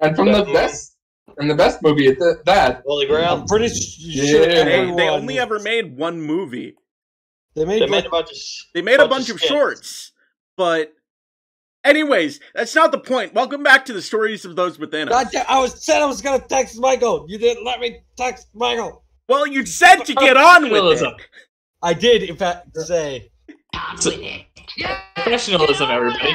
and from the best and the best movie at th- uh, that. Holy Grail. I'm pretty sure Yeah. They, they only ever made one movie. they made, They made a bunch of. They made a Bunch bunch of of shorts, but anyways, that's not the point. Welcome back to the stories of those within us. God damn, I was said I was gonna text Michael. You didn't let me text Michael. Well, you said to get on with it. I did, in fact, say. Professionalism, everybody.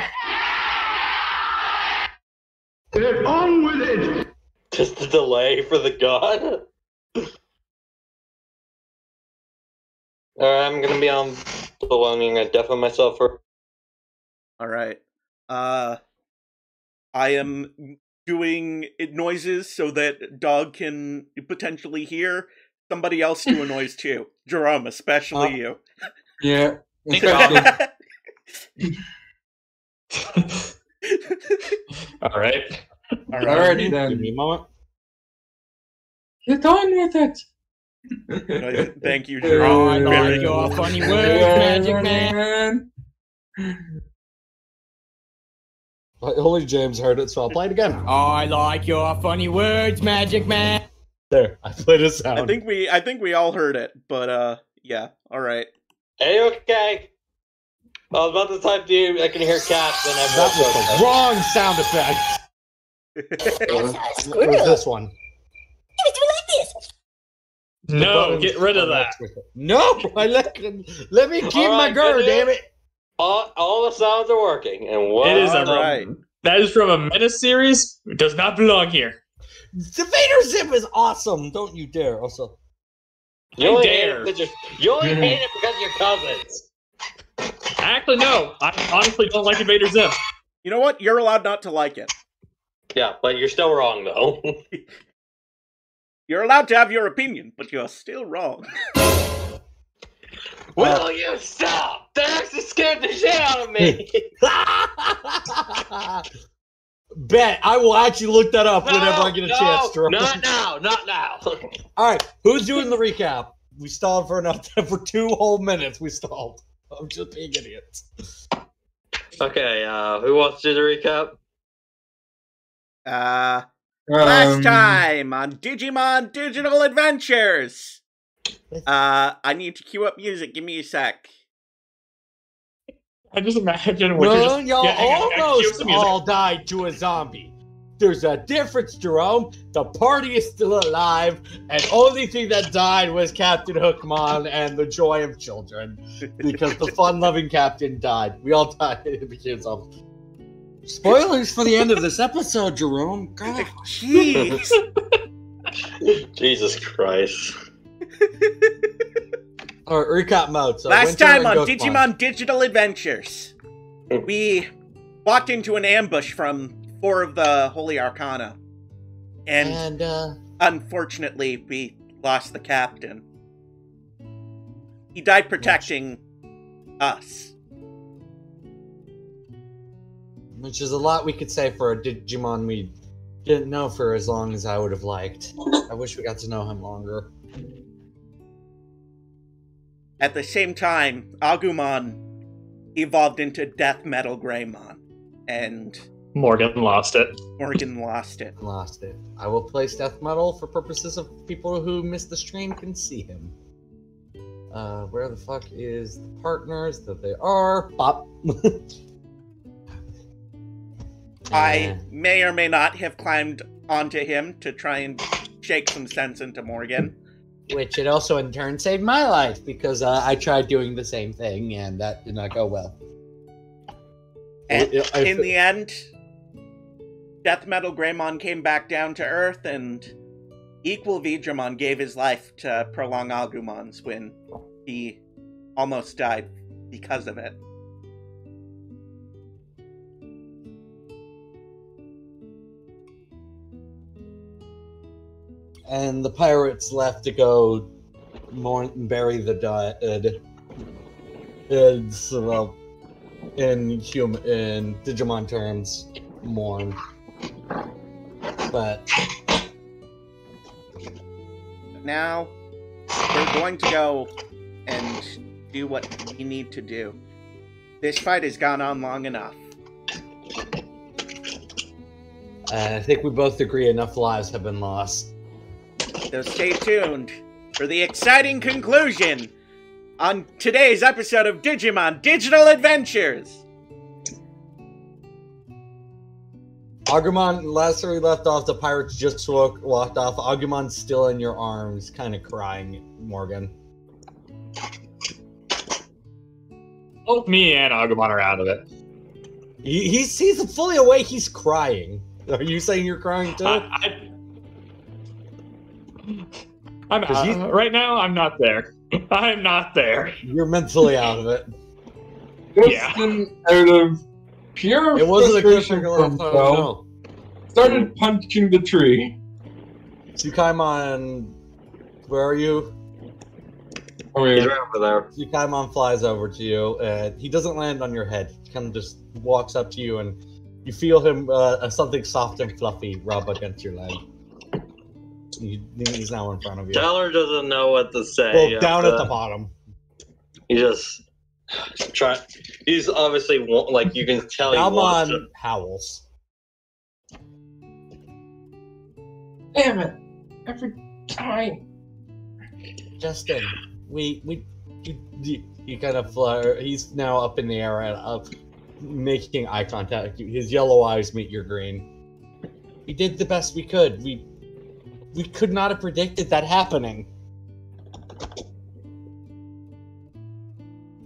Get on with it. Just a delay for the gun. Alright, I'm gonna be on belonging. I deafen myself for. All right. Uh, I am doing it noises so that dog can potentially hear. Somebody else do a noise too. Jerome, especially Uh, you. Yeah. Think All right. All Alrighty Give me a then. moment. Get on with it. Noise- Thank you, Oh, Jerome. I Very like cool. your funny words, Magic Man. Only James heard it, so I'll play it again. I like your funny words, Magic Man. There, I played a sound. I think we I think we all heard it, but uh yeah, all right. Hey, okay. I was about to type to you. I can hear cats. and I that was the wrong sound effect. It was this one. No, get rid of that. No, I let, let me keep my girl, damn it. All, all the sounds are working, and what? It is a- All right. That is from a Menace series. It does not belong here. The Vader Zip is awesome. Don't you dare. Also, You only I hate dare. it because you're- only hate it because of your cousins. Actually, no. I honestly don't like Invader Zim. You know what? You're allowed not to like it. Yeah, but you're still wrong though. You're allowed to have your opinion, but you're still wrong. Will you stop? That actually scared the shit out of me. bet I will actually look that up whenever I get a No, chance. Jerome. Not now, not now. All right, who's doing the recap? We stalled for enough for two whole minutes. We stalled. I'm just being idiots. okay, uh, who wants to do the recap? Uh last Um, time on Digimon Digital Adventures. Uh I need to cue up music. Give me a sec. I just imagine what No, you're just y'all yeah, hang on, hang on, cue almost all died to a zombie. There's a difference, Jerome. The party is still alive, and only thing that died was Captain Hookmon and the joy of children, because the fun-loving captain died. We all died. It became zombies. Spoilers for the end of this episode, Jerome. God. Jeez. Jesus Christ. All right, recap mode. So Last time on Gokmon. Digimon Digital Adventures, we walked into an ambush from four of the Holy Arcana. And and uh, unfortunately, we lost the captain. He died protecting us. Which is a lot we could say for a Digimon we didn't know for as long as I would have liked. I wish we got to know him longer. At the same time, Agumon evolved into Death Metal Greymon, and Morgan lost it. Morgan lost it. Lost it. I will place death metal for purposes of people who missed the stream can see him. Uh, where the fuck is the partners that they are? Pop. I may or may not have climbed onto him to try and shake some sense into Morgan. which it also in turn saved my life because uh, I tried doing the same thing and that did not go well. And It- I- in the end, Death Metal Greymon came back down to Earth, and Equal Vidramon gave his life to prolong Agumon's when he almost died because of it. And the pirates left to go mourn and bury the dead. So, well, in human in Digimon terms, mourn. But Now, we're going to go and do what we need to do. This fight has gone on long enough. And I think we both agree enough lives have been lost. So stay tuned for the exciting conclusion on today's episode of Digimon Digital Adventures. Agumon, last time we left off, the pirates just walk, walked off. Agumon's still in your arms, kind of crying, Morgan. Both me and Agumon are out of it. He, he's, he's fully awake, he's crying. Are you saying you're crying too? I, I, I'm 'Cause out. you- right now. I'm not there. I'm not there. You're mentally out of it. Just Yeah. out of pure It wasn't a frustration cliffhanger for last time, himself, no. started punching the tree. Tsukaimon, where are you? I mean, He's right over there. Tsukaimon flies over to you, and he doesn't land on your head. He kind of just walks up to you, and you feel him, uh, something soft and fluffy rub against your leg. He, he's now in front of you. Tyler doesn't know what to say. Well, down have at to- the bottom. He just try. He's obviously wa- like you can tell he wants to. Almon howls. damn it! Every time. Justin, we we you, you, you kind of fly. He's now up in the air and up, making eye contact. His yellow eyes meet your green. We did the best we could. We we could not have predicted that happening.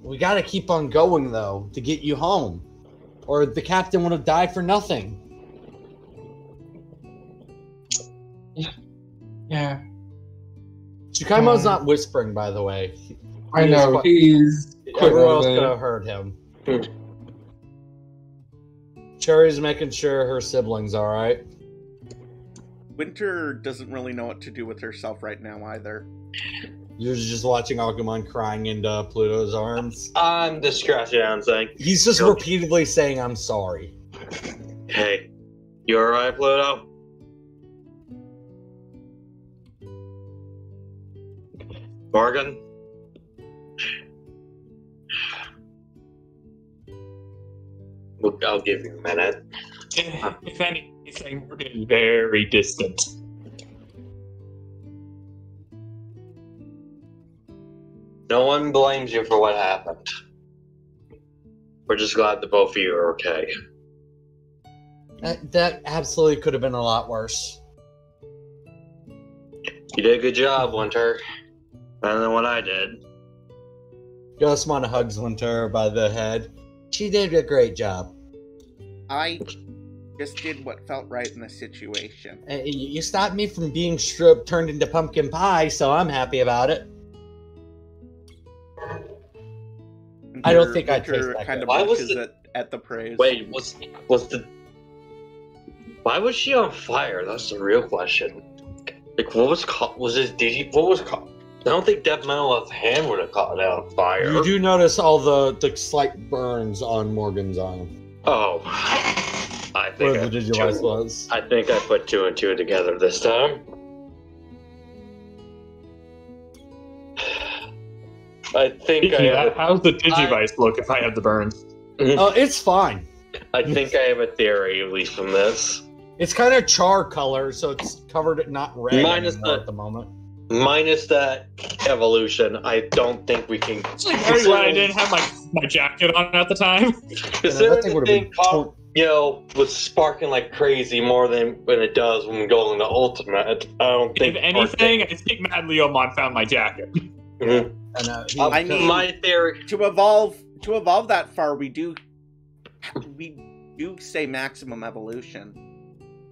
We got to keep on going though to get you home, or the captain would have died for nothing. Yeah, Tsukaimon's Uh, not whispering, by the way. I He know. He's Everyone else could have heard him. Hmm. Cherry's making sure her siblings all right. Winter doesn't really know what to do with herself right now either. You're just watching Agumon crying into Pluto's arms. I'm just scratching out and saying, He's just Yep. repeatedly saying, "I'm sorry." "Hey, you alright, Pluto?" Morgan, Look, I'll give you a minute. If if anything, we're getting very distant. No one blames you for what happened. We're just glad that both of you are okay. That, that absolutely could have been a lot worse. You did a good job, Winter. Better than what I did. Gosmon hugs Winter by the head. She did a great job. I just did what felt right in the situation. Uh, You you stopped me from being stripped, turned into pumpkin pie, so I'm happy about it. I don't think I'd taste that kind good. of Why was blushes the- at, at the praise. Wait, was was the why was she on fire? That's the real question. Like, what was caught? Was this Digi? What was caught? I don't think Dev Meneleth's hand would have caught it on fire. You do notice all the, the slight burns on Morgan's arm, Oh, I think where I, the put Digivice two, was. I think I put two and two together this time. I think I Yeah, have, how's the Digivice look if I have the burns? Oh, it's fine. I think I have a theory at least from this. It's kind of char color, so it's covered in not red Minus anymore the- at the moment. Minus that evolution, I don't think we can. Very glad I didn't have my, my jacket on at the time. Yeah, Considering that thing the would have thing been caught, torn- you know, was sparking like crazy more than when it does when we go into Ultimate. I don't think. If anything, I think Mad Leomon found my jacket. Mhm. and, uh, he- I mean- my theory. to evolve to evolve that far, we do we do say maximum evolution.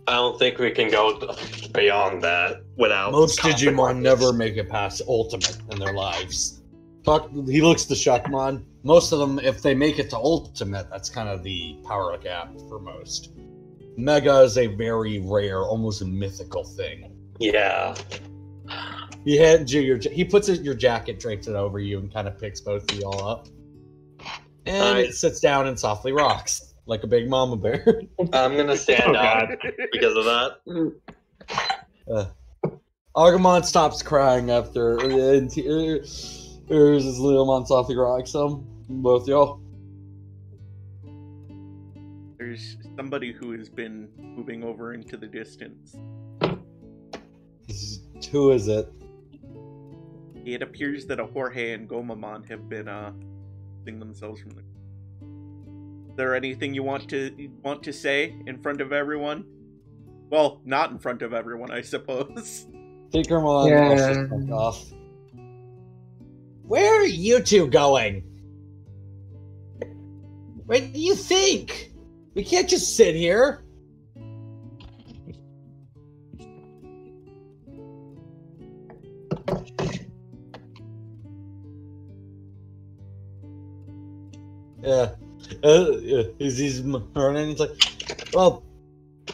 I don't think we can go beyond that without. most Digimon never make it past Ultimate in their lives. Talk, he looks to Shuckmon. Most of them, if they make it to Ultimate, that's kind of the power gap for most. Mega is a very rare, almost mythical thing. Yeah. He hands you your, he puts it, your jacket, drapes it over you, and kind of picks both of you all up. And it sits down and softly rocks like a big mama bear. I'm gonna stand Oh, out because of that. Agumon stops crying after, and he- uh, there's his Leomon softly rocks him. Both y'all. There's somebody who has been moving over into the distance. Who is it? It appears that a Jorge and Gomamon have been uh seeing themselves from the. Is there anything you want to you want to say in front of everyone? Well, not in front of everyone, I suppose. Take Yeah. also fuck off. Where are you two going? What do you think? We can't just sit here. Yeah. Uh, yeah. He's, he's running. He's like, well,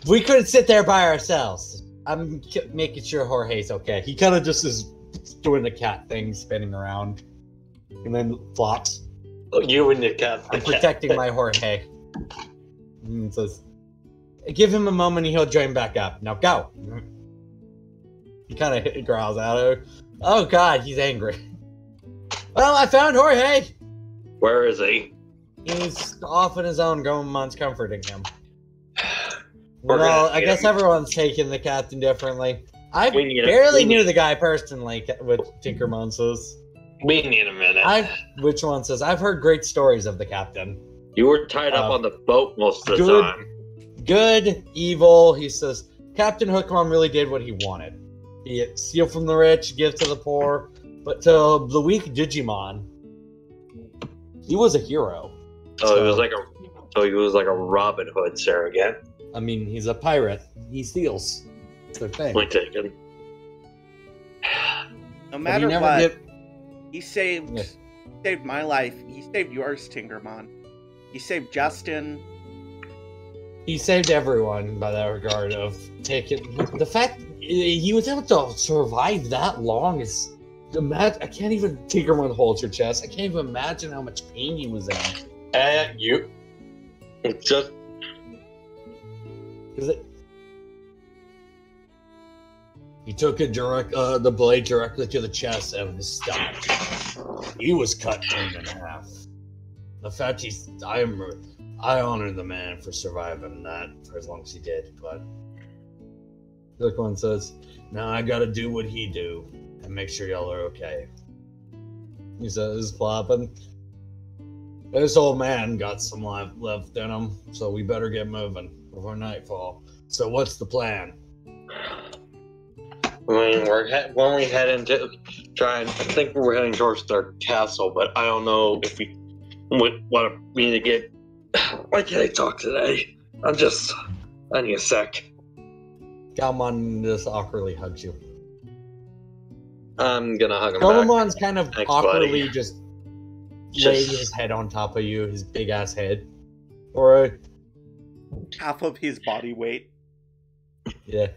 we couldn't sit there by ourselves. I'm making sure Jorge's okay. He kind of just is doing the cat thing, spinning around, and then flops. Oh, you and the cat. I'm protecting my Jorge. And says, "Give him a moment, and he'll join back up. Now go." He kind of growls at her. Oh God, he's angry. Well, I found Jorge. Where is he? He's off on his own. Goemon's comforting him. We're well, I guess him. everyone's taking the captain differently. I barely knew the guy personally. with Tinkermon says. We need a minute. I which one says I've heard great stories of the captain. You were tied up Uh, on the boat most of the good. time. Good, evil. He says Captain Hookmon really did what he wanted. He steal from the rich, give to the poor, but to the weak Digimon, he was a hero. So he was like a. So he was like a Robin Hood surrogate. I mean, he's a pirate. He steals. It's their thing. Point taken. No But he matter what, did- he saved Yeah. saved my life. He saved yours, Tinkermon. He saved Justin. he saved everyone by that regard of taking the fact he was able to survive that long is imagine, I can't even Tinkermon holds your chest. I can't even imagine how much pain he was in. And you. It's just. 'Cause it- he took direct, uh, the blade directly to the chest of his stomach. He was cut clean in half. The fact he's, I am, I honor the man for surviving that for as long as he did. But the one says, "Now I got to do what he do and make sure y'all are okay." He says, "Flopping." This old man got some life left in him, so we better get moving before nightfall. So what's the plan? I mean, we're he- when we head into trying. I think we're heading towards their castle, but I don't know if we would want to. We need to get. Why can't I talk today? I'm just. I need a sec. Galmon just awkwardly hugs you. I'm gonna hug him back. Golemon's kind of Thanks, awkwardly buddy. just Just- laying his head on top of you, his big ass head. Or half of his body weight. yeah.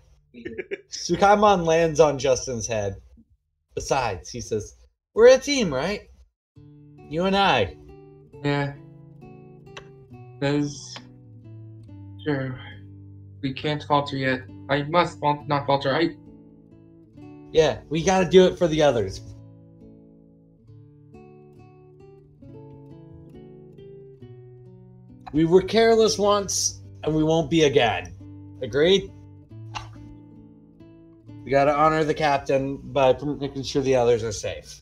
Tsukaimon lands on Justin's head. Besides, he says, We're a team, right? You and I. Yeah. That's true. We can't falter yet. I must fal- not falter. I. Yeah, we gotta do it for the others. We were careless once, and we won't be again. Agreed? We gotta honor the captain by making sure the others are safe.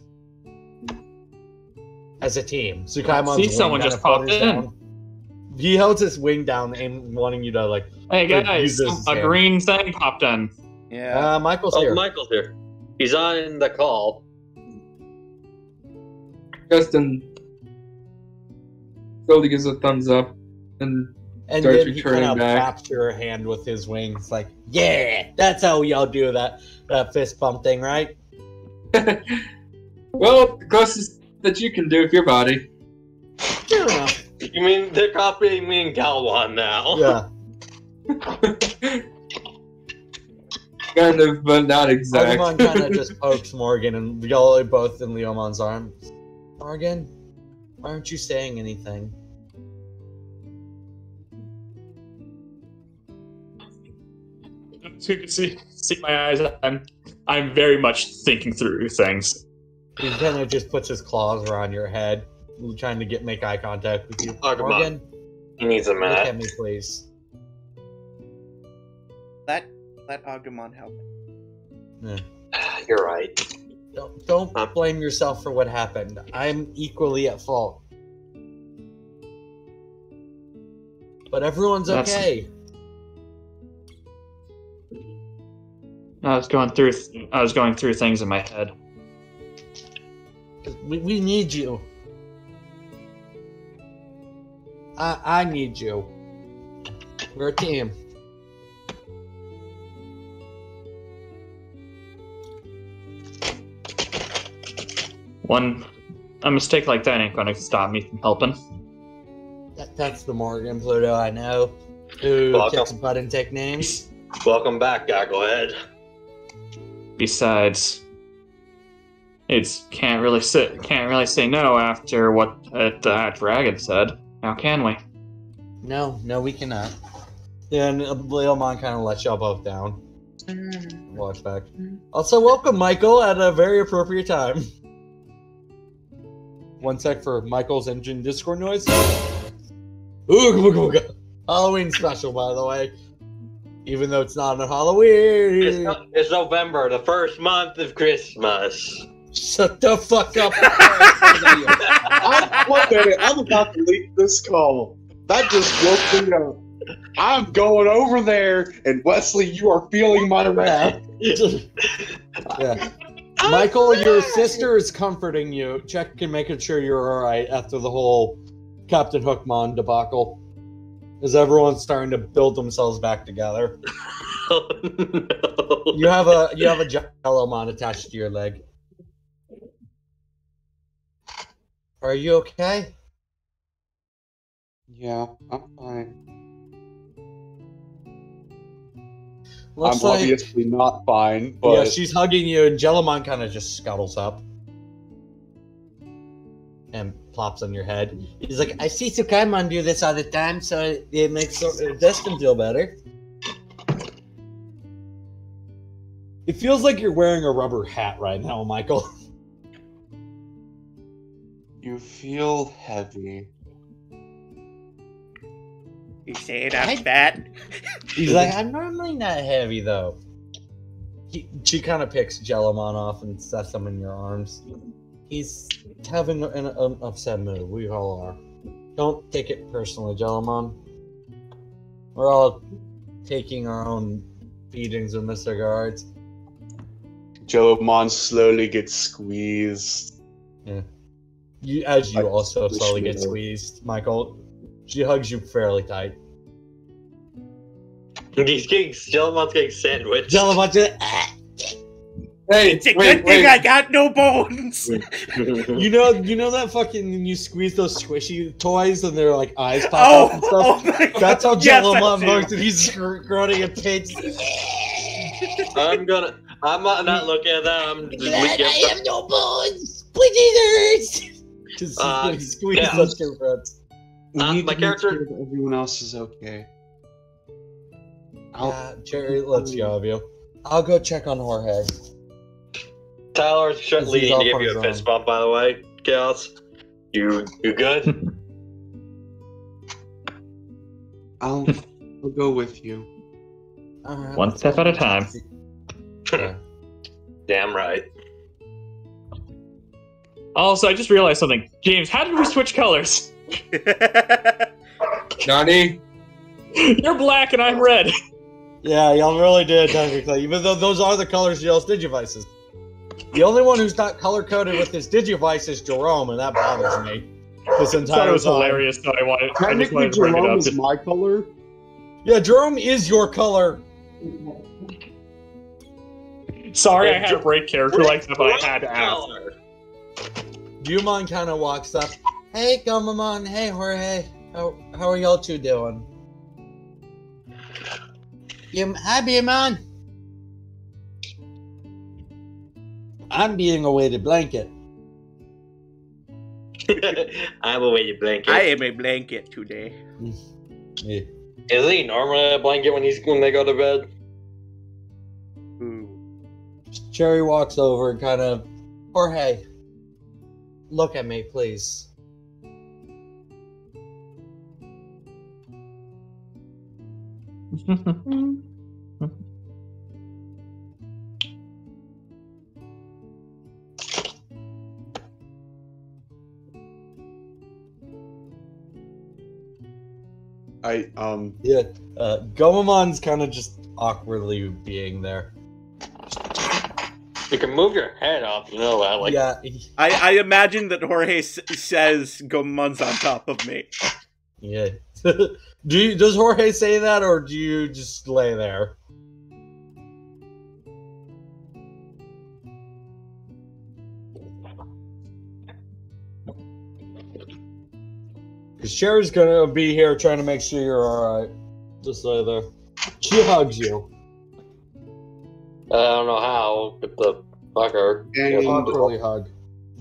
As a team. Tsukaimon's See, wing someone kinda just popped in. down. He holds his wing down and wanting you to like Hey guys, a hand. green thing popped in. Yeah. uh Michael's Oh, here. Michael's here. He's on the call. Justin slowly gives a thumbs up and And starts then he kind of back. wraps your hand with his wings, like, "Yeah, that's how y'all do that that fist bump thing, right?" well, the closest that you can do with your body. Fair enough. You mean they're copying me and Galwan now? Yeah, kind of, but not exact. Pokemon kind of just pokes Morgan, and y'all are both in Leomon's arms. Morgan, why aren't you saying anything? So you can see see my eyes. I'm I'm very much thinking through things. He kind of just puts his claws around your head, trying to get make eye contact with you. Pokemon. Morgan, He needs a look at me, please. let let Agumon help. Yeah. You're right. Don't, don't Um, blame yourself for what happened. I'm equally at fault. But everyone's That's- okay. I was going through. I was going through things in my head. We, we need you. I I need you. We're a team. One, a mistake like that ain't gonna stop me from helping. That, that's the Morgan Pluto I know. Who Welcome. kicks butt and take names. Welcome back, Gogglehead. Besides, it's can't really sit, can't really say no after what uh, that dragon said. How can we? No, no, we cannot. Yeah, and uh, Leomon kind of lets y'all both down. Watch back. Also, welcome, Michael, at a very appropriate time. One sec for Michael's engine Discord noise. Ooga booga booga. Halloween special, by the way. Even though it's not on It's, Halloween. no- it's November, the first month of Christmas. Shut the fuck up. I'm, one minute, I'm about to leave this call. That just woke me up. I'm going over there, and Wesley, you are feeling my wrath. yeah. Michael, your sister is comforting you, checking, and making sure you're all right after the whole Captain Hookmon debacle. As everyone's starting to build themselves back together, Oh, no. you have a you have a Jellomon attached to your leg. Are you okay? Yeah, I'm fine. Looks I'm like obviously not fine, but yeah, she's hugging you, and Jellomon kind of just scuttles up and plops on your head. He's like, "I see Tsukaimon do this all the time, so it makes Destin feel better." It feels like you're wearing a rubber hat right now, Michael. you feel heavy. You say it, I'm I- fat. He's like, "I'm normally not heavy though." He, she kind of picks Jellomon off and sets him in your arms. He's having an, an upset mood. We all are. Don't take it personally, Jellomon. We're all taking our own beatings with Mr. Guards. Jellomon slowly gets squeezed. Yeah. You, as you I also slowly get were. squeezed, Michael. She hugs you fairly tight. He's getting Jellomon's getting sandwiched. Jellomon just, Hey, It's a good thing I got no bones. you know, you know that fucking you squeeze those squishy toys and their like eyes pop Oh, up and stuff. oh. That's how Yes, I Jellomon looks, and he's gr- groaning and pins. I'm gonna. I'm not, not looking at that. I'm just looking no bones. Please Just Uh, getting squeezed yeah. on two fronts. we Uh, need my to make character- sure everyone else is okay. I'll, Yeah, Jerry, let's go of you. I'll go check on Jorge. Tyler's sh- He's leading to give you his a fist bump, by the way. Chaos. You you good? I'll, I'll go with you. Alright, One step at a time. Damn right. Also, I just realized something. James, how did we switch colors? Johnny? You're black and I'm red. Yeah, y'all really did technically, even though those are the colors of y'all's digivices. The only one who's not color coded with his digivice is Jerome, and that bothers me. This I thought entire it was time. hilarious, so I wanted, I just Technically, wanted to bring it Jerome up. is my color. Yeah, Jerome is your color. Sorry, I had to break character like that, but I had to ask. Color. Jumon kind of walks up. Hey, Gomamon. Hey, Jorge. How, how are y'all two doing? You, hi, Beamon. I'm being a weighted blanket. I'm a weighted blanket. I am a blanket today. Mm. Yeah. Is he normally a blanket when he's when they go to bed? Ooh. Cherry walks over and kind of, Jorge, look at me, please. Hmm. I um Yeah. Uh, Gomamon's kind of just awkwardly being there. You can move your head up, you know that. Like, yeah. I, I imagine that Jorge s- says Gomun's on top of me. Yeah. do you, does Jorge say that, or do you just lay there? Because Cherry's gonna be here trying to make sure you're alright. Just lay there. She hugs you. I don't know how, but the fucker. and Awkwardly hug.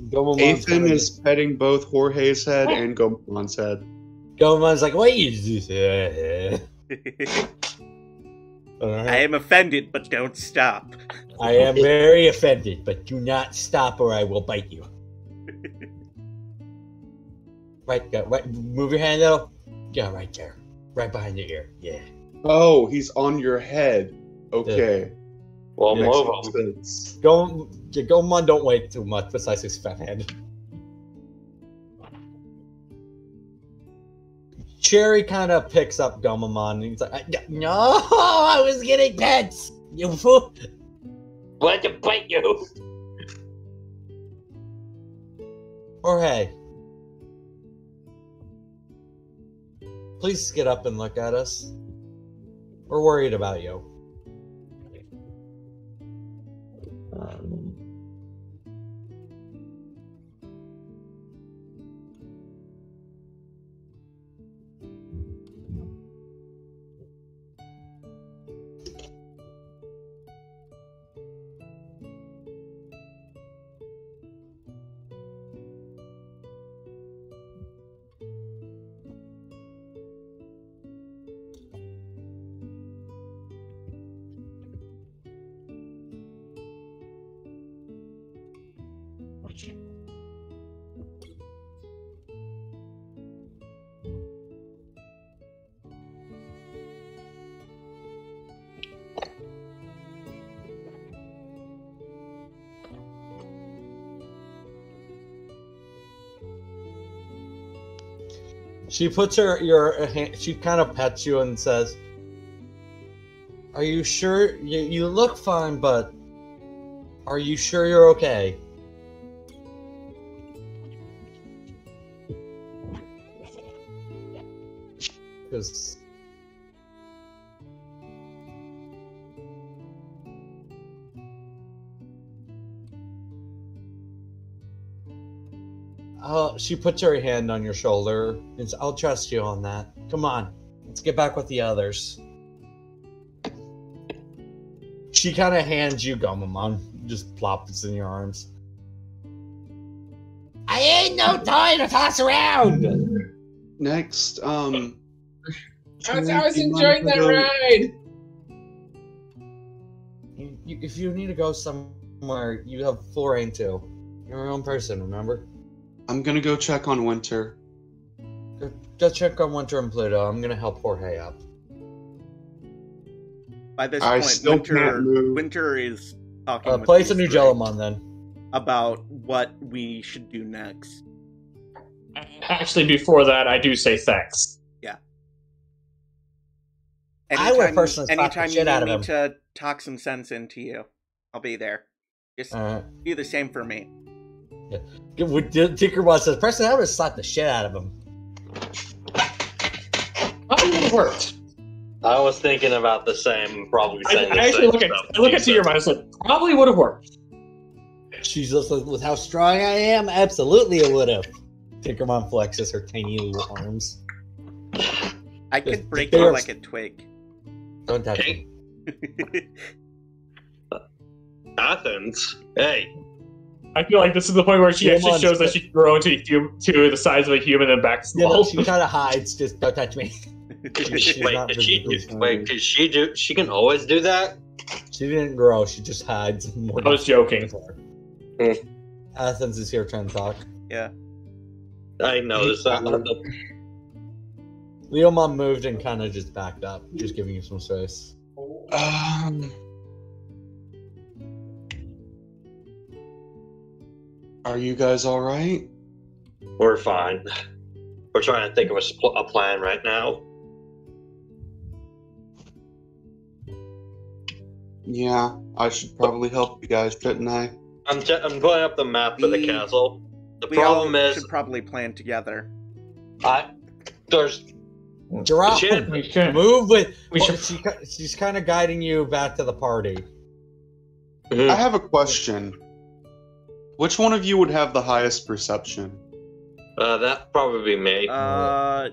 Gomamon's Ethan kinda is petting both Jorge's head and Gomon's head. Gomamon's like, what you do? I am offended, but don't stop. I am very offended, but do not stop or I will bite you. Right, there, right, move your hand though. Yeah, right there, right behind your ear. Yeah. Oh, he's on your head. Okay. Well, move him. sense. Go, yeah, Gomon, don't wait too much. Besides his fat head. Cherry kind of picks up Gomamon and he's like, "No, I was getting pets. You fool." Let him bite you. Jorge, please get up and look at us. We're worried about you. Um, She puts her your uh, hand, she kind of pets you and says, "Are you sure you, you look fine, but are you sure you're okay?" Because Uh, she puts her hand on your shoulder and says, I'll trust you on that. Come on, let's get back with the others. She kind of hands you Gomamon, just plops in your arms. I ain't no toy to toss around! Next, um. I was, I was do you mind enjoying that ride. You- you- if you need to go somewhere, you have full reign too. You're your own person, remember? I'm gonna go check on Winter. Go, go check on Winter and Pluto. I'm gonna help Jorge up. By this I point, still Winter can't move. Winter is talking Uh, with place a new three Jellomon then. about what we should do next. Actually, before that, I do say thanks. Yeah. I would personally anytime you need me to talk some sense into you, I'll be there. Just Uh, do the same for me. Would Tinkerbell says, Preston, I would have slapped the shit out of him. Probably would have worked. I was thinking about the same, probably I, saying the I actually same look at stuff I look you at to your said. mind. I said probably would have worked. She's just like, with how strong I am, absolutely it would have. Tinkermon flexes her tiny little arms. I Just could break they you are- like a twig. Don't touch Okay. me. Athens. Hey, I feel like this is the point where she Come actually shows that she can grow into a hum- to the size of a human and back You know, small. she kind of hides, just don't touch me. She's wait, not did she do, wait, did she do? She can always do that. She didn't grow, she just hides. More I was joking. Athens is here trying to talk. Yeah, I noticed that. Leomon moved and kind of just backed up, just giving you some space. Um. Are you guys all right? We're fine. We're trying to think of a, a plan right now. Yeah, I should probably help you guys, shouldn't I? I'm, t- I'm pulling up the map we, of the castle. The problem is should probably plan together. I there's drop. We should. move with. We well, should. She, she's kind of guiding you back to the party. Mm-hmm. I have a question. Which one of you would have the highest perception? uh, that probably be me. Uh,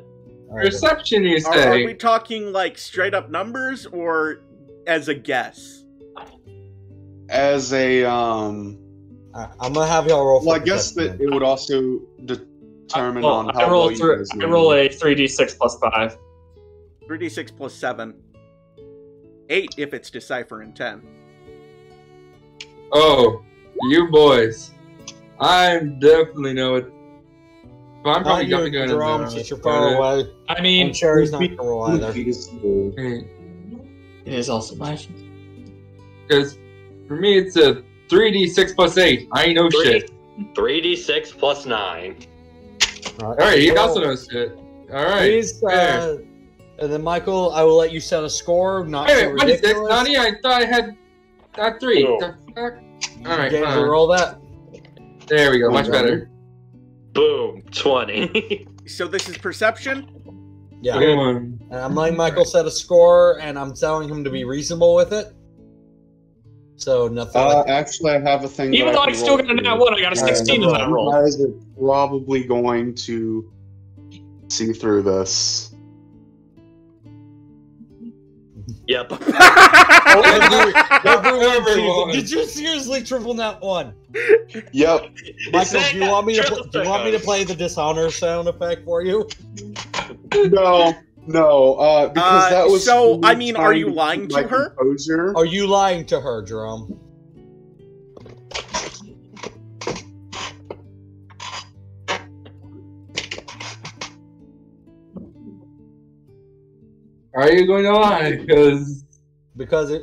Perception, you are, say? are we talking like straight up numbers or as a guess? As a um, all right, I'm gonna have y'all roll. For well, I guess that it would also determine Well, on I how roll well you through. guys I know. roll a three d six plus five. 3d6 plus 7. 8 if it's decipher and 10. Oh, you boys. I definitely know it. But I'm probably going to you, going Jerome, to since you're far away. I mean, And Cherry's not gonna roll either. it is also my. Because for me, it's a 3d6 plus 8. I ain't know Three- shit. 3d6 plus 9. Alright, he also knows shit. Alright. Please, uh, and then Michael, I will let you set a score. Not Wait, so wait, what is this, ridiculous. Nani? I thought I had that 3. Oh. The fuck? All right, game to fine. roll that. There we go, much better. Boom, 20. So this is perception? Yeah. Good one. And I'm letting Michael set a score, and I'm telling him to be reasonable with it. So nothing. Uh, like, actually, I have a thing. Even though I can still roll got a for nat one, I got a sixteen in that roll. guys are probably going to see through this. yep. Everyone. Did you seriously triple that one? Yep. Michael, do you want me to pl- do you want me to play the dishonor sound effect for you? No, no. Uh, because Uh, that was. so, I mean, are you lying keep to her? Composure. Are you lying to her, Jerome? Are you going to lie? Because Because it.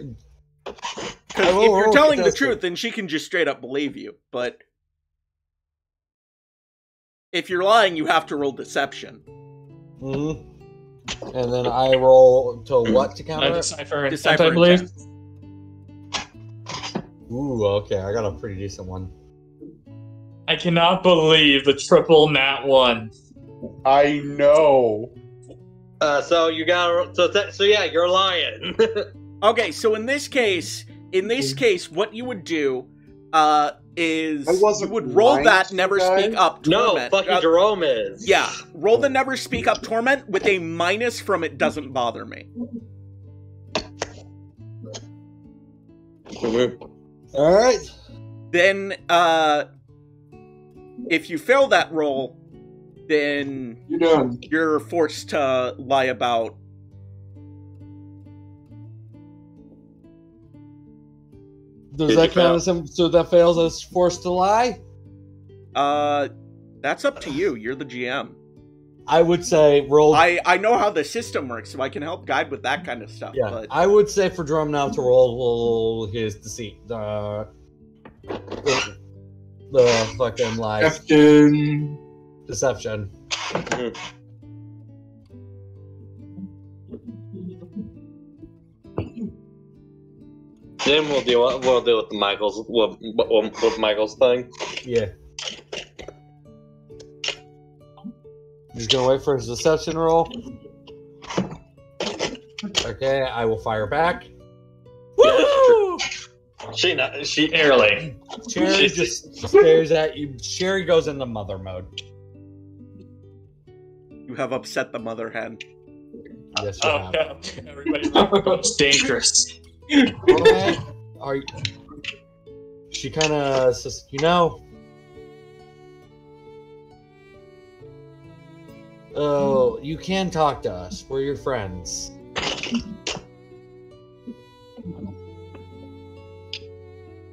Because Oh, if you're oh, telling the truth, then she can just straight up believe you. But if you're lying, you have to roll deception. hmm And then I roll to what to I counter it? decipher, Decipher I and believe. ten. Ooh, okay, I got a pretty decent one. I cannot believe the triple nat one. I know. Uh, so you got so th- so yeah, you're lying. Okay, so in this case, in this case, what you would do uh, is I wasn't you would roll that never guys. speak up no, torment. fucking Uh, Jerome is. yeah, roll the never speak up torment with a minus from it doesn't bother me. All right. Then, uh, if you fail that roll, then you're done. you're forced to lie about. Does Did that you fail? count as him? So that fails as forced to lie? Uh, that's up to you. You're the GM. I would say roll. I I know how the system works, so I can help guide with that kind of stuff. yeah, But I would say for Drum now to roll his deceit. Uh, the, the fucking lies. Captain. Deception. Then we'll deal with, we'll deal with the Michael's with, with, with Michael's thing. Yeah. He's gonna wait for his deception roll. Okay, I will fire back. Woo! She not she Barely. Cherry just stares at you. Sherry goes into mother mode. you have upset the mother hen. Yes, you Oh, have. yeah. Everybody, it's dangerous. Are you... She kind of says, you know. Oh, you can talk to us. We're your friends.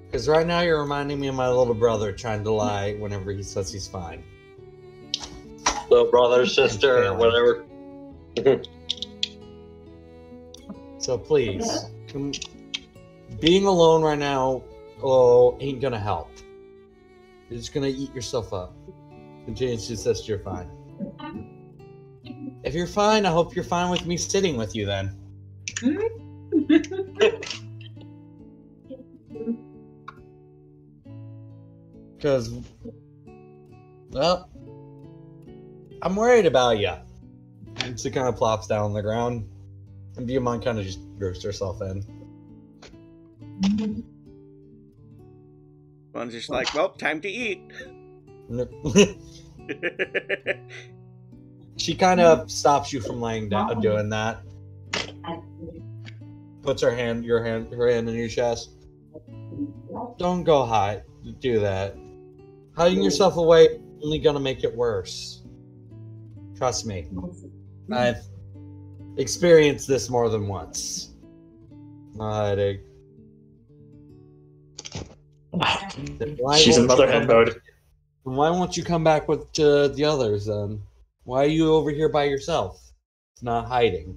Because right now you're reminding me of my little brother trying to lie whenever he says he's fine. little brother, sister, or whatever. So please, being alone right now, oh, ain't gonna help. You're just gonna eat yourself up. Continue to says you're fine. If you're fine, I hope you're fine with me sitting with you then. Because, well, I'm worried about you. And she kind of plops down on the ground. And Biyomon kind of just roosts herself in. One's just like, well, time to eat. she kind of stops you from laying down doing that. Puts her hand, your hand, her hand in your chest. Don't go hide. Do that. Hiding yourself away only gonna make it worse. Trust me. I've experienced this more than once. Not hiding. Why She's in won't you come back- mode. Why won't you come back with uh, the others then? Why are you over here by yourself? It's not hiding.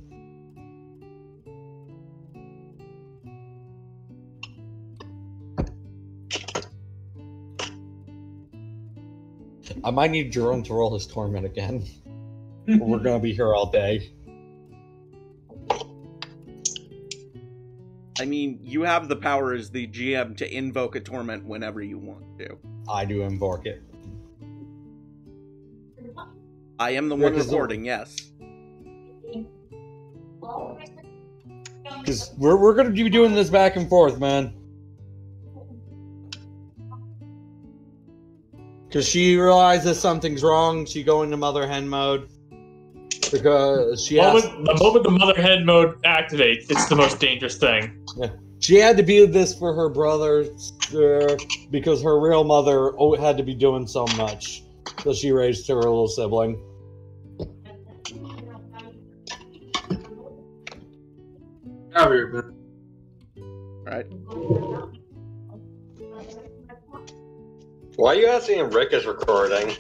I might need Jerome to roll his torment again. We're gonna be here all day. I mean, you have the power as the GM to invoke a torment whenever you want to. I do invoke it. I am the Yeah, one 'cause the- recording, yes. Because we're, we're gonna be doing this back and forth, man. Because she realizes something's wrong, she go into mother hen mode. Because she has, Moment, the moment the mother hen mode activates, it's the most dangerous thing. Yeah. she had to be this for her brother uh, because her real mother had to be doing so much. So she raised her little sibling. Out here, man. Right? Why are you asking if Rick is recording?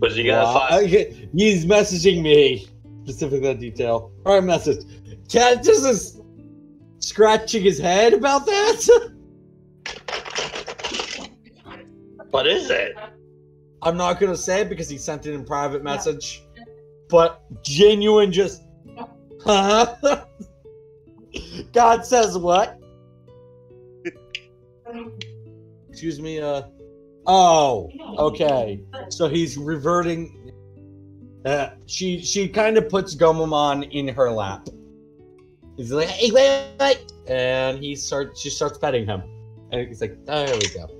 Was he gonna Wow. find? Okay, He's messaging me. Specific that detail. Alright, message. Cat just is scratching his head about that. What is it? I'm not gonna say it because he sent it in private message. But genuine just huh? God says what? Excuse me, uh Oh, okay. So he's reverting uh, she she kind of puts Gomamon in her lap. He's like, hey, wait, wait, and he starts she starts petting him. And he's like, there we go.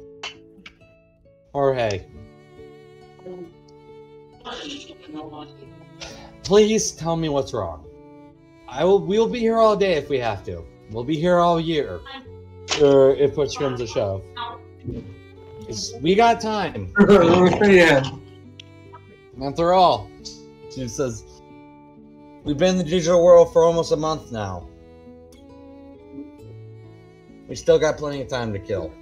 Or hey. Please tell me what's wrong. I will. We'll be here all day if we have to. We'll be here all year, or if push comes to shove. We got time. yeah. After all, she says, we've been in the digital world for almost a month now. We still got plenty of time to kill.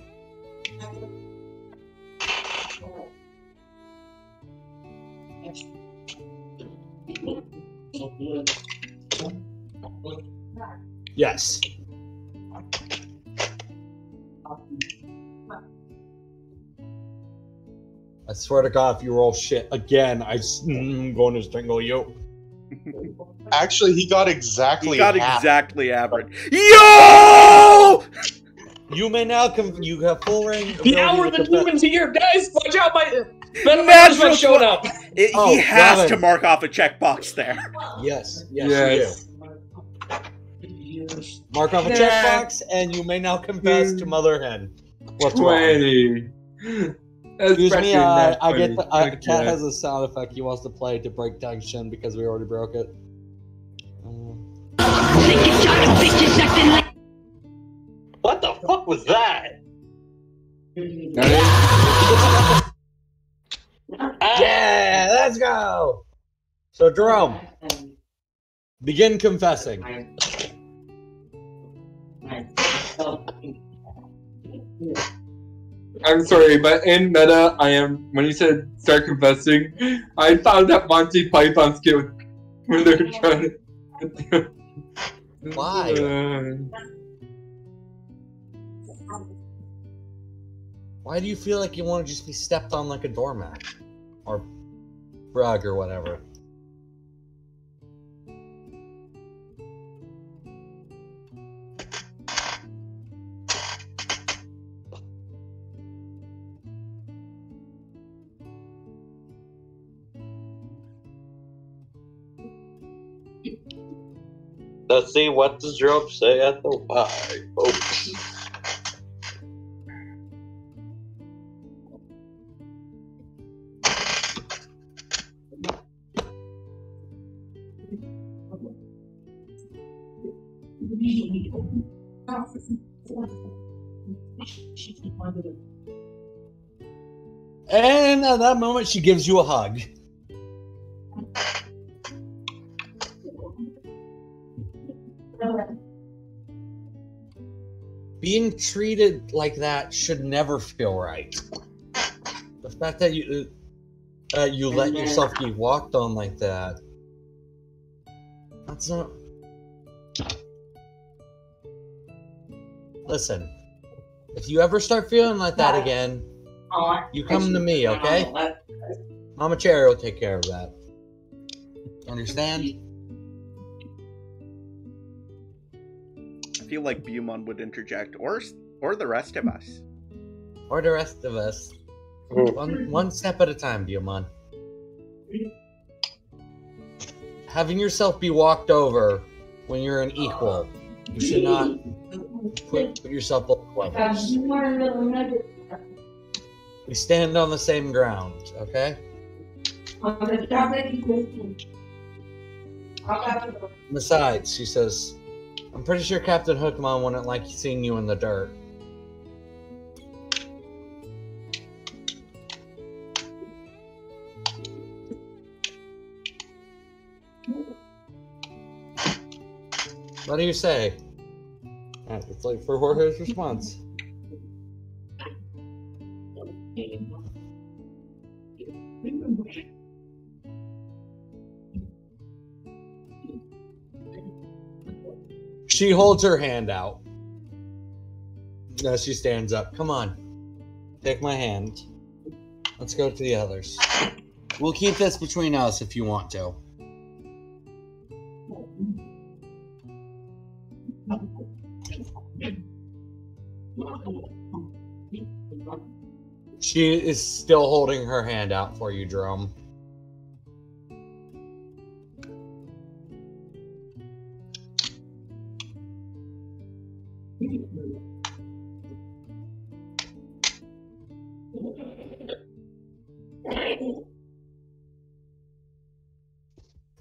Yes. I swear to God, if you roll shit again, I am mm, going to strangle you. Actually, he got exactly He got half. exactly average. Yo! You may now come. you have full range. The ability hour of to the demon's here, guys! Watch out, my Venom Natural Natural showed up! It- Oh, he has Robin. to mark off a checkbox there. Yes, yes, Yes. you do. Mark off a Yeah. checkbox, and you may now confess to Mother Hen. What's wrong? Twenty. That's Excuse me, pressure, uh, not I get the uh, cat has a sound effect he wants to play to break tension because we already broke it. Uh, What the fuck was that? Ah, yeah, let's go. So Jerome, begin confessing. I'm sorry, but in meta, I am. When you said start confessing, I found that Monty Python skit when they're trying to. Why? Uh, Why do you feel like you want to just be stepped on like a doormat or rug or whatever? Let's see what the drum say at the Y, folks. And at that moment, she gives you a hug. Being treated like that should never feel right. The fact that you uh, you let yourself be walked on like that. That's not. Listen, if you ever start feeling like that again, you come to me, okay? Mama Cherry will take care of that. Understand? Feel like Biyomon would interject, or or the rest of us. Or the rest of us. One, one step at a time, Biyomon. Having yourself be walked over when you're an equal, you should not put, put yourself below others. We stand on the same ground, okay? Besides, she says, I'm pretty sure Captain Hookmon wouldn't like seeing you in the dirt. What do you say? It's like for Jorge's response. She holds her hand out. As she stands up. Come on. Take my hand. Let's go to the others. We'll keep this between us if you want to. She is still holding her hand out for you, Jerome.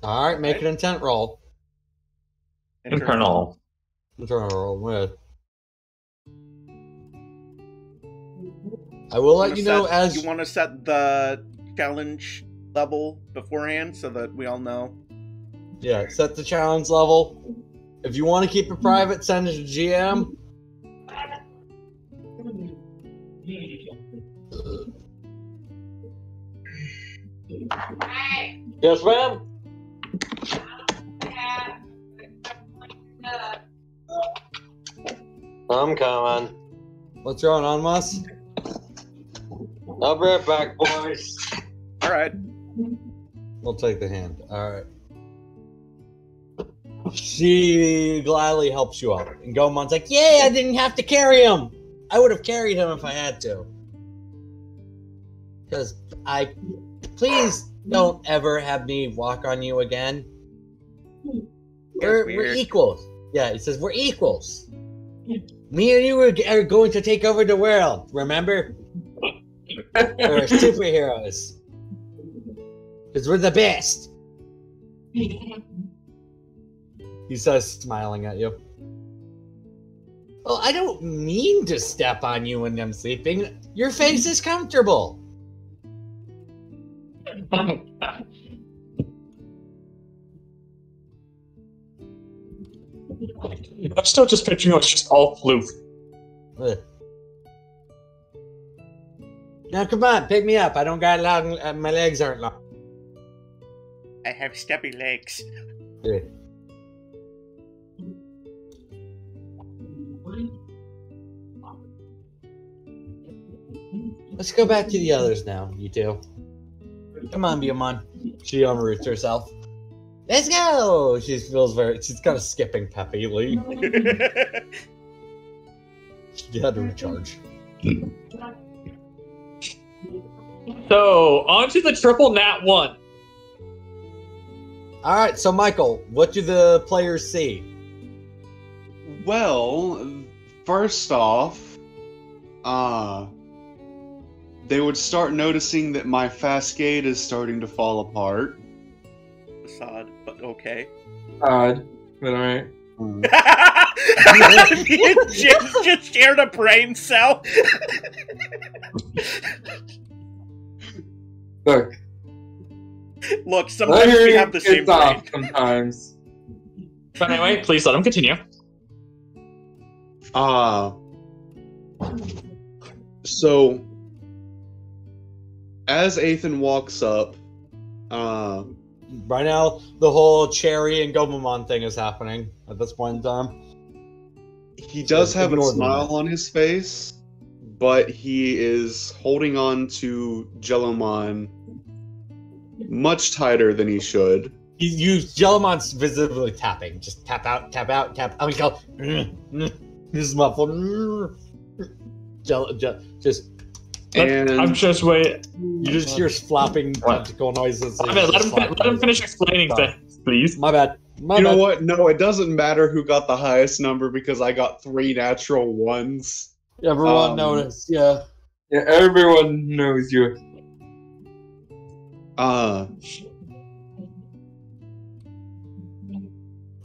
All right, make an intent roll. Internal. Intent roll with. I will let you know set, as you want to set the challenge level beforehand so that we all know. Yeah, set the challenge level. If you want to keep it private, send it to GM. Yes, ma'am. I'm coming. What's going on, Moss? I'll be right back, boys. All right. We'll take the hand. All right. She gladly helps you out. And Gomon's like, Yay, I didn't have to carry him. I would have carried him if I had to. Because I. Please don't ever have me walk on you again. We're, we're equals. Yeah, he says, We're equals. Me and you are, are going to take over the world, remember? We're superheroes. Because we're the best. He says, smiling at you. Well, I don't mean to step on you when I'm sleeping. Your face is comfortable. I'm still just picturing it's just all floof. Ugh. Now, come on, pick me up. I don't got long. Uh, my legs aren't long. I have stubby legs. Ugh. Let's go back to the others now, you two. Come on, Biyomon. She unroots herself. Let's go! She feels very. She's kind of skipping peppily. She had to recharge. So, on to the triple nat one. All right, so Michael, what do the players see? well, first off, uh, they would start noticing that my Fascade is starting to fall apart. Facade, but okay. Odd, but alright. Jim just shared a brain cell. Look, Look, sometimes hear we have the same off brain. sometimes. But anyway, please let him continue. Uh, so, as Ethan walks up, uh, Right now, the whole Cherry and Gomamon thing is happening at this point in time. he does have a smile on his face, but he is holding on to Jellomon much tighter than he should. You use Jellomon's visibly tapping. Just tap out, tap out, tap. I mean, go. This is muffled. Jell, just Let- And I'm just wait. you just hear flopping What? tentacle noises. I mean, let him fin- let him finish explaining Sorry. things, please. My bad. My you know what? No, it doesn't matter who got the highest number because I got three natural ones. Everyone Um, noticed. Yeah. Yeah, everyone knows you. Uh,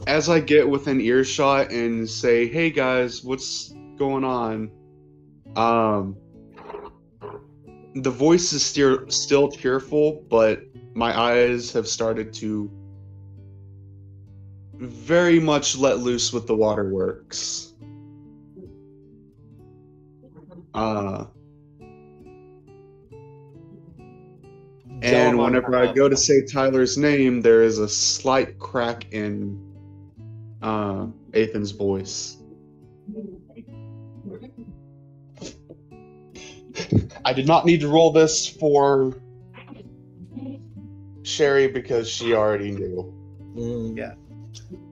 as I get within earshot and say, "Hey guys, what's going on?" Um, the voice is still still cheerful, but my eyes have started to very much let loose with the waterworks. Uh, and whenever I go to say Tyler's name, there is a slight crack in uh, Ethan's voice. I did not need to roll this for Sherry because she already knew. Mm. Yeah.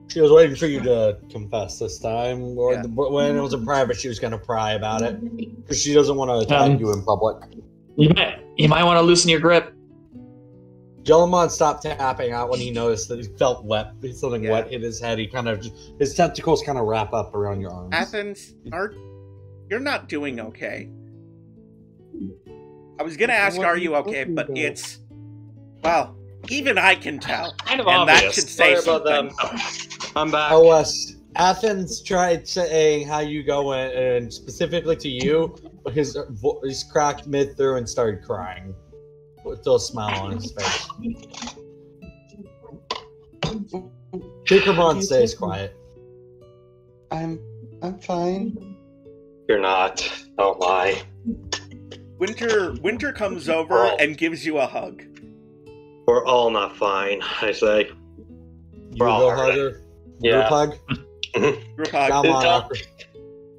She was waiting for you to confess this time, or Yeah. the, when it was in private, she was going to pry about it because she doesn't want to attack Um, you in public. You might you might want to loosen your grip. Jellomon stopped tapping out when he noticed that he felt wet. Something Yeah. wet in his head. He kind of his tentacles kind of wrap up around your arms. Athens, are you're not doing okay. I was gonna ask, are are you you okay? But it's well, even I can tell, Kind of and that should say Sorry about something. I'm back. Oh, uh, Athens tried saying how you going, and specifically to you, but his voice cracked mid through and started crying, with still a smile on his face. Tinkermon stays quiet. I'm I'm fine. You're not. Don't lie. Winter Winter comes over Oh. and gives you a hug. We're all not fine. I say. You We're all go harder. Yeah. Group hug. Group hug. Come on, Tell-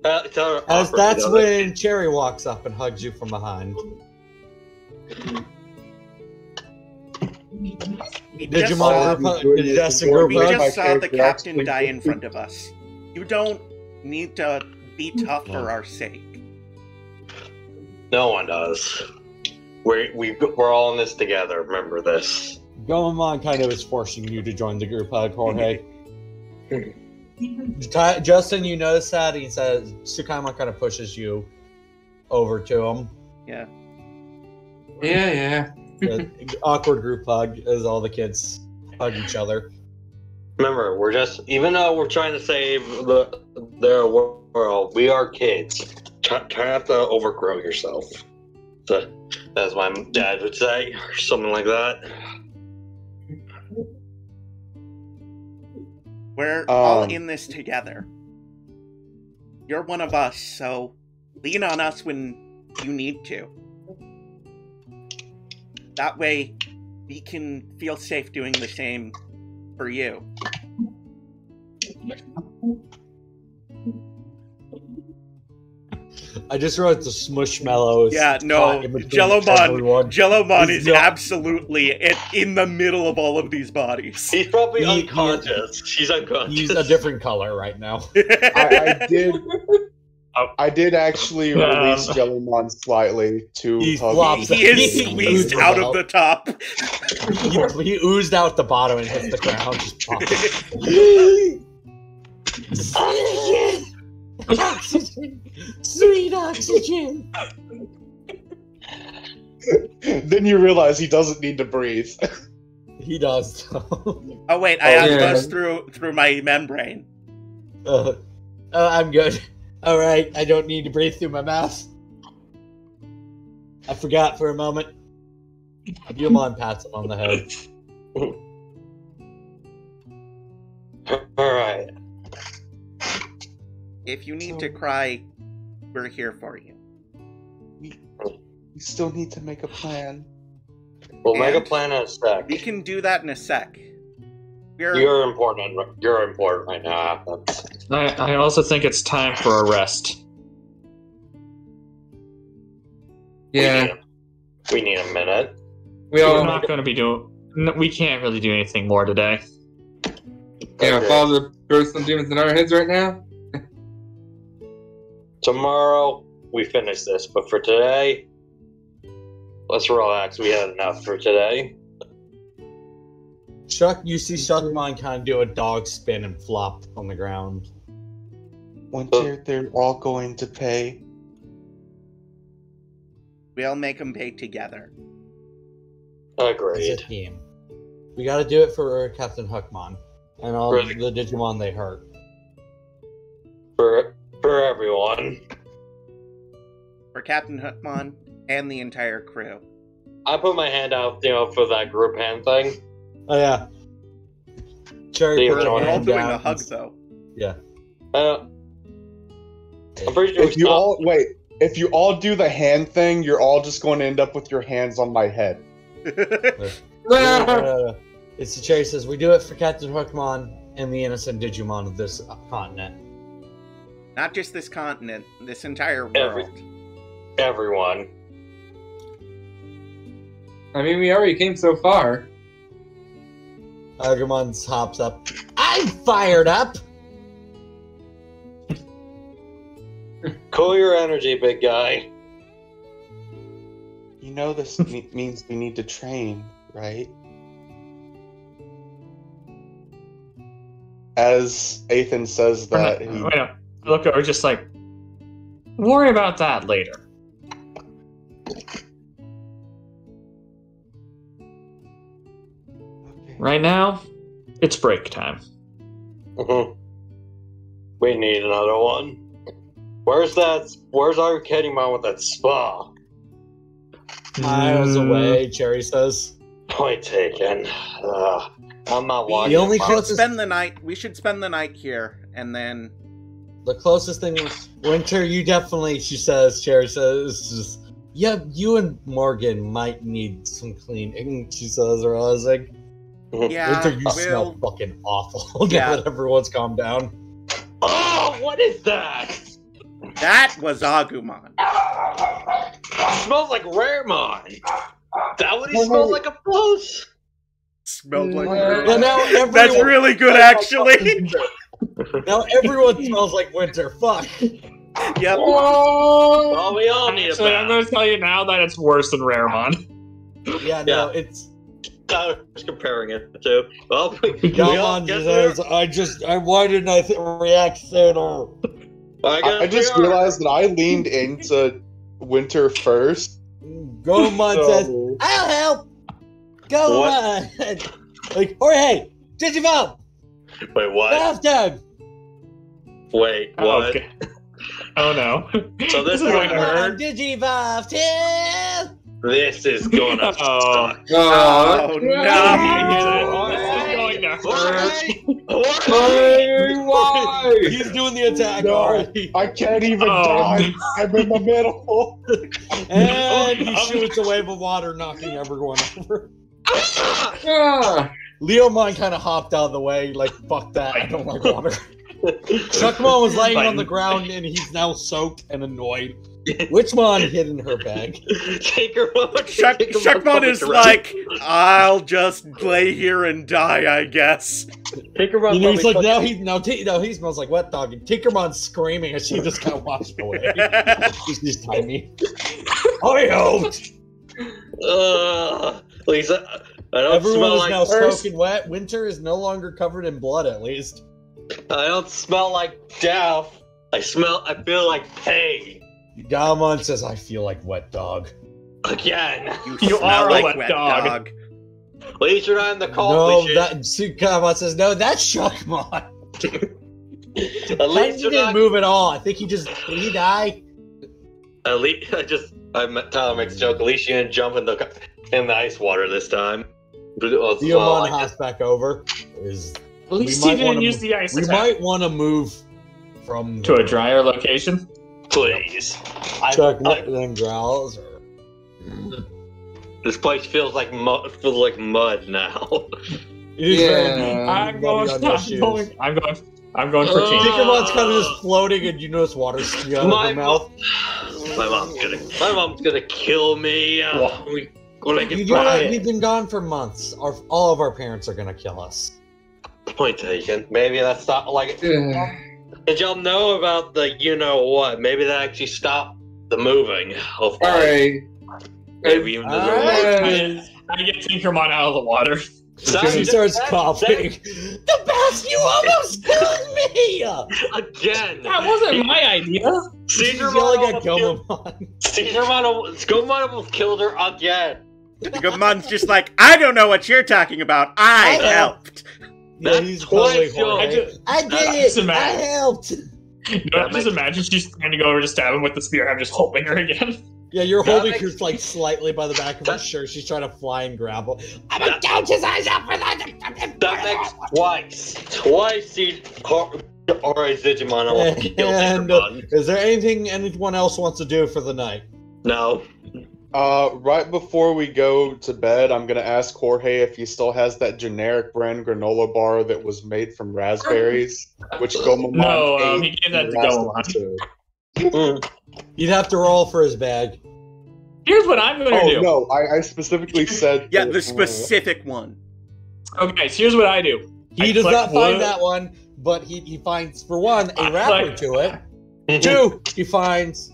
Uh, tell As that's doesn't it? when Cherry walks up and hugs you from behind. We Did just you saw, group hug? Did Justin group we just saw the captain die in front of us. You don't need to be tough for our sake. No one does. We're we, we're all in this together. Remember this. Gomamon kind of is forcing you to join the group hug, Jorge. Justin, you notice that he says Tsukaimon kind of pushes you over to him. Yeah. Yeah, yeah. Awkward group hug as all the kids hug each other. Remember, we're just even though we're trying to save the their world, we are kids. Try, try not to overgrow yourself. So, as my dad would say, or something like that. We're all Um, in this together. You're one of us, so lean on us when you need to. That way, we can feel safe doing the same for you. I just wrote the smushmallows. Yeah, no, caught in between Jellomon- everyone. Is not- absolutely in, in the middle of all of these bodies. He's probably He- he- unconscious. He's unconscious. He's a different color right now. I, I did. Oh. I did actually Um, release Jellomon slightly to He hug he is He squeezed out out. of the top. he, he oozed out the bottom and hit the ground. Just pops. Oxygen! Sweet oxygen! then you realize he doesn't need to breathe. He does, though. Oh wait, I Oh, yeah. osmosed through through my membrane. Uh, uh, I'm good. Alright, I don't need to breathe through my mouth. I forgot for a moment. Yumon pats him on the head. Alright. If you need to cry, we're here for you. We still need to make a plan. We'll make a plan in a sec. We can do that in a sec. We're You're important. You're important right now. I, I also think it's time for a rest. We Yeah, need a, we need a minute. we We're not going to be doing. No, we can't really do anything more today. yeah, with Okay. all the ghosts and demons in our heads right now. Tomorrow we finish this, but for today, let's relax. We had enough for today. Chuck, you see Shuckmon kind of do a dog spin and flop on the ground. Winter, they're all going to pay. we'll make them pay together. Agreed. As a team. We gotta do it for Captain Hookmon and all Really? the Digimon they hurt. For for everyone. For Captain Hookmon and the entire crew. I put my hand out, you know, for that group hand thing. Oh yeah. Cherry Leave put it. We're all hand doing down. a hug though. Yeah. Uh, I'm pretty sure If you we all wait, if you all do the hand thing, you're all just going to end up with your hands on my head. Uh, it's the cherry says we do it for Captain Hookmon and the innocent Digimon of this continent. Not just this continent, this entire world. Every- everyone. I mean, we already came so far. Agumon hops up. I'm fired up. Cool your energy, big guy. You know this me- means we need to train, right? As Ethan says that, not- he, oh, wait, no. Look, we're just like, worry about that later. Okay. Right now, it's break time. Mhm. We need another one. Where's that? Where's our Arcady mom with that spa? Miles Mm, away, Cherry says. Point taken. Uh, I'm not walking. The only my- closest- Spend the night. We should spend the night here, and then The closest thing was Winter, you definitely, she says, Cherry says, just, yeah, you and Morgan might need some cleaning, she says, realizing. yeah, Winter, you smell we'll. fucking awful Yeah. now that everyone's calmed down. Oh, what is that? That was Agumon. smells like Raremon. That what he No, smells like up close. Smelled like. Yeah. Well, now everyone, That's really good, actually. now everyone smells like Winter. Fuck. yep. Oh, we all need a Actually, I'm going to tell you now that it's worse than Raremon. Yeah, no, it's. I was comparing it to. Well, we, we all Galmon get there. I just, I, why didn't I th- react sooner? I, I, I just are. realized that I leaned into Winter first. Gomon says, I'll help. Go What? on. like, or hey, Digivolve, Wait, what? bathtub. Wait, Oh, what? okay. oh no. So this is is going to hurt. Digivolve, too. This is gonna Oh. suck. Oh, This is going to hurt. Why? Why? He's doing the attack No. already. I can't even Oh. die. I'm in the middle. And he Oh. shoots a wave of water, knocking everyone over. Ah, Leomon kind of hopped out of the way, like, fuck that, I don't like water. Shuckmon was laying on the ground and he's now soaked and annoyed. Which Mon hid in her bag. Take her mama. Shuck, take her is like, I'll just lay here and die, I guess. Take her. You know, he's like, fucking- now he, now, t- now he smells like wet dog. And Tinkermon's screaming as she just got washed away. She's just tiny. I helped! Ugh. Lisa, I don't Everyone smell is like now first. soaking wet. Winter is no longer covered in blood, at least. I don't smell like death. I smell. I feel like pain Gamon says, I feel like wet dog. again. You, You smell are a like wet wet dog. dog. At least you're not in the cold. No, that Gamon says, no, that's Shuckmon. At least you're didn't not. move at all. I think he just, did he die? At least I just. I met Tyler makes a joke. At least you didn't jump in the in the ice water this time. But, uh, Diamond well, I back over. Is At least he didn't use move- the ice we attack. might want to move from to a drier location. please. I, Chuck I- then growls. This place feels like mud. Feels like mud now. It is Yeah. I'm muddy going. on your I'm going. I'm going. I'm going for Uh, team. Tinkermon's kind of just floating, and you notice water skiing out of My her mouth. My mom's gonna. My mom's gonna kill me. Uh, we, when I You get know. We've been gone for months. Our, all of our parents are gonna kill us. Point taken. Maybe that's not like. Did y'all know about the you know what? Maybe that actually stopped the moving of All right. Maybe even the Uh, I get Tinkermon out of the water. Sounds- She starts coughing. The best! You almost killed me! Again. That wasn't my idea. She's Caesar yelling at almost killed. Gomamon. Caesar almost almost killed her again. Gamon's just like, I don't know what you're talking about. I I helped. Yeah, That's he's totally twice, horny. I just, I did I it! just I helped! you know, just imagine she's trying to go over to stab him with the spear. I'm just holding her again. Yeah, you're That holding makes- her like slightly by the back of her shirt. She's trying to fly and grapple. I'm gonna gouge his eyes out for that! That makes twice. Twice he or Alright, Digimon almost killed And Digimon. Uh, is there anything anyone else wants to do for the night? No. Uh, right before we go to bed, I'm gonna ask Jorge if he still has that generic brand granola bar that was made from raspberries, which Gomamon No, um, he gave that to the last Gomamon. episode. Mm. You'd have to roll for his bag. Here's what I'm going to Oh do. no, I, I specifically said. Yeah, that- the specific one. Okay, so here's what I do. He I does collect not find that one, but he, he finds, for one, a I wrapper to it. Two, he finds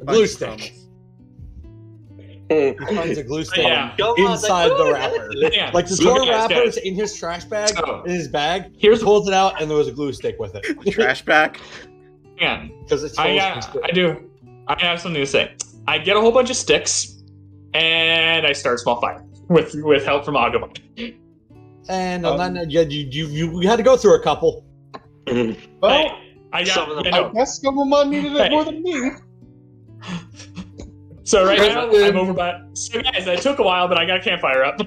a glue stick. He finds a glue stick Yeah. Come inside the wrapper. Yeah. Like the so tour guys, wrapper is guys, in his trash bag, So, in his bag. He here's pulls it out, and there was a glue stick with it. Trash bag. yeah, Because it's I full of got, I do. I have something to say. I get a whole bunch of sticks, and I start a small fire with with help from Agumon. And on Um, that note, yeah, you, you, you, you had to go through a couple. Well, Hey, I got. Some of them- you know, I guess Gomamon needed it Hey. more than me. So right now I'm over by. So guys, it took a while, but I got a campfire up.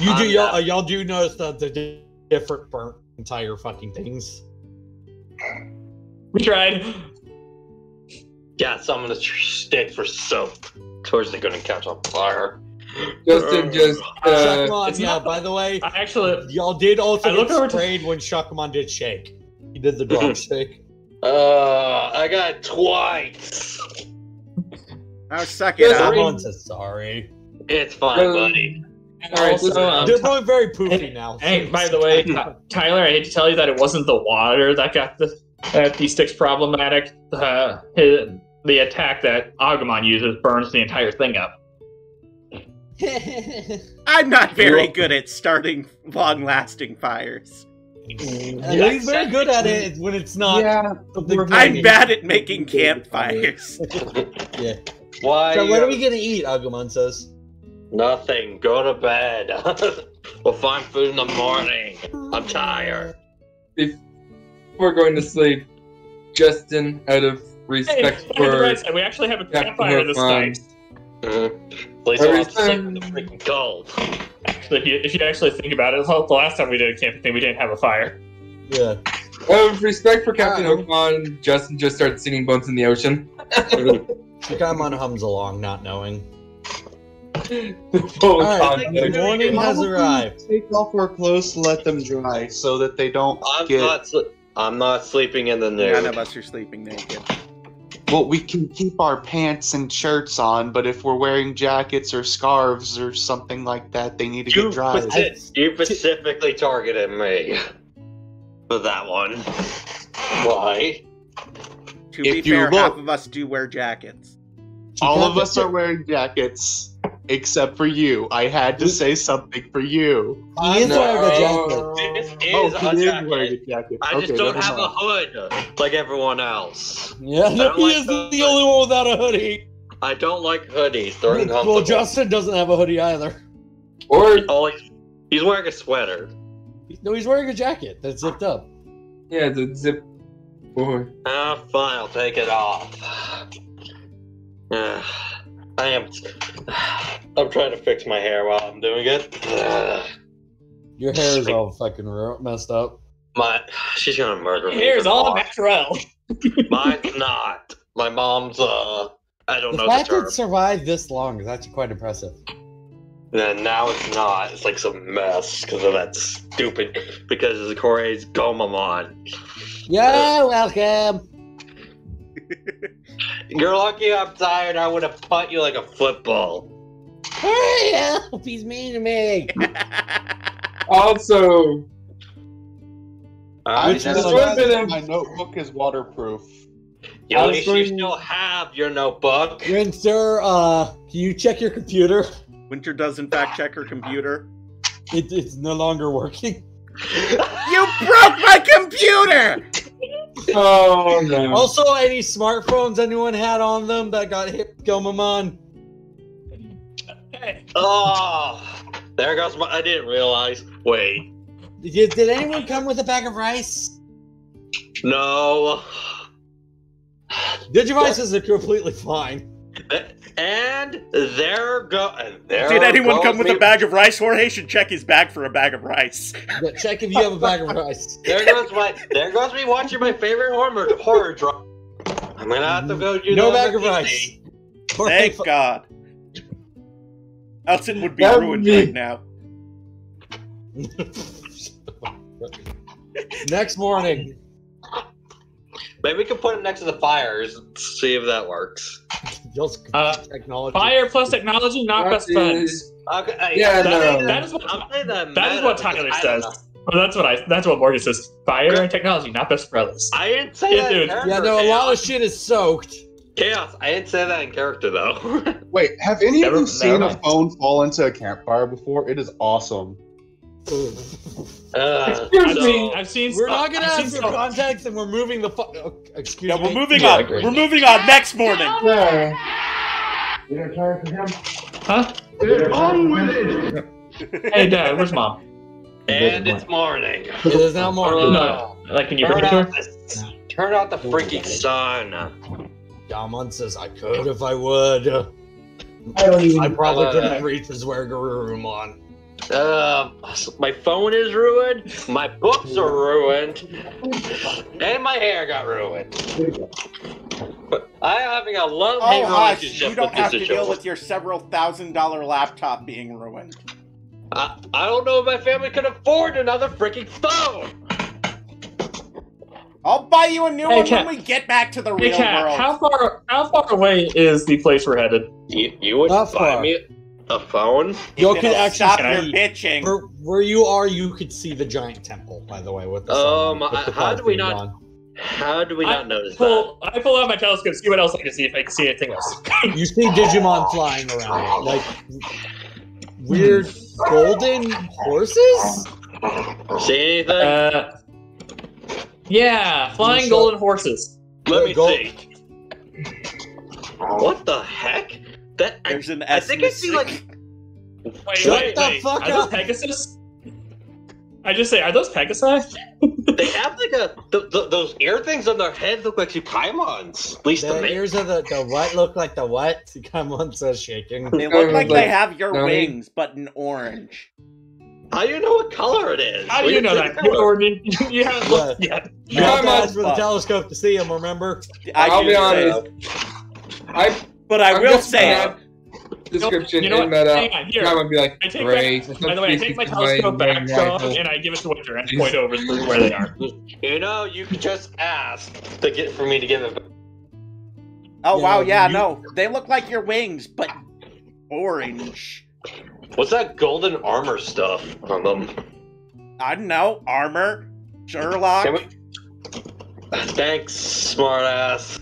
You do, y'all, uh, y'all do notice that the di- different burnt entire fucking things. We tried. Yeah, some of the tr- sticks for soap. Towards they're gonna catch on fire. Justin just uh, Shuckmon, it's yeah, by the way, I actually. y'all did also I look get over to- when Shuckmon did shake. He did the dog shake. Uh, I got twice. Oh, suck it Yes, up. I mean- Shuckmon says sorry. It's fine, Um, buddy. And All right, also, listen, um, They're both very poofy now. Hey, by the way, Ty- Tyler, I hate to tell you that it wasn't the water that got the that these sticks problematic. Uh, his, the attack that Agumon uses burns the entire thing up. I'm not very good at starting long-lasting fires. And he's very good at it when it's not. yeah. something we're- banging. I'm bad at making campfires. Yeah. Why? So what are we gonna eat? Agumon says. Nothing. Go to bed. we'll find food in the morning. I'm tired. We're going to sleep. Justin, out of respect look at the for bright side, we actually have a campfire this Hook, night. Mhm. At least I'll Every have to sleep in the freaking cold. Actually, if you, if you actually think about it, the last time we did a camping thing, we didn't have a fire. Yeah. out of respect for Captain. Hookmon, Justin just starts singing Bones in the Ocean. Shuckmon hums along, not knowing. Full Alright, the morning has arrived. Take off our clothes let them dry so that they don't I'm get. not. Sl- I'm not sleeping in the nude. None of us are sleeping naked. Well, we can keep our pants and shirts on, but if we're wearing jackets or scarves or something like that, they need to You, get dried. speci- you specifically targeted me for that one. Why? To be If you fair, look- half of us do wear jackets. All of us are wearing jackets. except for you. I had to say something for you. He is No. wearing a oh, jacket. This Oh, is he a is jacket. wearing a jacket. I okay, just don't never have a mind. hood like everyone else. Yeah, no, don't he like is the- the only one without a hoodie. I don't like hoodies. They're Well. Justin doesn't have a hoodie either. Or Oh, he's- he's wearing a sweater. No, he's wearing a jacket that's zipped up. yeah, the zip. Boy. Ah, fine, I'll take it off. Ah, I am. I'm trying to fix my hair while I'm doing it. Ah, Your hair is all fucking messed up. My, she's gonna murder me. Here's for all life. natural. Mine's not. My mom's. Uh, I don't The know the fact term. it survived this long is actually quite impressive. And now it's not. It's like some mess because of that stupid. Because of the Corey's Gomamon. Yeah, welcome. You're lucky I'm tired. I would have punt you like a football. Hurry up! He's mean to me. Also, I I Which just, is just what- realized my notebook is waterproof. at least you going- still have your notebook. Winter, uh, can you check your computer? Winter does in fact check her computer. It, it's no longer working. You broke my computer! oh no. Also, any smartphones anyone had on them that got hit Gomamon? Hey, Oh, there goes my. I didn't realize. Wait, Did, did anyone come with a bag of rice? no. Digivices are completely fine. And there go. And there Did anyone come with me- a bag of rice? Jorge should check his bag for a bag of rice. But check if you have a bag of rice. There goes my. There goes me watching my favorite horror horror drama. I'm gonna have to go do No that bag of with rice. Disney. Thank God. Elton would be That ruined be- right now. Next morning, Maybe we can put it next to the fires. And see if that works. Just Uh, technology. fire plus technology, not best That friends. is- Okay, hey, Yeah, I'm no. saying That is what- I'm saying that. that is what because Tyler says. Well, that's what I. That's what Morgan says. Fire and technology, not best brothers. I didn't say Yeah, that. dude. Yeah, no, a lot of shit is soaked. Chaos. I didn't say that in character though. Wait, have any Never- of you seen a phone fall into a campfire before? It is awesome. Uh, Excuse I've me. seen, I've seen. We're stuff- not gonna I've ask seen for stuff- context, and we're moving the. Fu- oh, excuse Yeah, me. we're moving Yeah, on. We're moving on. Next morning. Yeah. Huh? Hey, Dad, where's Mom? and it's morning. It is now morning. No, like, can you Turn it out the, turn out the freaking sun. Yamon says I could if I would. I don't even. I probably couldn't reach his Garurumon. Uh, my phone is ruined. My books are ruined, and my hair got ruined. But I'm having a love-hate Oh, hush. relationship You don't with have this to deal with your several thousand dollar laptop being ruined. I, I don't know if my family can afford another freaking phone. I'll buy you a new Hey, one Kat. when we get back to the Hey, real Kat, world. how far how far away is the place we're headed? You, you would Not buy far. me a phone? You it'll could actually stop Can I- your bitching. Where, where you are, you could see the giant temple. By the way, with the sun Um, on, with the how do we being not- gone. How do we I not notice that? Pull, I pull out my telescope, see what else I can see if I can see anything else. You see Digimon flying around, like weird golden horses. See anything? Uh, yeah, flying golden horses. Let me go- see. What the heck? That I, There's an I S think I see like Wait, Shut wait, the wait. fuck are those up. Pegasus? I just say, are those Pegasi? they have like a th- th- those ear things on their head look like Paimons. At least to The ears of the, the what look like the what? Come on, says shaking. They look like like- they have your no, wings, but in orange. How do you know what color it is? How do We you know that? You, color. you haven't looked yet. You have to Come on, ask for the telescope to see them. Remember? I I'll be say- honest. I But I I'm will just say, gonna- description You know in what? meta. Hang on, here. I would be like, I take great. back, by the way, I take my telescope back, Sean, and I give it to Winter and point over to where they are. You know, you could just ask to get for me to give it. oh Yeah, wow, yeah, you- no, they look like your wings, but orange. What's that golden armor stuff on them? I don't know, armor, Sherlock. Can we? Thanks, smartass.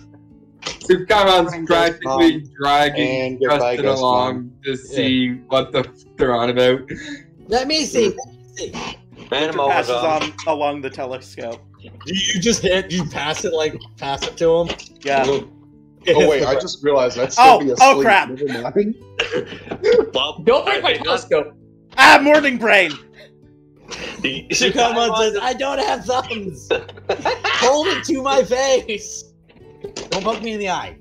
Shuckmon's practically dragging And goodbye, Justin Gusmon. along to see what the f- they're on about. Let me see. Let me see. Man, passes on along the telescope. Do you just hit? You pass it like pass it to him? Yeah. Oh wait, I just realized that's still Oh, be oh, asleep. crap. Never mind. Well, Don't break my I think telescope. Ah, morning brain. the- Sukamon says, "I don't have thumbs. Hold it to my face. Don't poke me in the eye.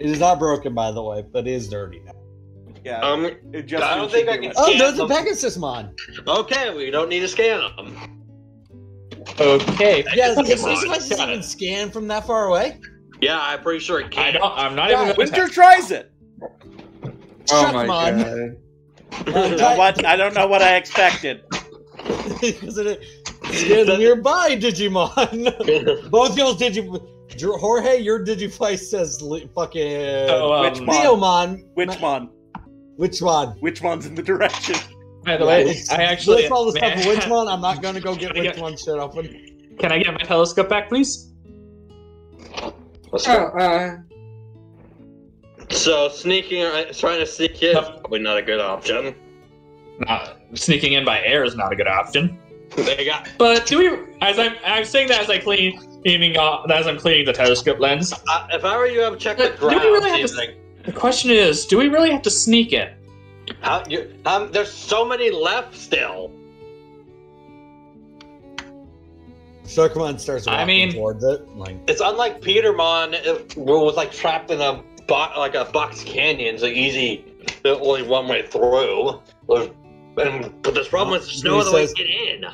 It is not broken, by the way, but it is dirty now. Yeah. Um, it just I don't think I can- Oh, Scan there's a. Pegasus mon. okay, we don't need to scan them. Okay. Yeah, Come this on, device doesn't even it. scan from that far away. Yeah, I'm pretty sure it I can. don't. I'm not even. Winter tries it. Oh Shut my mon. god. You what? I don't know what I expected. Because it scans nearby Digimon. Both y'all's Digimon. Jorge, your Digivice says li- fucking So, um, Which mon? Leomon. Which one? Which one? Which one's in the direction? By the way, I actually. With all the stuff man, of which one, I'm not gonna go get Can I which get- one shit open. Can I get my telescope back, please? Let's Oh, go. uh, So sneaking, uh, trying to sneak in, is probably not a good option. Not sneaking in by air is not a good option. They got. But do we? As I'm, I'm saying that as I clean, aiming off, as I'm cleaning the telescope lens. Uh, if I were you, I would check the ground. Do we really have to- they- The question is, do we really have to sneak in? How, you, um, there's so many left still. Shuckmon starts walking I walking mean- towards it. Like, It's unlike Petermon, who was like trapped in a bo- like a box canyon, so easy, the only one way through. And but this problem is there's no He other way to get in.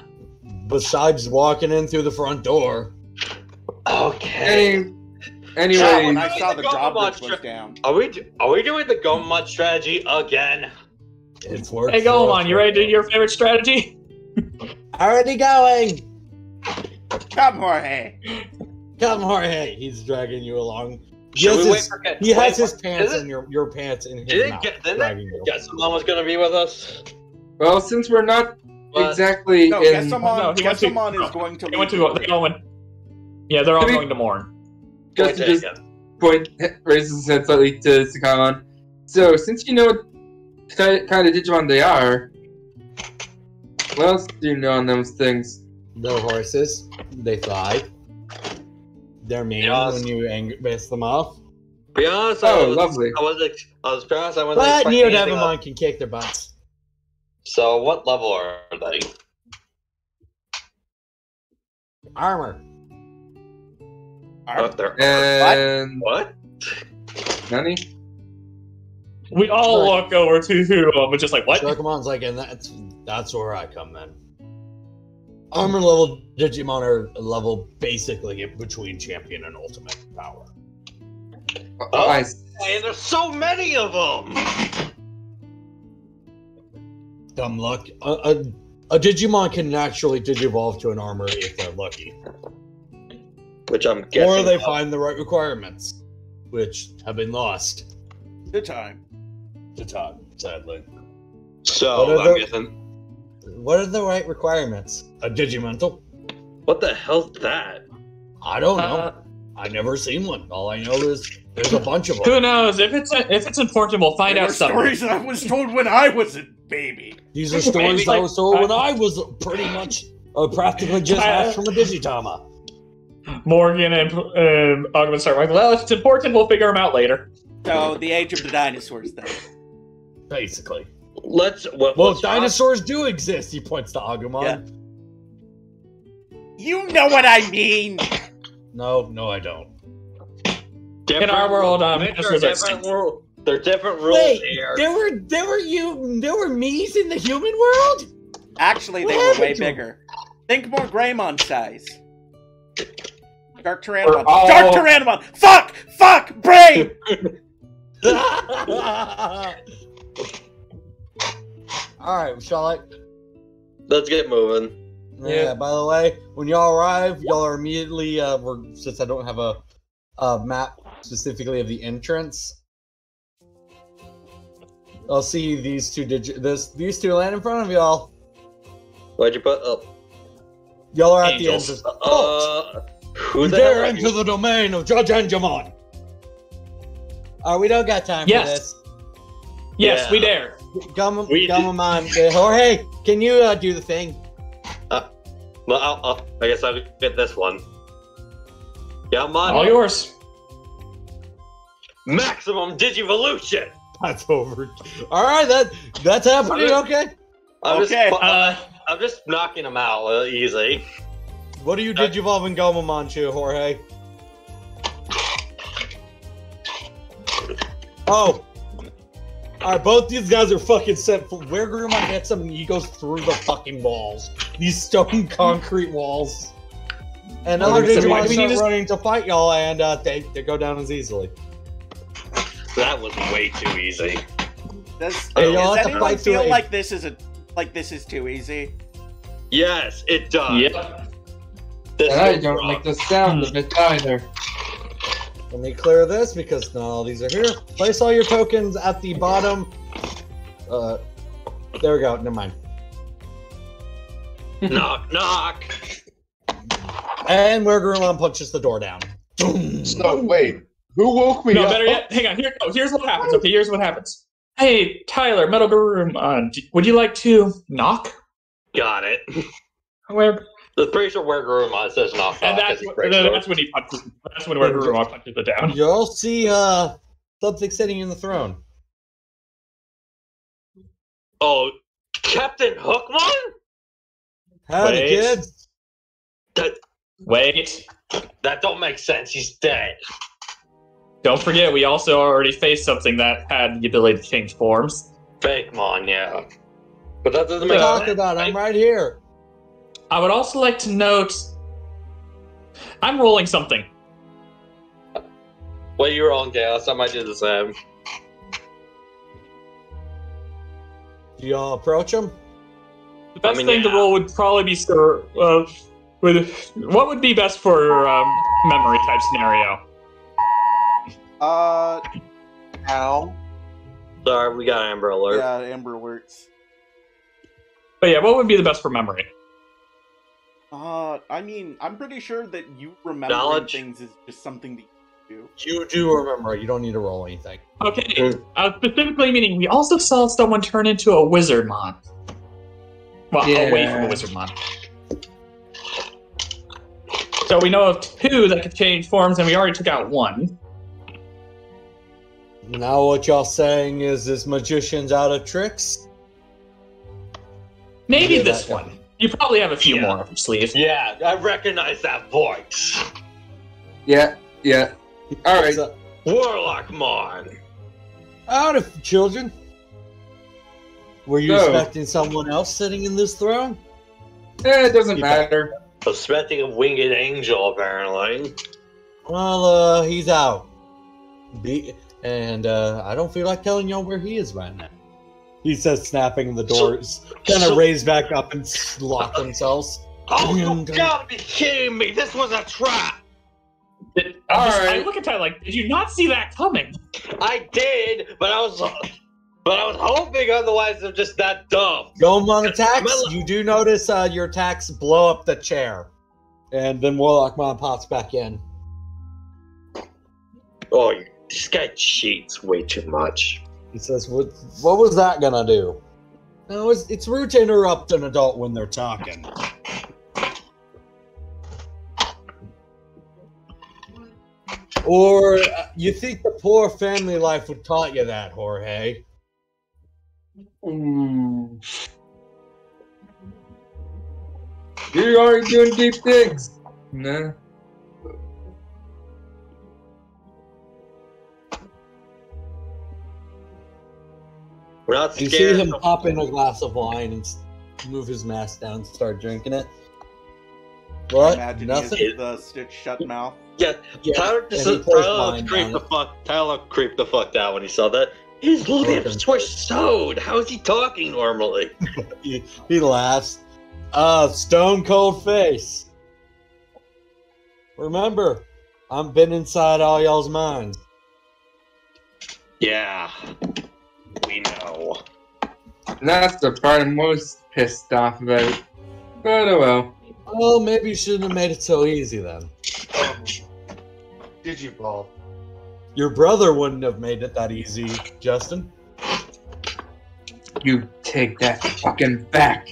besides walking in through the front door. Okay. any, Yeah, when anyway, I saw the Go drawbridge on, was down. Are we do- are we doing the Gomod strategy again? It's worked. Hey, go on. You ready to do your favorite strategy? Already going. Come, Jorge. Come, Jorge. He's dragging you along. He Should has we wait his, for he has wait, his pants is in your your pants in his mouth. get- dragging you. Guess someone was gonna be with us. well, since we're not But- exactly No, in, Gessamon, No, he went to- Gessamon no. is going to They went to. the They all went. Yeah, they're all Maybe- going to mourn. just to Point just taken. point raises his head slightly to Shuckmon. So, since you know what kind of Digimon they are, what else do you know on those things? They're horses. They fly. They're mean Yes. when you ang- piss them off. Be honest, I Oh, was, lovely. I was, ex- I was be honest, I wasn't But expecting anything else. Can kick their butts. So, what level are they? Armor. Oh, they're And what? Nani? We all Right. walk over to them, but just like what? Shuckmon's like, and that's that's where I come in. Armor level Digimon are level basically between champion and ultimate power. Oh, I oh, Hey, there's so many of them. Dumb luck. A, a, a Digimon can naturally digivolve to an armor if they're lucky. Which I'm guessing. or they not. find the right requirements, which have been lost Good time. to time, sadly. So What are I'm the- guessing. What are the right requirements? A Digimental? What the hell's that? I don't know. Uh, I've never seen one. All I know is there's a bunch of them. who knows? If it's if it's important, we'll find There out were something. stories I was told when I was a baby. These are stories Maybe, I was told when I was pretty much uh, practically just hatched from a Digitama. Morgan and um, Augment start like, well, if it's important, we'll figure them out later. So the age of the dinosaurs then. Basically. Let's. What, Well, what's dinosaurs do exist, he points to Agumon. Yeah. You know what I mean. No, no, I don't. different- In our world, um, There are different extinct. rule- There are different rules Wait, here. there were there were you there were me's in the human world? Actually, they What were way to 'em? bigger. Think more Greymon size. Dark Tyrannomon. all- Dark Tyrannomon. Fuck! Fuck! Brain! Alright, shall I? Let's get moving. Yeah. Yeah. By the way, when y'all arrive, y'all are immediately. Uh, we're, since I don't have a, a map specifically of the entrance, I'll see these two digit. This these two land in front of y'all. Why'd you put up? Y'all are at Angels. the entrance. Oh, Uh, who you the dare hell are enter you? the domain of Judge Angemon. Oh, we don't got time Yes. for this. Yes, Yeah. we dare. We Gum, did- Gomamon, uh, Jorge, can you uh, do the thing? Well, I'll, I'll, I guess I'll get this one. Yeah, I'm on All yours. maximum digivolution. That's over. All right, that that's happening. Okay. I'm Okay. Just, Uh, I'm just knocking them out uh, easy. What do you digivolve in Gomamon to, Jorge? Oh. All right, both these guys are fucking set. For where Grumon hits him, he goes through the fucking walls. These stone concrete walls. And Well, other so why Digimon do we start need to- running to fight y'all, and uh, they, they go down as easily. That was way too easy. Does, Hey, does y'all have to anyone fight through feel it. like this is a like this is too easy? Yes, it does. Yep. This And I don't wrong. like the sound of it either. Let me clear this because not all these are here. Place all your tokens at the bottom. Uh, there we go. Never mind. knock, knock. And where Grumon punches the door down. So wait, who woke me up? No, up? better yet, hang on. Here, oh, here's what happens. Okay, here's what happens. Hey, Tyler, Metal Guru, uh, would you like to knock? Got it. Where? The pretty sure where Gurumon says knock, And knock, that's, 'cause when- that's when he punches. That's when where Guru punches it down. You'll see uh something sitting in the throne. Oh, Captain Hookmon? Howdy, Wait. kids. That Wait, that don't make sense. He's dead. don't forget, we also already faced something that had the ability to change forms. Fake Fakemon, yeah. But that doesn't What make are sense. talking about? I'm right here. I would also like to note, I'm rolling something. Well, you're wrong, Chaos. I might do the same. Do y'all approach him? The best mean, thing to roll would probably be sir. Uh, with what would be best for um, memory type scenario? Uh, Ow. Sorry, we got Amber Alert. yeah, Amber alerts. But yeah, what would be the best for memory? Uh, I mean, I'm pretty sure that you remembering Knowledge? things is just something that you do. You do remember. You don't need to roll anything. Okay, uh, specifically meaning we also saw someone turn into a wizard mon. Well, away from a Yeah. wizard mon. So we know of two that could change forms, and we already took out one. Now what y'all saying is this magician's out of tricks? Maybe Yeah, this that- one. You probably have a few Yeah. more up your sleeve. Yeah, I recognize that voice. Yeah, yeah. All right. Warlock Mon. out of children. Were you No. expecting someone else sitting in this throne? Eh, it doesn't You matter. Expecting a winged angel, apparently. Well, uh, he's out. Be- and uh, I don't feel like telling y'all where he is right now. He says, snapping the doors, kind of so- raise back up and s- lock themselves. Oh, you gotta be kidding me! This was a trap! Did, All I right. look at that like, did you not see that coming? I did, but I was, but I was hoping otherwise I'm just that dumb. Go on attacks. Mel- You do notice uh, your attacks blow up the chair. And then Warlockmon pops back in. Oh, you- this guy cheats way too much. He says, "What? What was that gonna do?" No, it's, it's rude to interrupt an adult when they're talking. Or uh, you think the poor family life would taught you that, Jorge? Ooh. You already doing deep things. Nah. We're not You see him pop in a glass of wine and move his mask down and start drinking it. What? Imagine Nothing. he has the stitch shut mouth. Yeah, Yeah, Tyler, and just, he Tyler wine creeped the fuck. Tyler creeped the fuck out when he saw that. His lips were sewed. How is he talking normally? he, he laughs. Uh, stone cold face. Remember, I've been inside all y'all's minds. Yeah, we know. That's the part I'm most pissed off about. But oh well. Well, maybe you shouldn't have made it so easy then. Digiball. Your brother wouldn't have made it that easy, Justin. You take that fucking back.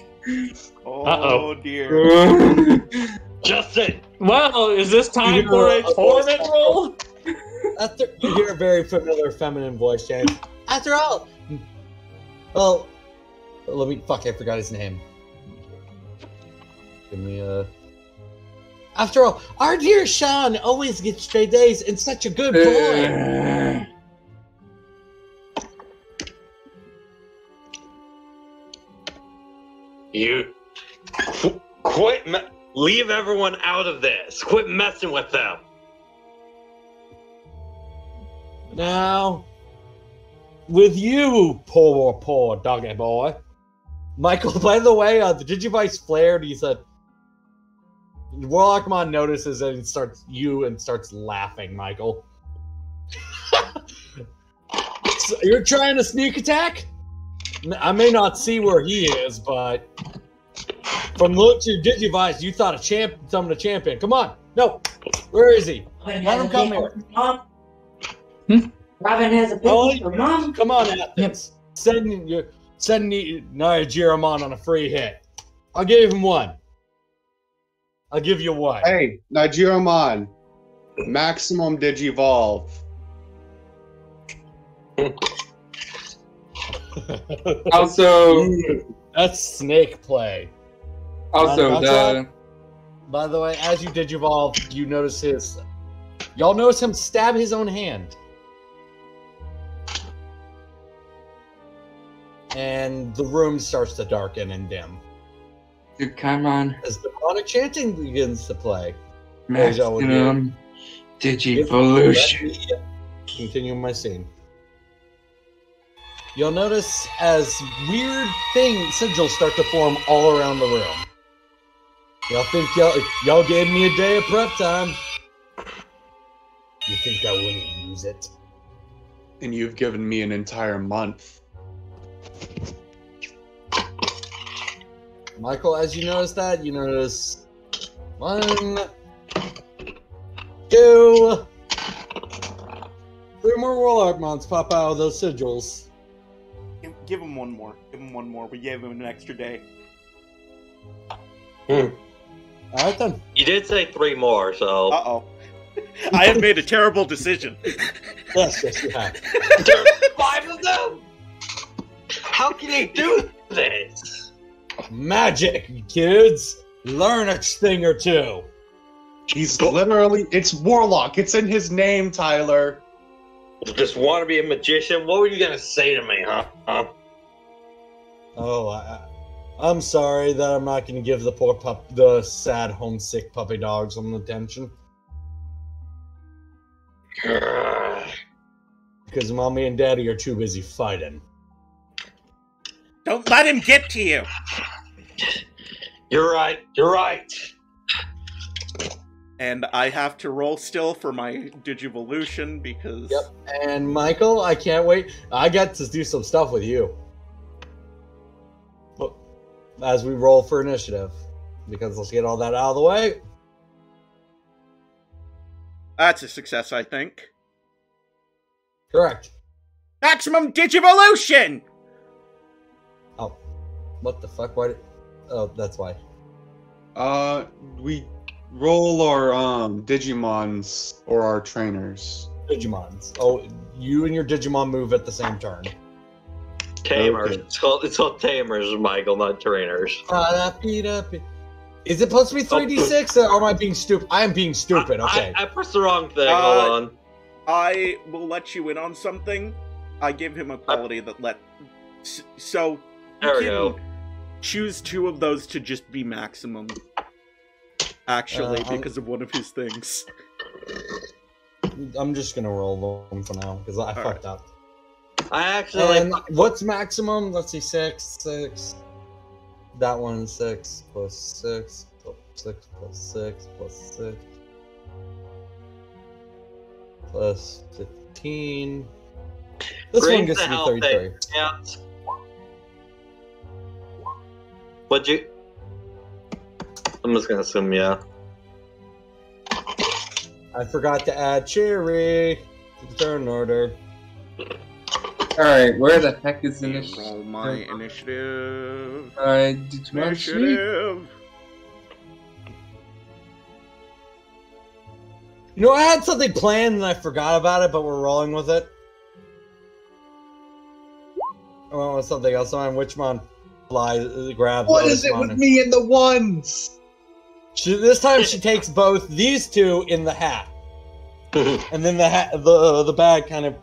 Oh Uh-oh. dear. Justin! Well, is this time You for a know, tournament roll? You hear a very familiar feminine voice, James. After all, well, let me. Fuck, I forgot his name. Give me a. After all, our dear Sean always gets straight A's and such a good boy. You qu- quit. Me- leave everyone out of this. Quit messing with them. Now, with you, poor, poor doggy boy. Michael, by the way, uh, the Digivice flared. He said, Warlockmon notices and starts you and starts laughing, Michael. So you're trying to sneak attack? I may not see where he is, but from the looks of your Digivice, you thought a champ, summoned a champion. Come on, no, where is he? Let him come here. Hmm? Robin has a paper Oh, for mom. Come on, Athens. Send you send Niajiramon on a free hit. I'll give him one. I'll give you one. Hey, Nigeramon, maximum Digivolve. Also, That's snake play. also Not the By the way, as you digivolve, you notice his. Y'all notice him stab his own hand. And the room starts to darken and dim dude, come on, as demonic chanting begins to play. There's all with you. maximum digivolution. Continue my scene. You'll notice as weird things, sigils start to form all around the room. Y'all think y'all, y'all gave me a day of prep time. You think I wouldn't use it? And you've given me an entire month. Michael, as you notice that, you notice one, two, three more warlock mons pop out of those sigils. Give, give him one more. Give him one more. We gave him an extra day. All right then. You did say three more, so Uh oh. I have made a terrible decision. Yes, yes, you have. there's five of them. How can they do this? Magic, kids. Learn a thing or two. He's literally, it's Warlock. It's in his name, Tyler. Just want to be a magician? What were you gonna say to me, huh? Huh? Oh, I, I'm sorry that I'm not going to give the poor pup, the sad homesick puppy dogs some attention because mommy and daddy are too busy fighting. Don't let him get to you. You're right. You're right. And I have to roll still for my Digivolution because Yep. And Michael, I can't wait. I got to do some stuff with you. Well, As we roll for initiative, because let's get all that out of the way. that's a success, I think. Correct. Maximum Digivolution! What the fuck? Why? Did... Oh, that's why. Uh, we roll our um Digimons or our trainers. Digimons. Oh, you and your Digimon move at the same turn. Tamers. Okay. It's called it's called tamers, Michael, not trainers. Is it supposed to be 3d6 or am I being stupid? I am being stupid, okay. I, I pressed the wrong thing. Uh, Hold on. I will let you in on something. I give him a quality that let. So There we you go. Can choose two of those to just be maximum. Actually, Uh, because of one of his things. I'm just gonna roll them for now because I All fucked up. I actually And what's maximum? Let's see, six, six. That one's six plus six plus six plus six plus six plus fifteen. This one Brings gets the to be thirty-three. yeah. But you I'm just gonna assume yeah. I forgot to add cherry. Turn order. Alright, where the heck is the Roll initiative? my initiative. Uh, Digimon sheet? Initiative. You know, I had something planned and I forgot about it, but we're rolling with it. I went with something else on Witchmon flies, uh, grabs. What the is it with and- me and the ones? She, this time she takes both these two in the hat, and then the hat, the the bag kind of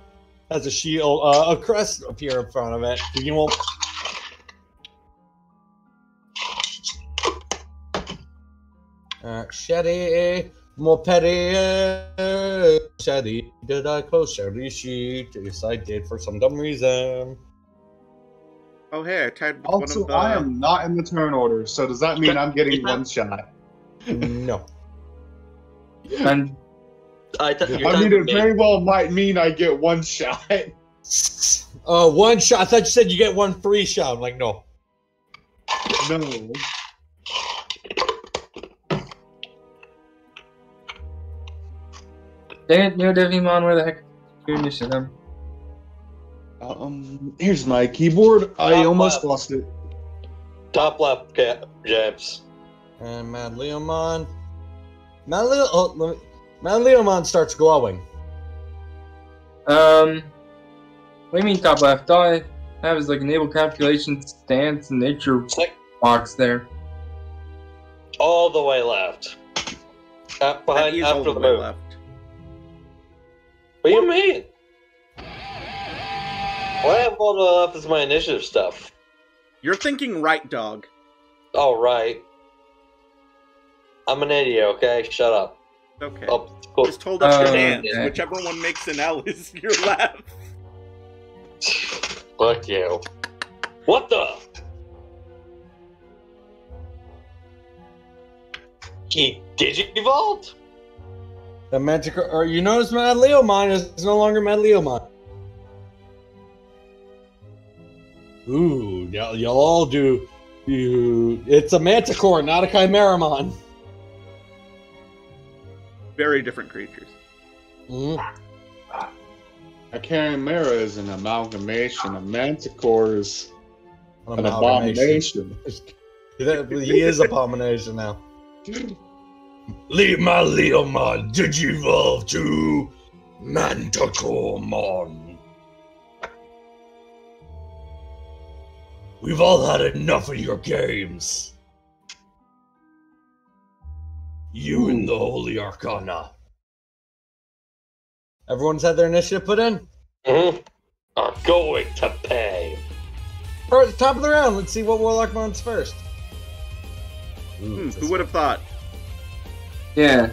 has a shield, uh, a crest appear in front of it. You won't. Uh, Shetty, more petty, uh, Shetty. Did I close Shetty sheet? Yes, I did for some dumb reason. Oh, hey, I tied one Also, of the. I am not in the turn order, so does that mean I'm getting one shot? No. And I thought you're I mean, it very well might mean I get one shot. Uh, one shot. I thought you said you get one free shot. I'm like, no. No. dang it, Neo Devimon, where the heck is your initiative? Um, here's my keyboard. I almost left. lost it. top left, Cap James. And Mad Leomon. Mad, Leo- oh, let me- Mad Leomon starts glowing. Um, what do you mean top left? All I have is like enable calculation, stance, and nature It's box there. all the way left. Up That behind after the the way move. left. What do you mean? What I have all the way is my initiative stuff. You're thinking right, dog. All right. I'm an idiot. Okay, shut up. Okay. Oh, cool. Just hold up your oh, hand. hands. okay. Whichever one makes an L is your left. Fuck you. What the? He digivolved? The magical. or you notice Mad Leomon is no longer Mad Leomon. Ooh, y'all, y'all all do. You, it's a Manticore, not a Chimeramon. Very different creatures. Mm. A Chimera is an amalgamation. A Manticore is An an amalgamation. abomination. he is abomination now. Leave my Leomon digivolve to Manticoremon. We've all had enough of your games. You and the Holy Arcana. Everyone's had their initiative put in? Mm-hmm. Are going to pay. All right, top of the round. Let's see what Warlockmon's first. Hmm, who would have thought? Yeah.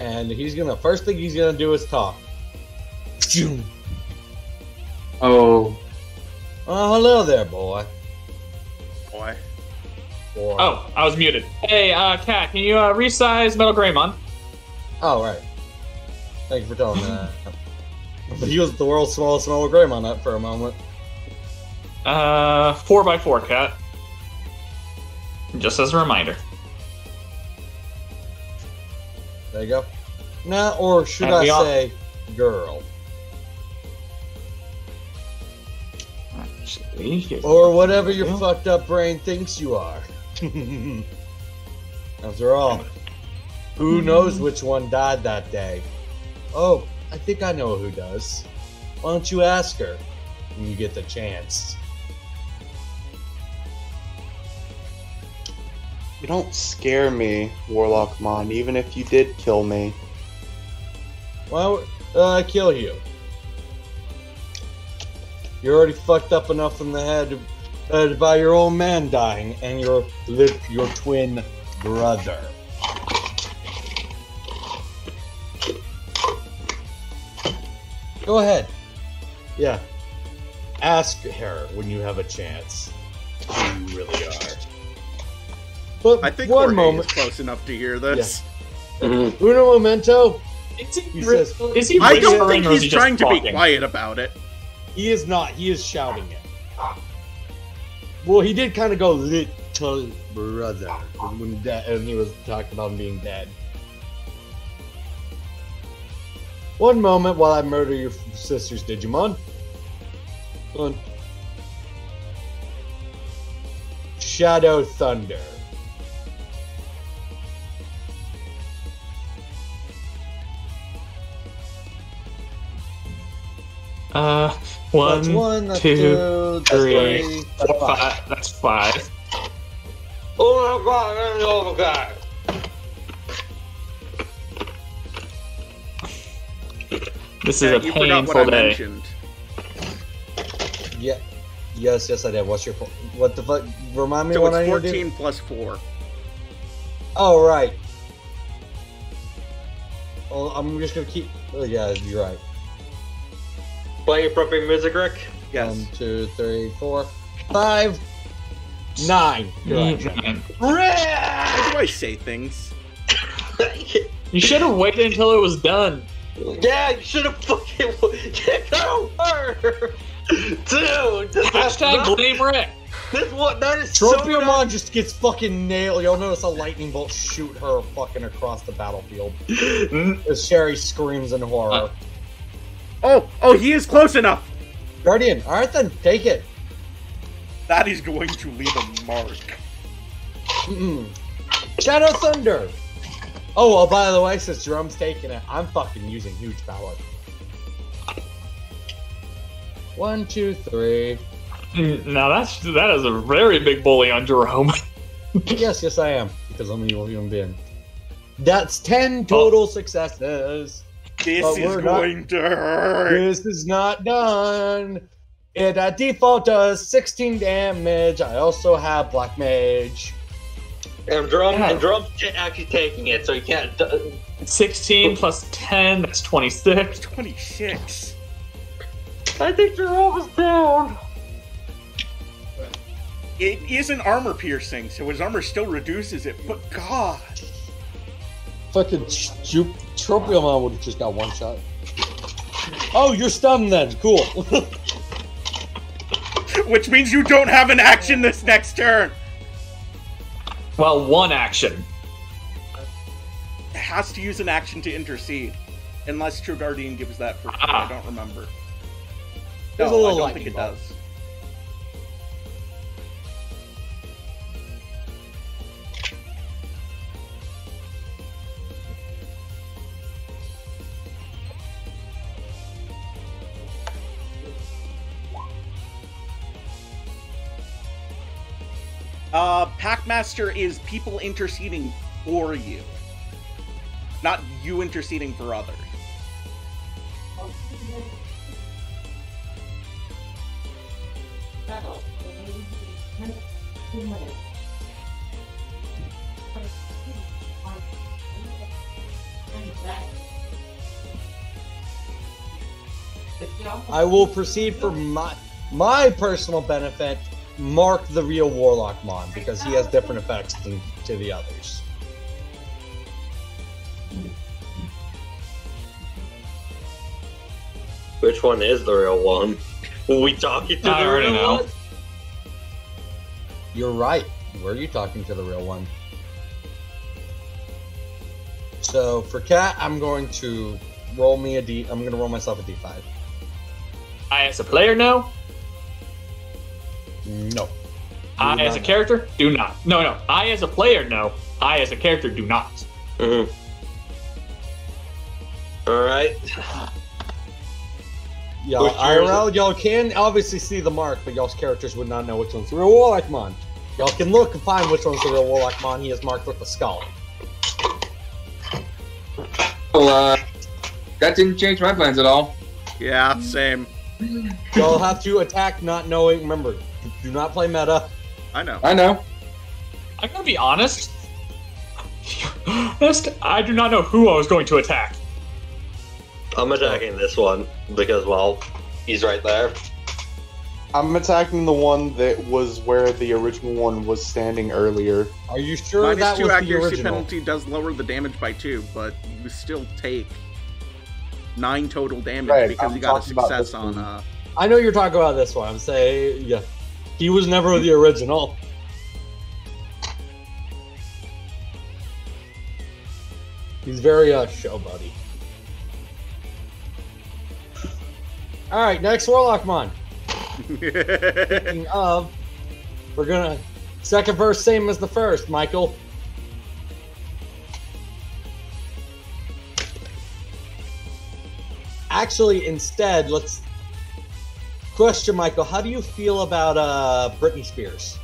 And he's gonna first thing he's gonna do is talk. Oh. Oh, hello there, boy. Boy. boy. Oh, I was muted. Hey, uh, Cat, can you uh, resize Metal Greymon? Oh, right. Thank you for telling me that. But he was the world's smallest Metal Greymon up for a moment. Uh, four by four, Cat. Just as a reminder. There you go. Now, or should And I we all- say, girl? Or whatever your Yeah. fucked up brain thinks you are. After all, who knows which one died that day? Oh, I think I know who does. Why don't you ask her when you get the chance? You don't scare me, Warlock Mon, even if you did kill me. Why would uh, kill you? You're already fucked up enough in the head uh, by your old man dying and your lit- your twin brother. Go ahead. Yeah. Ask her when you have a chance who you really are. But I think one Jorge moment. is close enough to hear this. Mhm. Uno momento. Is he, He says- is he I don't think or he's trying to be quiet about it. He is not. He is shouting it. Well, he did kind of go little brother when da- and he was talking about him being dead. One moment while I murder your sister's Digimon. One. Shadow Thunder. Uh, That's one, one, that's two, two, that's three, three, four, five. five. That's five. Oh my god, oh my god. This is Yeah, a you forgot what I painful day. mentioned. Yeah. Yes, yes, I did. What's your po- what the fuck? Remind me So what I need to do. 14 plus 4. Oh right. Well, I'm just gonna keep. Oh, yeah, you're right. Play appropriate music, Rick. Yes. One, two, three, four, five, nine. You're right. Mm, Why do I say things? You should have waited until it was done. yeah, you should have fucking get over. Dude, Hashtag not, blame Rick. this what that is so Tropiumon not- just gets fucking nailed. Y'all notice a lightning bolt shoot her fucking across the battlefield. As Sherry screams in horror. Uh. Oh, oh, he is close enough. Guardian, alright then, take it. That is going to leave a mark. Mm-mm. Shadow Thunder! Oh, well, by the way, since Jerome's taking it, I'm fucking using huge power. One, two, three. Mm, Now that's that is a very big bully on Jerome. yes, yes, I am, because I'm a evil human being. That's 10 total successes. This But is we're not- going to hurt. This is not done. It at default does 16 damage. I also have Black Mage. And drum Yeah. and drum's actually taking it, so you can't. uh, 16 plus 10, that's 26. 26. I think Jerome is down. It is an armor piercing, so his armor still reduces it, but God. Fucking Ju- Tropiumon would have just got one shot. Oh, you're stunned then. Cool. Which means you don't have an action this next turn. Well, one action. It has to use an action to intercede. Unless True Guardian gives that for free, Ah. I don't remember. There's no, a little I don't think it bolt. does. Uh, Packmaster is people interceding for you, not you interceding for others. I will proceed for my my personal benefit. Mark the real Warlock Mon because he has different effects than to the others. Which one is the real one? Were we talking to I the real know. one? You're right. Were you talking to the real one? So for cat, I'm going to roll me a d. I'm going to roll myself a d5. I, as a player, no. No. I, as a not. character, do not. No, no. I, as a player, no. I, as a character, do not. Mhm. All right. Y'all, Which year is IRL, y'all can obviously see the mark, but y'all's characters would not know which one's the real Warlock Mon. Y'all can look and find which one's the real Warlock Mon. He is marked with a skull. Well, uh, that didn't change my plans at all. Yeah, same. Y'all have to attack not knowing. Remember, do not play meta. I know. I know. I'm gonna be honest. Honest, I do not know who I was going to attack. I'm attacking this one because, well, he's right there. I'm attacking the one that was where the original one was standing earlier. Are you sure Minus that two was the accuracy original? penalty does lower the damage by two, but you still take nine total damage Right, because I'm you got a success on uh I know you're talking about this one. I'm saying, yeah, he was never the original. He's very uh show buddy. All right, next Warlockmon. Speaking of, we're gonna second verse same as the first, Michael. Actually, instead, let's question Michael. How do you feel about uh Britney Spears?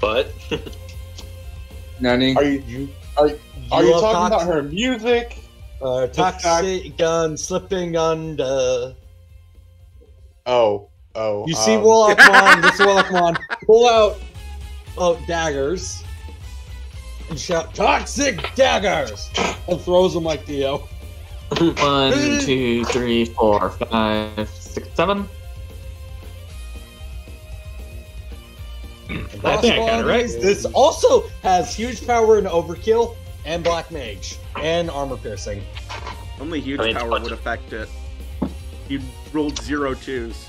But Nani. Are you are are you love talking toxic- about her music? Uh, toxic gun slipping under. Oh, oh. You see um, Warlockmon, this Warlockmon, pull out oh, daggers and shout, Toxic daggers! And throws them like Dio. One, two, three, four, five, six, seven. I think I got it right. This also has huge power and Overkill and Black Mage and Armor Piercing. Only huge I mean, power would affect it. You rolled zero twos.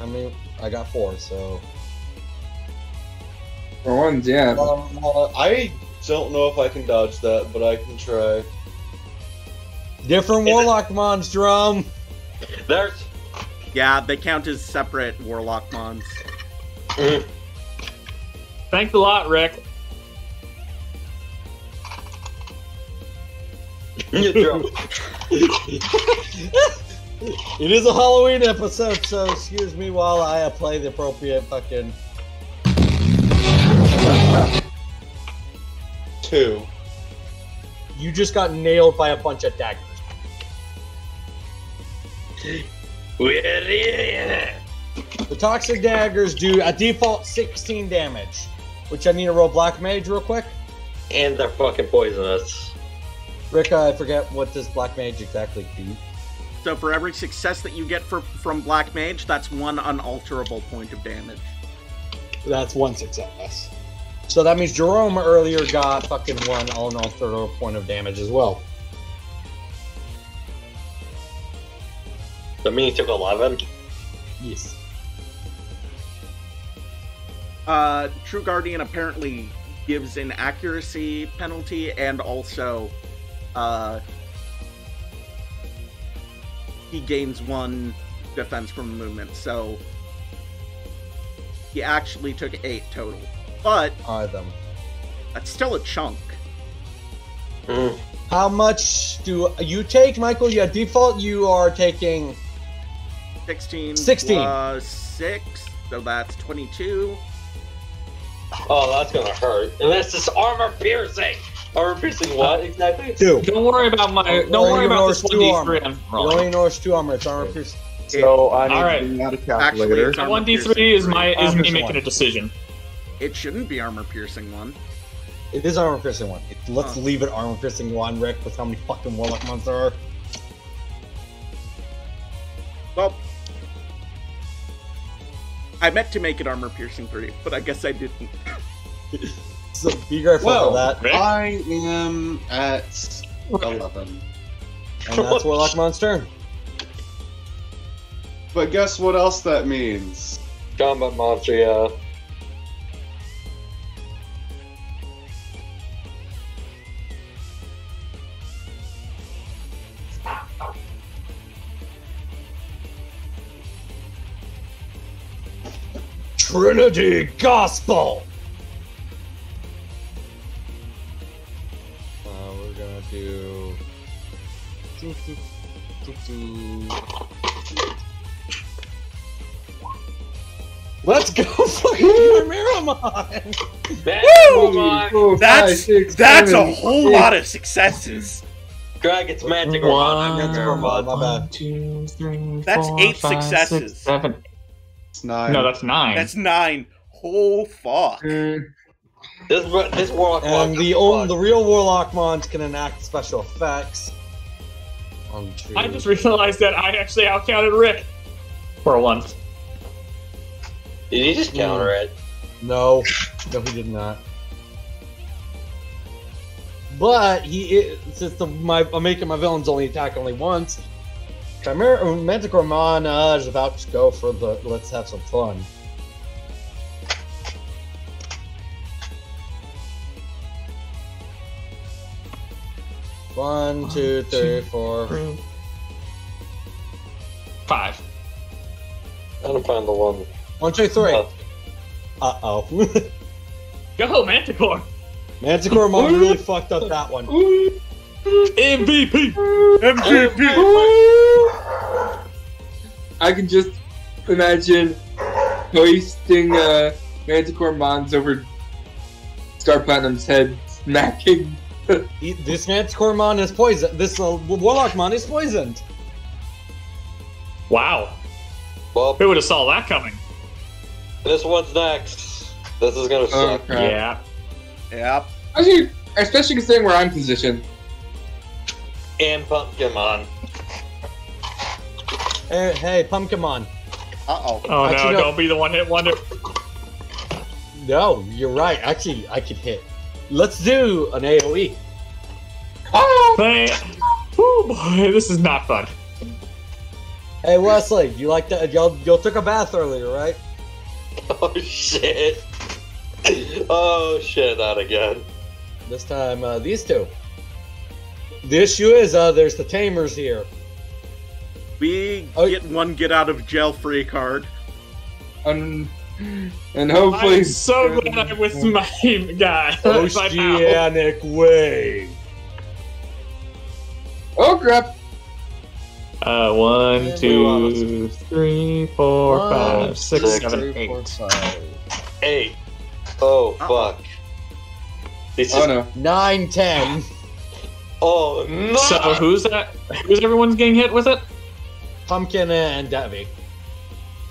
I mean, I got four, so. For ones, yeah. Um, uh, I don't know if I can dodge that, but I can try. Different warlock it- Warlockmons, Drum! there's Yeah, they count as separate warlock mons. Mm-hmm. Thanks a lot, Rick. It is a Halloween episode, so excuse me while I play the appropriate fucking. Two. You just got nailed by a bunch of daggers. We're in it. The toxic daggers do a default 16 damage, which I need to roll black mage real quick. And they're fucking poisonous. Rick, I forget what does black mage exactly do. So for every success that you get for, from Black Mage, that's one unalterable point of damage. That's one success. So that means Jerome earlier got fucking one unalterable point of damage as well. That means you took 11. Yes. Uh, True Guardian apparently gives an accuracy penalty and also, uh, he gains one defense from movement. So he actually took eight total, but Alright then. that's still a chunk. Mm. How much do you take, Michael? Yeah, default you are taking 16 16. plus 6, so that's 22. Oh, that's gonna hurt. Unless this is armor piercing. Armor piercing what uh, exactly? two. Don't worry about my. Oh, Don't worry about this one two d armor. three. I'm You rolling. only notice two armor. It's armor piercing. So I need All right. to bring out a Actually, calculator. it's That armor one d three is my is me making one. a decision. It shouldn't be armor piercing one. It is armor piercing one. It, let's Huh. leave it armor piercing one, Rick, with how many fucking warlock months there are. Well, I meant to make it armor piercing 3, but I guess I didn't. So be grateful Well, for that. Rick? I am at eleven. And that's Warlock Mon's turn. But guess what else that means? Combat monster, yeah. Trinity Gospel! Uh, we're gonna do. Let's go fucking Miramon! Woo! come on. Four, That's- five, That's a whole lot of successes. Greg, it's magic or One, not. Never mind, my bad. one, two, three, That's four, eight five, six, successes. seven. It's nine. No, that's nine. That's nine. Oh fuck. Mm, This this warlock. And the only, the real Warlock Mons can enact special effects. One, two. I just realized that I actually outcounted Rick for once. Did he just counter it? No, no, he did not. But he, is, since the, my, I'm making my villains only attack only once. Chimera, Manticore Mon uh, is about to go for the. Let's have some fun. One, two, three, four. Five. I don't find the one. One, two, three. Uh oh. Go, Manticore! Manticore Mon really fucked up that one. MVP! MVP. I can just imagine hoisting uh, Manticore Mons over Star Platinum's head, smacking. This Manticore Mon is poisoned. This uh, Warlock Mon is poisoned. Wow. Well, Who would have saw that coming? this one's next. This is gonna Oh, suck. crap. Yeah. Yep. Actually, especially considering where I'm positioned. And Pumpkinmon. Hey, hey Pumpkinmon. Uh oh. Oh Actually, no, no. don't be the one hit wonder. No, you're right. Actually, I can hit. Let's do an. AoE. Oh! Man. Oh boy, this is not fun. Hey Wesley, you like that? Y'all, y'all took a bath earlier, right? Oh shit. Oh shit, not again. This time, uh, these two. The issue is, uh, there's the tamers here. We Oh. get one get out of jail free card. And, and hopefully. I'm so glad I'm with my guy. Oh, My pal. Oceanic wave. Oh crap! Uh, one, Yeah, two, three, four, One, five, six, six, seven, Three, four, eight. five. Eight. Oh Uh-oh. fuck. This is Oh no. Nine, ten. Oh no. So who's that? Who's everyone's getting hit with it? Pumpkin and Debbie.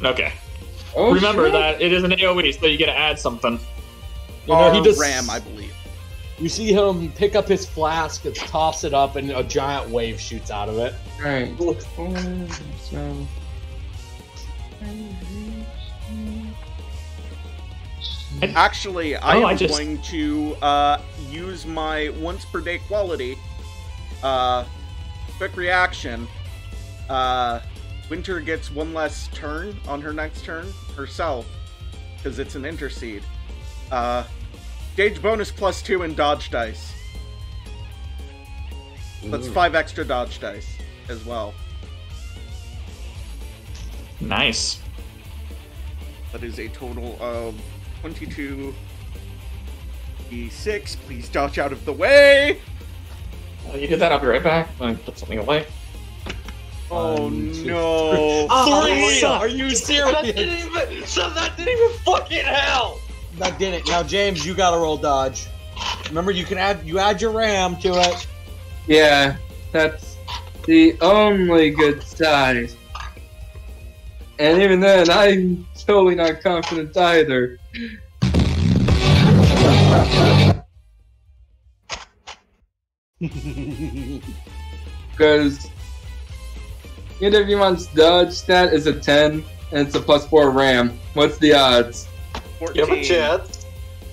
Okay. Oh, Remember shit. that it is an AOE, so you get to add something. You know, he just Ram, I believe. You see him pick up his flask and toss it up, and a giant wave shoots out of it. Right. So. Actually, I Oh, am I just- going to uh, use my once per day quality. Uh, quick reaction. Uh, Winter gets one less turn on her next turn herself because it's an intercede. Uh, gauge bonus plus two and dodge dice. That's five extra dodge dice as well. Nice. That is a total of 22 d6. Please dodge out of the way. Oh, you did that. I'll be right back. Let me put something away. Oh One, two, no. Three! Ah, suck. Are you serious? That serious? didn't even. So that didn't even fucking help. That didn't. Now, James, you gotta roll dodge. Remember, you can add you add your ram to it. Yeah, that's the only good side. And even then, I'm totally not confident either. Because Month's dodge stat is a 10, and it's a plus 4 ram. What's the odds? 14. You have a chance.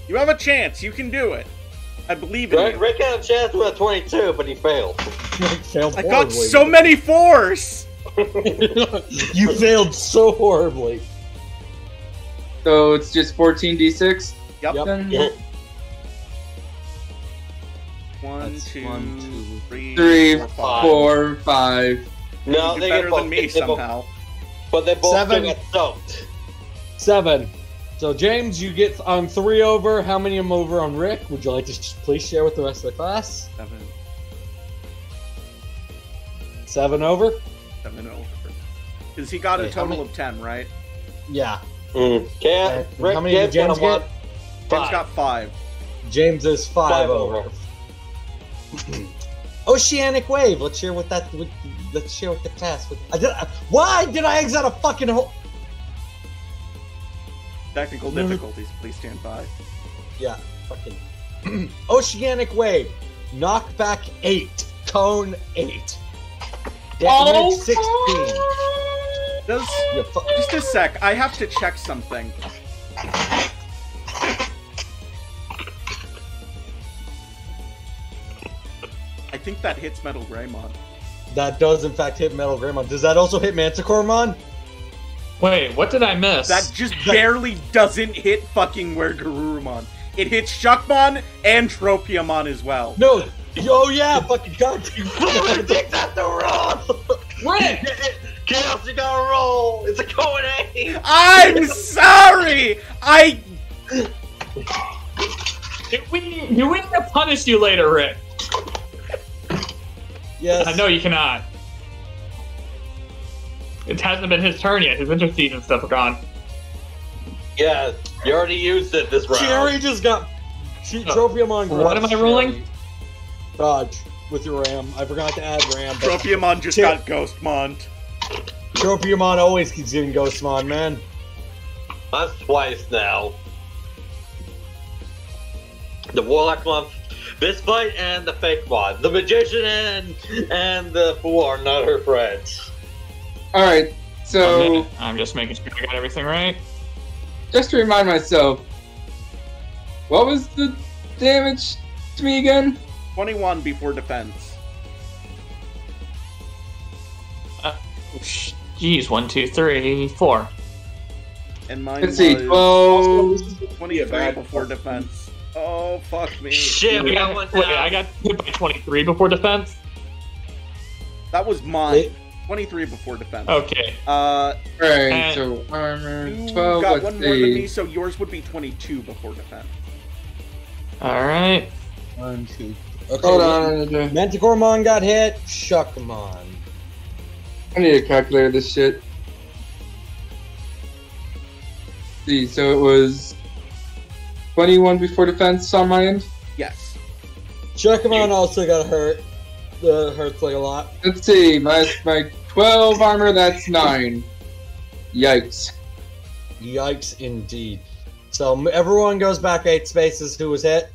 You have a chance. You can do it. I believe in Rick, you. Rick had a chance with a 22, but he failed. failed I got so many fours. you failed so horribly. So it's just 14d6? Yep. Yep. Then One, That's two, one, two, three, three, four, five. four, five. No, they did better get both, than me they both- somehow. but they both Seven. get soaked. Seven. So, James, you get on three over. How many am over on Rick? Would you like to sh- please share with the rest of the class? Seven, Seven over? seven over. Because he got a Wait, how total many- of ten, right? Yeah. Mm. Can't. Okay. Rick How many did James James got get? one. James Five. got five. James is five, Five over. over. Mm-hmm. Oceanic wave. Let's share with that. With, let's share with the class. With, I did, why did I exit a fucking hole? Technical difficulties. Please stand by. Yeah, fucking Oceanic wave. Knockback eight. Cone eight. Damage oh, sixteen. Does You fu- just a sec? I have to check something. I think that hits Metal Greymon. that does in fact hit Metal Greymon. Does that also hit Manticoremon? Wait, what did I miss? That just barely doesn't hit fucking where Garurumon. It hits Shuckmon and Tropiumon as well. No. Oh yeah, fucking god. Take that to roll! Rick! Chaos, you gotta roll! It's a going A! I'm sorry. I Do we, do we need to punish you later, Rick? Yes. I know you cannot. It hasn't been his turn yet. His intercede and stuff are gone. Yeah, you already used it this round. Cherry just got she, oh. Tropiumon. What am I grabs rolling? Dodge with your ram. I forgot to add ram. But Tropiumon just Cher- got Ghostmon. Tropiumon always keeps getting Ghostmon, man. That's twice now. The Warlock one, this fight, and the fake one. The Magician and and the Fool are not her friends. All right. So I'm just making sure I got everything right. just to remind myself, what was the damage to me again? 21 before defense. Uh, Jeez, one, two, three, four. And mine Let's see. was Twelve. 23 before defense. Oh, fuck me. Shit, we got one Wait. I got hit by 23 before defense. That was mine. 23 before defense. Okay. Uh, All right. Uh, So armor you twelve. got Let's one more than me, so yours would be 22 before defense. All right. One, two. Okay. Hold on. Manticoremon got hit. Shuckmon. I need to calculate this shit. see, so it was twenty-one before defense on my end. Yes. Shuckmon also got hurt. Uh, hurts like a lot. Let's see, my my twelve armor. That's nine. Yikes. Yikes, indeed. So everyone goes back eight spaces. Who was hit?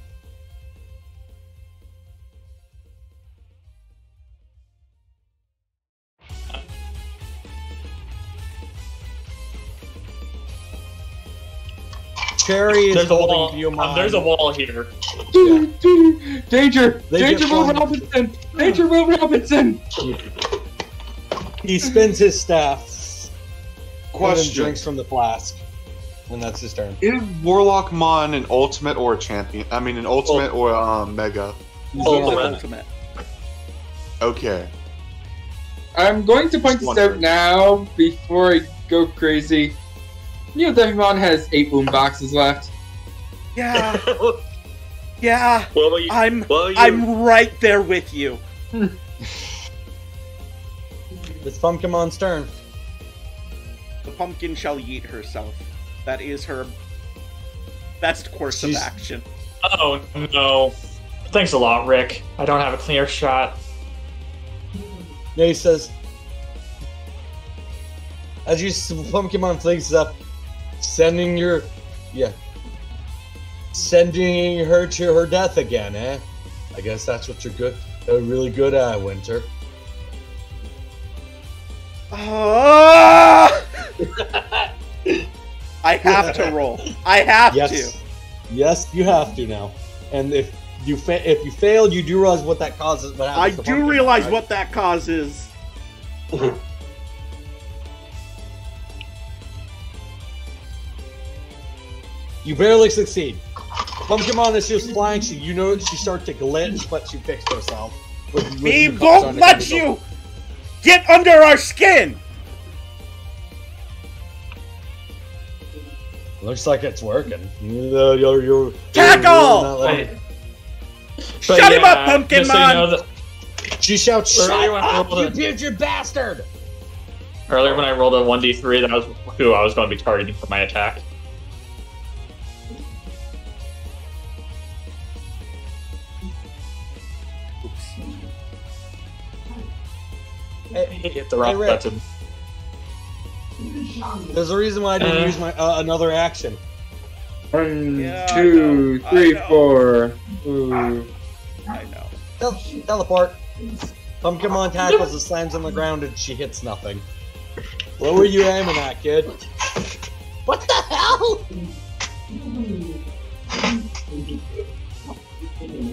Cherry is There's a holding wall. Guillemot. um, there's a wall here. Danger! They Danger! get Will. Robinson! Danger! Will Robinson! He spins his staff. Question. And drinks from the flask, and that's his turn. Is Warlock Mon an ultimate or a champion? I mean, an ultimate or um, mega? He's Oh, the man. Ultimate. Okay. I'm going to point this out now before I go crazy. You know, Devimon has eight boom boxes left. Yeah. Yeah. well, you, I'm well, you, I'm right there with you. It's Pumpkinmon's turn. The pumpkin shall eat herself. That is her best course She's- of action. Oh no. Thanks a lot, Rick. I don't have a clear shot. Yeah, he says, as you Pumpkinmon flings up, sending your, yeah, sending her to her death again, eh? I guess that's what you're good, uh, really good at, Winter. Ah! I have to roll. I have Yes, to. yes, you have to now. And if you fa- if you fail, you do realize what that causes. What I do realize right? what that causes. You barely succeed. Pumpkinmon is just flying. She, you know, she starts to glitch, but she fixed herself. With, with We won't let you get under our skin. Looks like it's working. You're, you're, you're, Tackle! not letting- But Shut him up, Pumpkin just so you Man! know She shouts, "Shut Earlier when I up, you it- putrid bastard!" Earlier when I rolled a 1d3, that was who I was going to be targeting for my attack. Hey, Hit the rock Rick. button. there's a reason why I didn't Uh. use my uh, another action. One, Yeah, I two, know, I three, know. four. Ooh. I know. Tel- teleport. Pumpkinmon tackles and slams on the ground, and she hits nothing. What were you aiming at, kid? What the hell?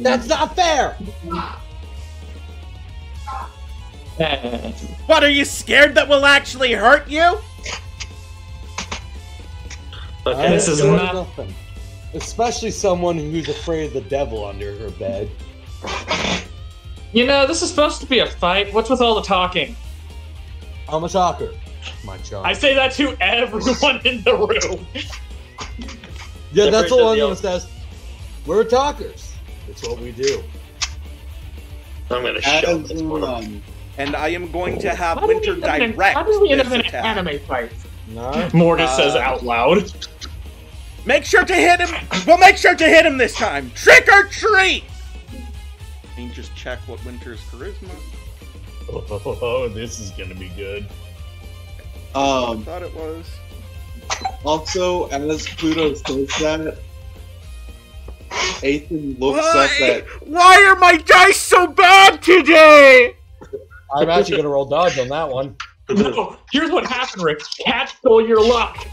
That's not fair. What are you scared that will actually hurt you? okay. This is not- nothing. Especially someone who's afraid of the devil under her bed. You know, this is supposed to be a fight. What's with all the talking? I'm a talker. My job. I say that to everyone in the room. yeah, that's Separate the one the that says, we're talkers. It's what we do. I'm gonna shove As this one. And I am going to have How do we Winter end in an- direct How do we end up this in an anime fight? No? Mortis Uh, says out loud. Make sure to hit him. We'll make sure to hit him this time. Trick or treat. And just check what Winter's charisma. Oh, this is gonna be good. I um, thought it was. also, as Pluto says that, Ethan looks Why? up at Why are my dice so bad today? I'm actually gonna roll dodge on that one. No, here's what happened, Rick. Cat stole your luck.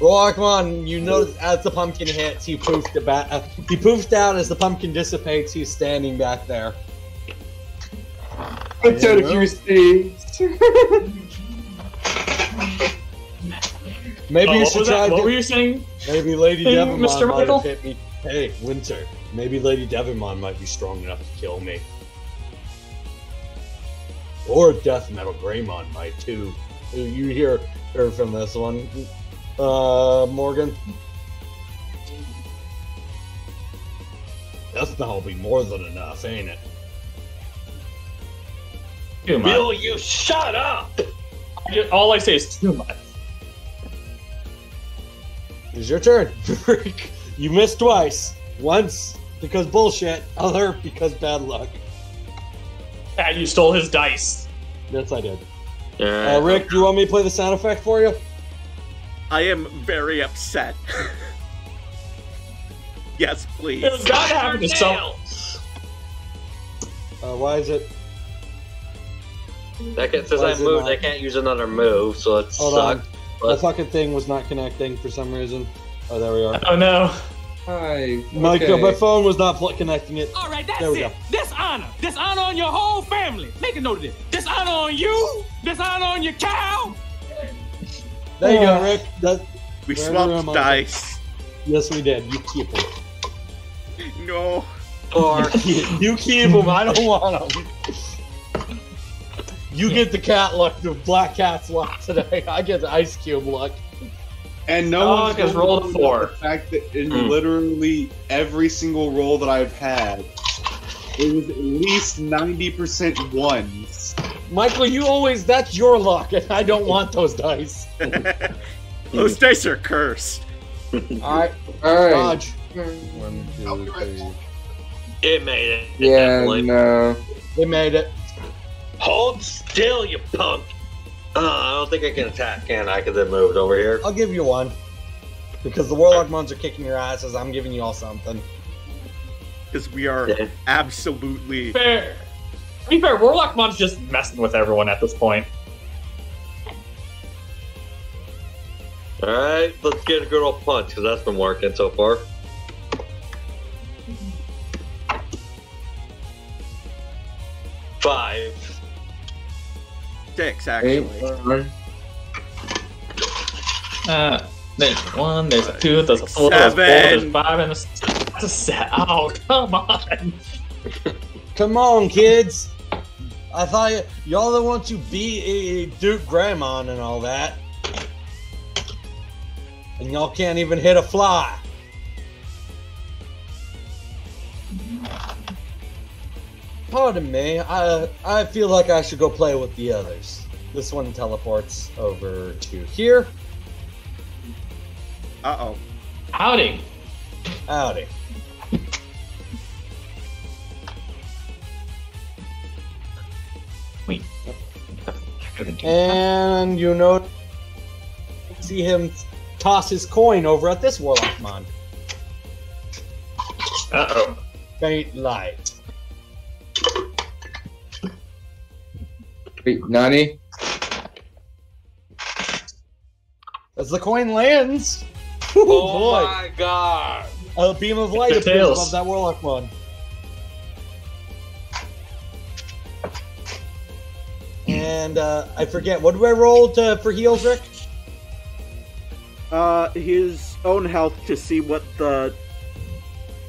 Well, come on. You notice as the pumpkin hits, he poofed it back. Uh, he poofed out as the pumpkin dissipates. He's standing back there. What's out of curiosity? Maybe Oh, you should try. What were you saying? Maybe Lady Hey, Devimon Mr. might Michael? have hit me. Hey, Winter. Maybe Lady Devimon might be strong enough to kill me. Or Death Metal Greymon might too. You hear her from this one, uh, Morgan. Death Metal will be more than enough, ain't it? Too much. Will you shut up? All I say is too much. It's your turn. you missed twice. Once because bullshit, other because bad luck. Yeah, you stole his dice. Yes, I did. Alright. Uh, Rick, do you want me to play the sound effect for you? I am very upset. yes, please. It was gotta happen to some. Uh, why is it? That can, since I moved. I can't use another move, so it Hold sucked. on. but- The fucking thing was not connecting for some reason. Oh, there we are. Oh no. Hi. My, okay. my phone was not connecting it. All right, that's There we it. go. Dishonor. Dishonor on your whole family. Make a note of this. Dishonor on you. Dishonor on your cow. There you Uh. go, Rick. That, We swapped dice. yes, we did. You keep them. No. Or you keep them. I don't want them. You get the cat luck, the black cat's luck today. I get the ice cube luck. And no Oh, one's because going a four. The fact that in Hmm. literally every single roll that I've had, it was at least ninety percent ones. Michael, you always, that's your luck, and I don't want those dice. Those dice are cursed. Alright, Alright. dodge. One, two, three. it made it. Yeah, Definitely. no. It made it. Hold still, you punk. Uh, I don't think I can attack, can I? Because it moved over here. I'll give you one. Because the Warlock Mons are kicking your asses, I'm giving you all something. Because we are Yeah. absolutely. Fair. To be fair, Warlockmon's just messing with everyone at this point. Alright, let's get a good old punch, because that's been working so far. Five. Six, Eight. actually. Uh, there's one, there's a two, there's a four, there's a four, there's Seven. five, and a s- that's a set. Oh, come on. Come on, kids! I thought y- y'all the want to be uh, Duke Greymon and all that. And y'all can't even hit a fly. Pardon me, I I feel like I should go play with the others. This one teleports over to here. Uh oh. Howdy. Howdy. Wait. And you know, see him toss his coin over at this Warlock Mon. Uh oh. Faint light. Wait, Nani? As the coin lands, Oh, boy, my god! a beam of light appears tails. above that Warlock one. And uh, I forget, what do I roll to, for heals, Rick? Uh, uh, his own health to see what the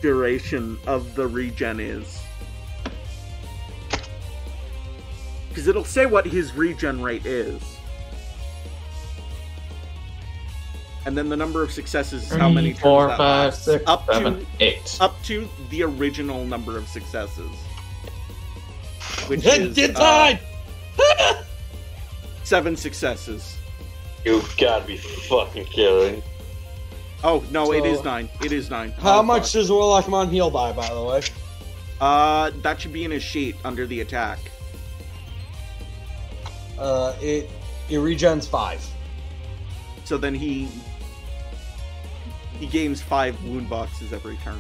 duration of the regen is. Because it'll say what his regen rate is. And then the number of successes is how many Three, four, turns that five, six, up seven, to eight. up to the original number of successes. Which Get is get uh, seven successes. You gotta be fucking kidding. Oh no, it So- is nine. It is nine. How Oh, much fuck. does Warlockmon heal by, by the way? Uh, that should be in his sheet under the attack. Uh, it it regens five. So then he he gains five wound boxes every turn.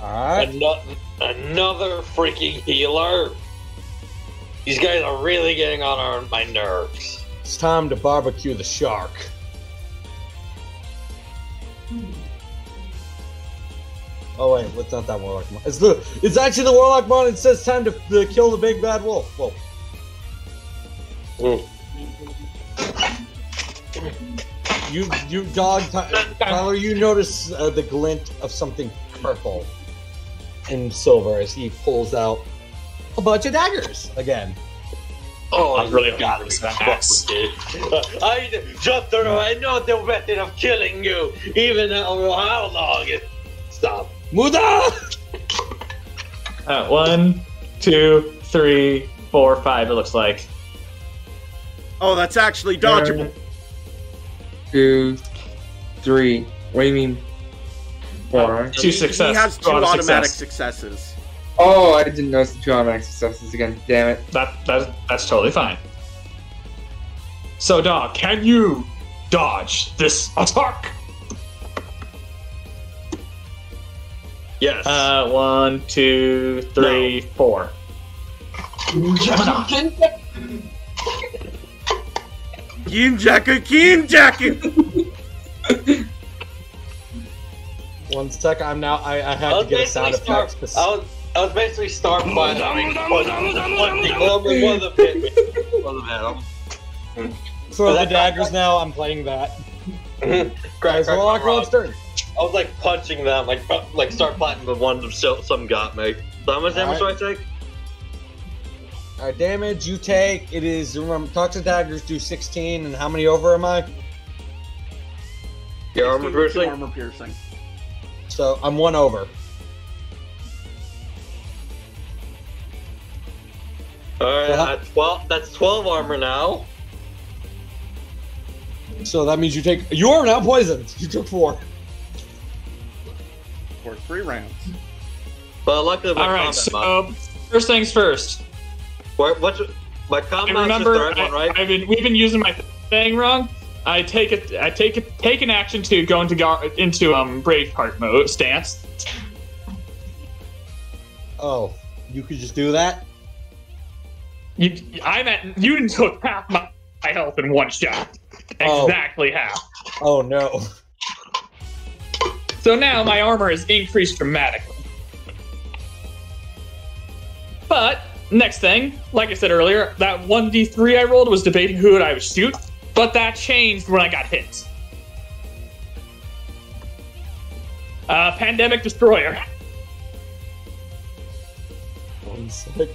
All right. Ano- Another freaking healer. These guys are really getting on our, my nerves. It's time to barbecue the shark. Oh wait, it's not that warlock mon. It's the it's actually the warlock mon. It says time to, to kill the big bad wolf. Whoa. Mm. You you dog Ty- Tyler. You notice uh, the glint of something purple and silver as he pulls out a bunch of daggers again. Oh, I'm really gotta hungry be for that fucking axe. I just don't know. I know the method of killing you, even though how long it. Stop. Muda! Uh, one, two, three, four, five. It looks like. Oh, that's actually dodgeable. Two, three. What do you mean? Four. Two He- success. He has two auto automatic success. successes. Oh, I didn't notice the two automatic successes again. Damn it. That, that that's totally fine. So, dog, can you dodge this attack? Yes. Uh, one, two, three, four. Keen Jacker, Keen Jacker! One sec. I'm now. I, I I had to get a sound effect. start. I was. I was basically start by having punching one of them hit. One of them. Throw the daggers now. I'm playing that. Guys, crack, Warlock crack, Mon's turn. I was like punching them, like like start fighting, but one of them some got me. So how much damage do I take? Alright, damage you take. It is. Remember, toxic daggers do 16. And how many over am I? Your armor piercing. Armor piercing. So I'm one over. All right, Well, that's twelve. That's twelve armor now. So that means you take. You are now poisoned. You took four. For three rounds. But luckily, my All right. combat So, mod. first things first. What, what's my I combat remember, just the right one, I, right? have been we've been using my thing wrong. I take it. I take it. Take an action to go into gar- into um Braveheart mode stance. Oh, you could just do that. You, I'm at. You took half my, my health in one shot. Oh. Exactly half. Oh no. So now my armor is increased dramatically. But next thing, like I said earlier, that 1d3 I rolled was debating who I would shoot, but that changed when I got hit. Uh, Pandemic Destroyer. One sec.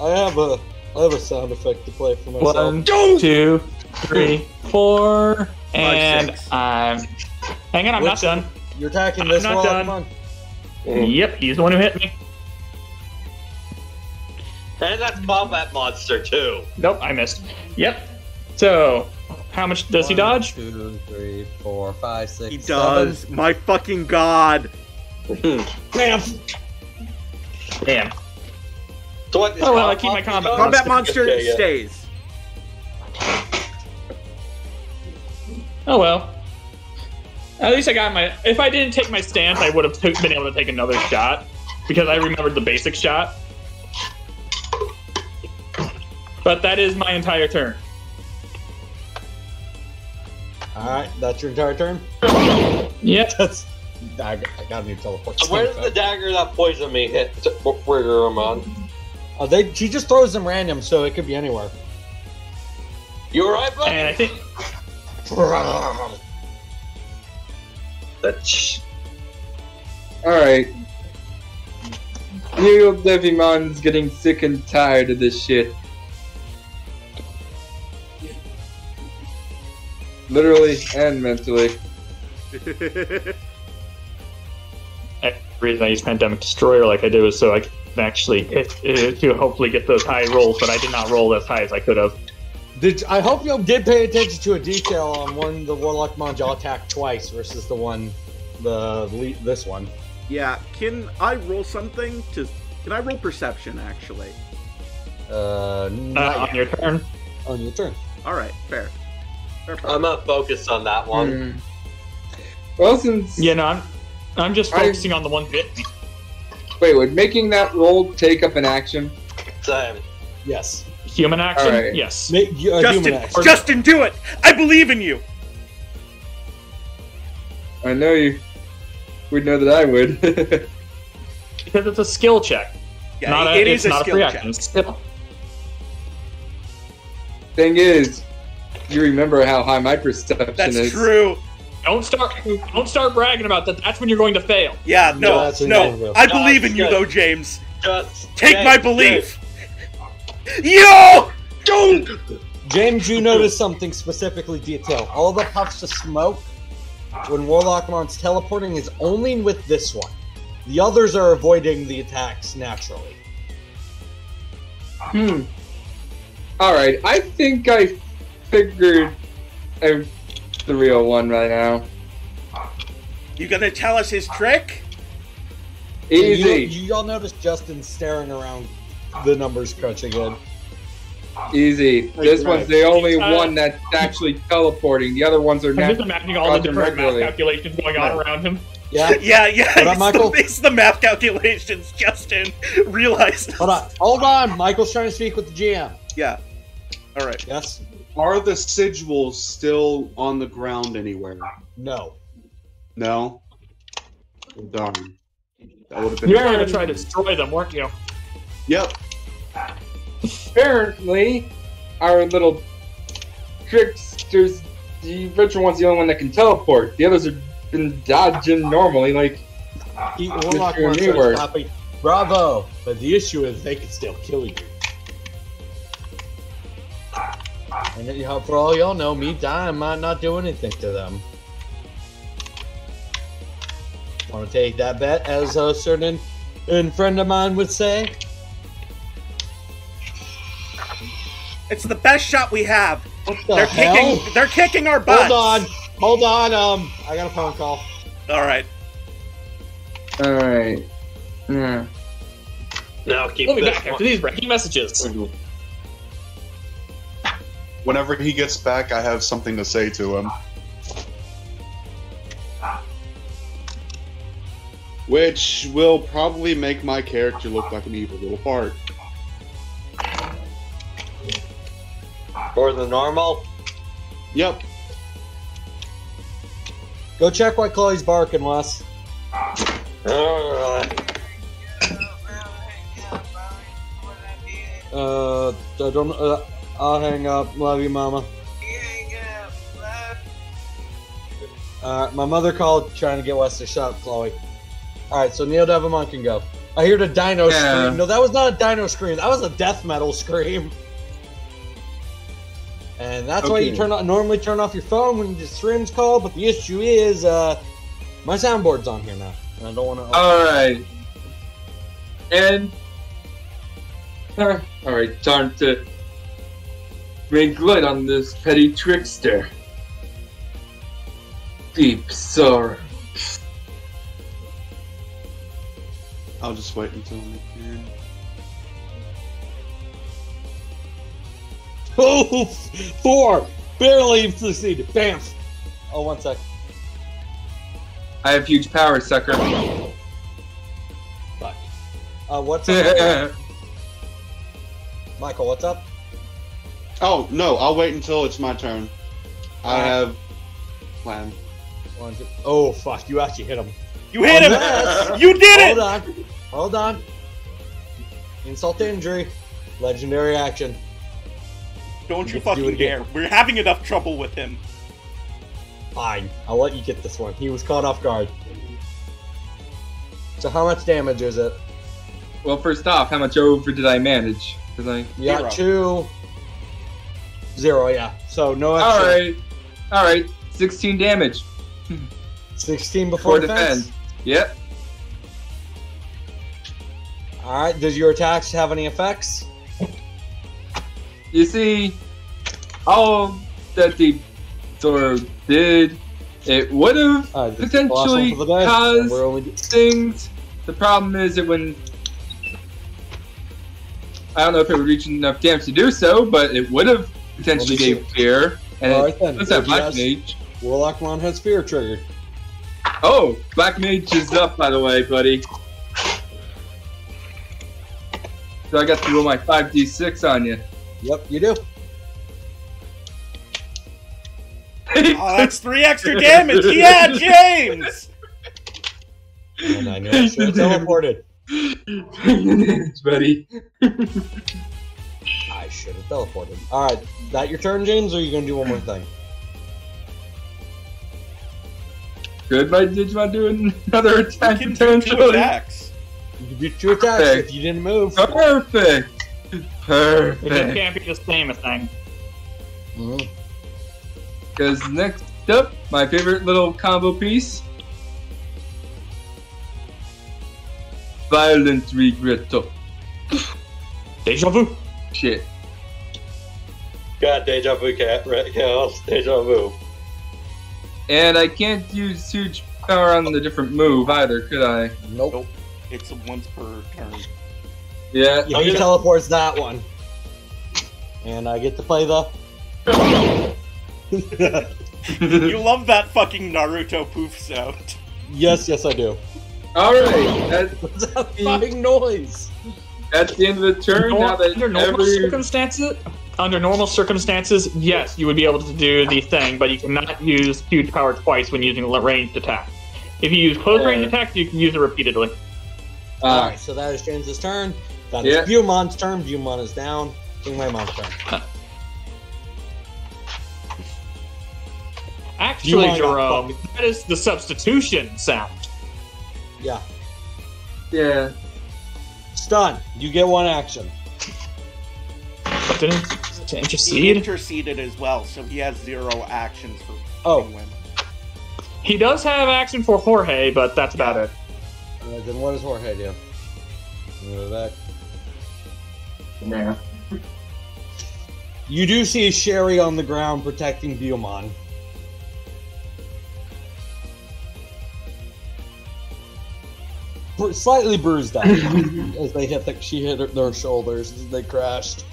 I have a. I have a sound effect to play for myself. One, two, three, four, and six. I'm. Hang on, I'm not Which- done. You're attacking this I'm this not Warlock done. Mon. Mm-hmm. Yep, he's the one who hit me. And that's combat monster too. Nope, I missed. Yep. So, how much does he One, dodge? Two, three, four, five, six. He seven. does. My fucking god. Damn. Damn. So what? Oh, well, I keep my combat Combat Monster. monster Okay, yeah. stays. Oh well. At least I got my. If I didn't take my stance, I would have took, been able to take another shot because I remembered the basic shot. But that is my entire turn. All right, that's your entire turn. Yep. That's. I, got- I got a new teleport. So where does the dagger that poisoned me hit? Where am on? Uh, they she just throws them random, so it could be anywhere. You alright, buddy? And I think That's Alright. Neo Devimon's getting sick and tired of this shit. Literally and mentally. The reason I use Pandemic Destroyer like I do is so I can actually hit, uh, to hopefully get those high rolls, but I did not roll as high as I could have. Did I hope you did pay attention to a detail on one the Warlock Monja attacked twice versus the one the le- this one. Yeah, can I roll something to? Can I roll perception actually? Uh, Uh, on your turn. on your turn. All right, fair. fair I'm not focused on that one. Hmm. Well, since Yeah, no, I'm, I'm just I- focusing on the one bit. wait, would making that roll take up an action? Same. Yes. Human action? Alright. Yes. Make uh, human Justin, action. Justin, do it! I believe in you. I know you would know that I would. Because it's a skill check. Yeah, not a, it it's a not a skill free check. action. It's skill. Thing is, you remember how high my perception That's is. true. Don't start don't start bragging about that. That's when you're going to fail. Yeah, Yeah, no, no. I believe it's in you, good. though, James. Just Take my belief. Yo! Don't. James, you noticed something specifically detailed. All the puffs of smoke when Warlock Warlockmon's teleporting is only with this one. The others are avoiding the attacks naturally. Hmm. Alright, I think I figured out the real one right now. You gonna tell us his trick? You, Easy. you all noticed Justin staring around the numbers crunching in. Easy. Like, This right. one's the only Uh, one that's actually teleporting. The other ones are I'm not. just imagining all the Roger different math calculations going on around him. Yeah? Yeah, yeah. What up, it's, Michael? The, it's the math calculations. Justin realized. Hold on. Hold on. Michael's trying to speak with the GM. Yeah. All right. Yes? Are the sigils still on the ground anywhere? No. No. Well, darn. That would have been. You were going to try to destroy them, weren't you? Yep. Apparently, our little tricksters. The original one's the only one that can teleport. The others have been dodging normally. Like, He, Warlock wants new to word. stop it. Bravo. But the issue is they can still kill you. And you for all y'all know, me dying might not do anything to them. Want to take that bet, as a certain friend of mine would say? It's the best shot we have. What the They're hell? kicking. They're kicking our butts. Hold on, hold on. Um, I got a phone call. All right. alright. Yeah. Now keep We'll be back one. after these breaking messages. Whenever he gets back, I have something to say to him. Which will probably make my character look like an evil little fart. For the normal. Yep. Go check why Chloe's barking, Wes. Alright. Uh, I don't. Uh, I'll hang up. Love you, Mama. Alright, my mother called trying to get Wes to shut up, Chloe. Alright, so Neo Devimon can go. I hear the dino Yeah. scream. No, that was not a dino scream. That was a death metal scream. And that's why you turn on, normally turn off your phone when the stream's call. But the issue is, uh, my soundboard's on here now, and I don't want to. Alright. And. Uh, Alright, time to make light on this petty trickster. Deep sorrow. I'll just wait until I'm here. Oh, four! Barely succeeded. Bam! Oh, one sec. I have huge power, sucker. Fuck. Uh, what's up? Michael, what's up? Oh no! I'll wait until it's my turn. I Alright. have plan. One, two. Oh, fuck. You actually hit him. You hit him. Unless- You did it! Hold it. on. Hold on. Insult to injury. Legendary action. Don't you Let's do fucking again. dare. We're having enough trouble with him. Fine, I'll let you get this one. He was caught off guard. So how much damage is it? Well, first off, how much over did I manage? 'Cause I. You got two. Zero, yeah. So no All extra. right, all right. 16 damage 16 before for defense. defense. Yep. All right. Does your attacks have any effects? You see, all that the sword did, it would have Uh, Potentially the last one for the day, cause- and we're only things. The problem is that when I don't know if it would reach enough damage to do so, but it would have potentially Well, gave fear. And All it then. have If Black yes- Mage. Warlockmon has fear triggered. Oh, Black Mage is up, by the way, buddy. So I got to roll my 5d6 on you. Yep, you do. Oh, that's three extra damage. Yeah, James. And I knew I should have teleported. buddy. I should have teleported. All right, that your turn, James, or are you gonna do one more thing? Good, my Digimon doing another You attack can do two potentially? attacks. You can do two attacks Perfect. if you didn't move. Perfect. It just Perfect. can't be the same thing. Mm-hmm. Because next up, my favorite little combo piece. Violent regretto. Deja vu. Shit. God, deja vu, cat. Right, cows. Deja vu. And I can't use huge power on the different move either, could I? Nope. It's a once per turn. Yeah. Yeah, he teleports that one. And I get to play the. You love that fucking Naruto poof sound. yes, yes, I do. Alright, that, What's that fucking noise? that's the end of the turn. Now that under normal every. circumstances, under normal circumstances, yes, you would be able to do the thing, but you cannot use huge power twice when using a ranged attack. If you use close range Uh, attacks, you can use it repeatedly. Uh, Alright, so that is James's turn. That is Yeah. Bumon's turn. Bumon is down. King Laymon's turn. Actually, might Jerome, that is the substitution sound. Yeah. yeah. Stun. You get one action. But then to He intercede, interceded as well, so he has zero actions for Oh. Penguin. he does have action for Jorge, but that's about it. Uh, then what does Jorge do? Move back. Yeah. You do see Sherry on the ground protecting Bumon. Slightly bruised up as they hit the, she hit her, their shoulders as they crashed.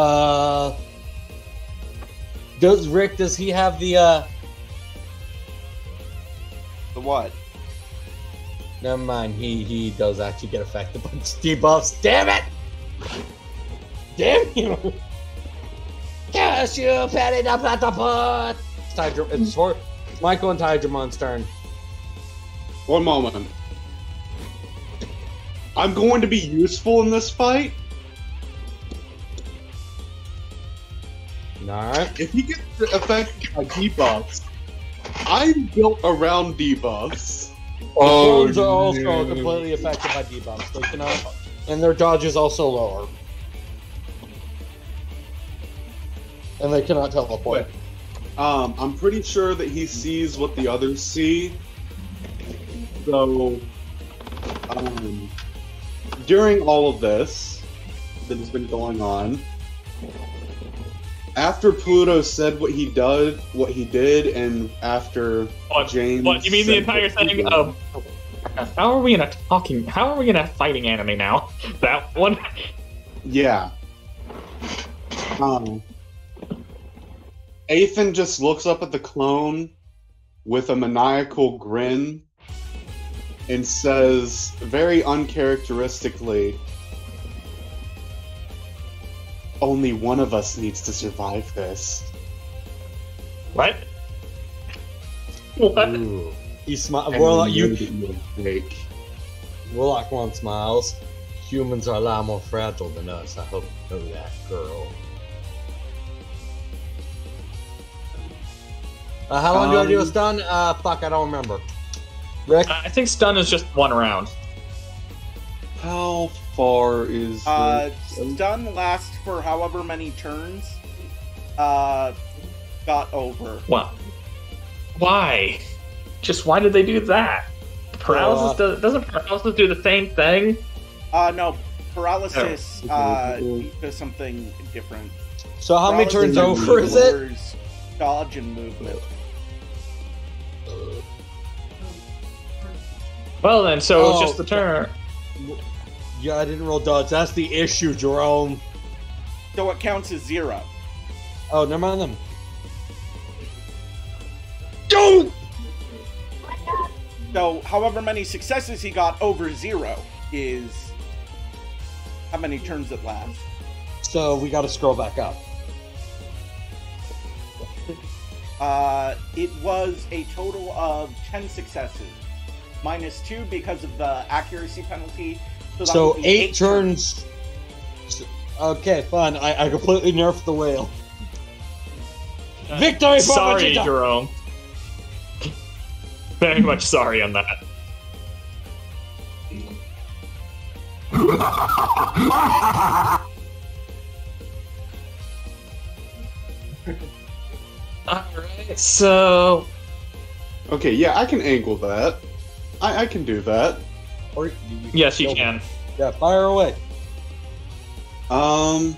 Uh does Rick does he have the uh The what? never mind, he he does actually get affected by debuffs. Damn it! Damn you! Curse you, petty the platypus! It's Tidra- it's for Michael and Tydramon's turn. One moment. I'm going to be useful in this fight. Alright. If he gets affected by debuffs, I'm built around debuffs. Oh, Drones are also no. completely affected by debuffs. They cannot, and their dodge is also lower. And they cannot teleport. Um, I'm pretty sure that he sees what the others see. So, um, during all of this that has been going on, after Pluto said what he did, what he did, and after What? James, What you mean the entire thing of? How are we in a talking? How are we in a fighting anime now? That one. Yeah. Um, Ethan just looks up at the clone with a maniacal grin and says very uncharacteristically, "Only one of us needs to survive this." What? What? Ooh. He smiles. And Warlock, we you know that you're fake. Warlock one smiles. Humans are a lot more fragile than us. I hope you know that, girl. Uh, how long do I do a Um, stun? Uh, fuck, I don't remember. Rick, I think stun is just one round. How far is Uh, this? stun lasts for however many turns. Uh, got over. Well, why? Just why did they do that? Paralysis Uh, does, doesn't paralysis do the same thing? Uh, no, paralysis Oh. uh does something different. so how many turns over is it? Dodge and movement. Well then, so Oh, it's just the turn. Yeah, I didn't roll dodge. That's the issue, Jerome. So it counts as zero. Oh, never mind them. Don't! So however many successes he got over zero is how many turns it lasts. So we got to scroll back up. Uh, it was a total of 10 successes. Minus 2 because of the accuracy penalty. So, So would be eight turns. Okay, fine. I, I completely nerfed the whale. Uh, Victory for Sorry, Vegeta! Jerome. Very much sorry on that. Alright, so Okay, yeah, I can angle that. I, I can do that. Or you- you yes, you can. them. Yeah, fire away. Um.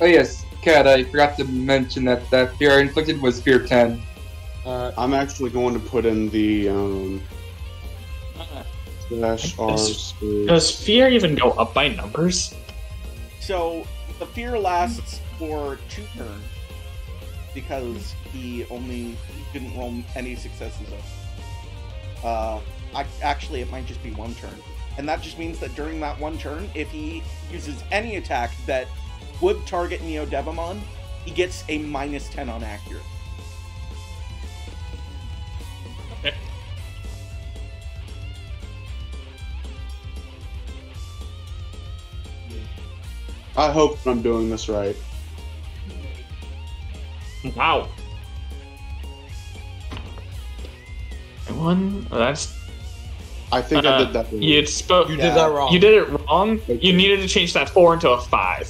Oh yes, Cat. I forgot to mention that that fear I inflicted was fear ten. Uh, I'm actually going to put in the um slash R Does- Does fear even go up by numbers? So the fear lasts for two turns because he only didn't roll any successes. Uh, I, actually, it might just be one turn, and that just means that during that one turn, if he uses any attack that would target Neo Devimon, he gets a minus ten on accurate. I hope I'm doing this right. Wow. One. oh, That's I think I Uh, did that. right. you spoke. you Yeah. did that wrong. You did it wrong. You needed to change that four into a five.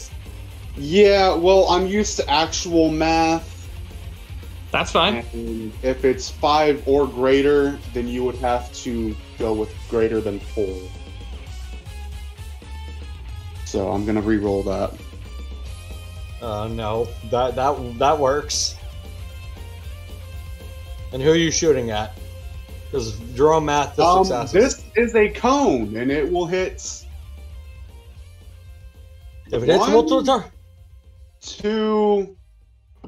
Yeah, well, I'm used to actual math. That's fine. And if it's five or greater, then you would have to go with greater than four. So I'm gonna re-roll that. Uh, no, that that that works. And who are you shooting at? Because Jerome math the Um, successes. this is a cone, and it will hit if it hits one, multiple tar- two,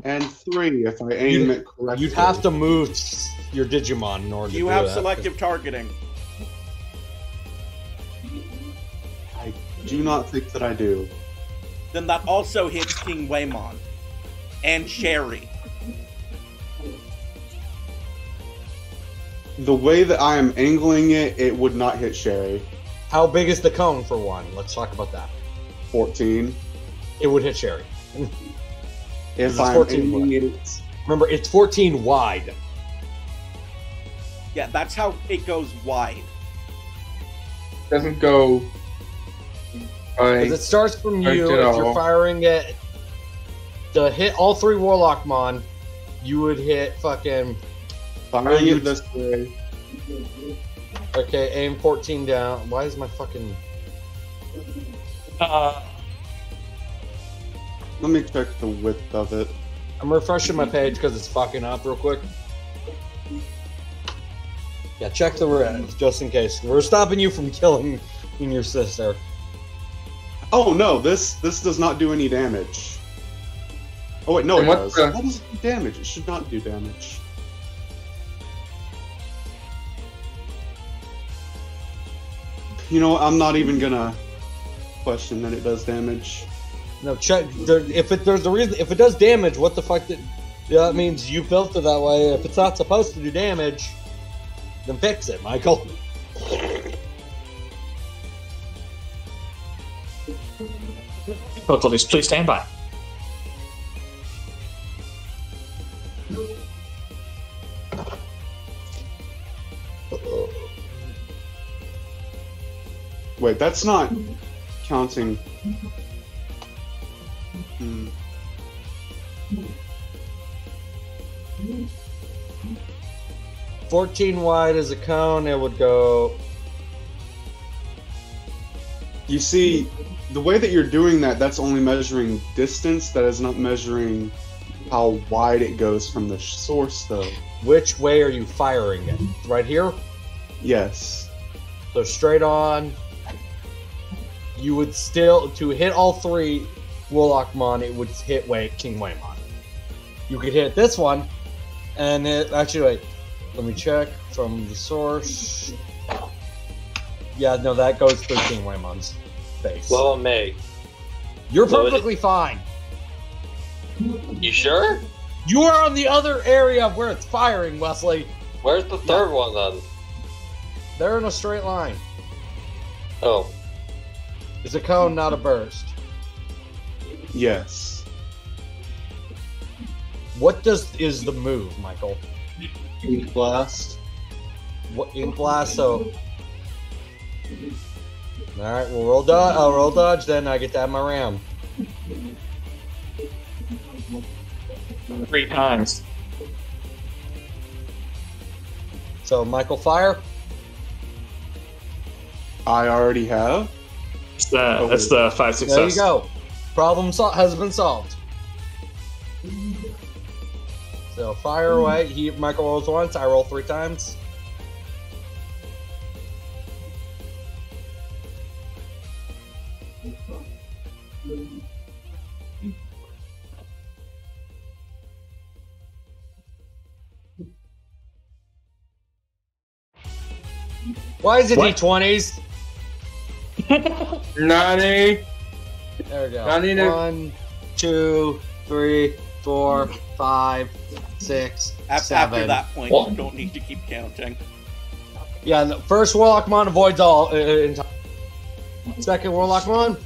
and three if I aim You'd- it correctly. you'd have to move your Digimon in order to You do have that. selective targeting. I do not think that I do. Then that also hits King Whamon and Sherry. The way that I am angling it, it would not hit Sherry. How big is the cone for one? Let's talk about that. 14. It would hit Sherry. If It's I'm 14 aiming it, Remember, it's 14 wide. Yeah, that's how it goes wide. Doesn't go. Because it starts from I you. If you're firing it to hit all three Warlock Mon, you would hit fucking. firing you- it this way. Okay, aim 14 down. Why is my fucking. Uh, Let me check the width of it. I'm refreshing my page because it's fucking up real quick. Yeah, check the red just in case. We're stopping you from killing your sister. Oh no, this this does not do any damage. Oh wait, no, And it what's does. the- How does it do damage? It should not do damage. You know, I'm not even gonna question that it does damage. No, check. There, if it there's a reason, if it does damage, what the fuck? Did, yeah, that means you built it that way. If it's not supposed to do damage, then fix it, Michael. Difficulties, please stand by. Wait, that's not counting. Hmm. Fourteen wide as a cone, it would go. You see, the way that you're doing that, that's only measuring distance. That is not measuring how wide it goes from the source, though. Which way are you firing it? Right here. Yes. So straight on. You would still to hit all three Warlockmon. It would hit way King Whamon. You could hit this one, and it actually wait. Let me check from the source. Yeah, no, that goes through King Whamon's face. Well, May, You're what would it- perfectly fine. you sure? You are on the other area of where it's firing, Wesley. Where's the third one then? They're in a straight line. Oh, It's a cone, not a burst. Yes. What does is the move, Michael? Ink blast. What ink blast? So, all right, we'll roll dodge. I'll roll dodge. Then I get to have my ram. Three times. So Michael fire. I already have. It's the, that's the oh, five success. There you go. Problem sol- has been solved. So fire hmm. away. He Michael rolls once. I roll three times. Why is it What? d20s? Nani. There we go. I need a- One, two, three, four, five, six, Af- seven. After that point, What? you don't need to keep counting. Yeah, the first Warlockmon avoids all. Uh, in time. Second Warlockmon.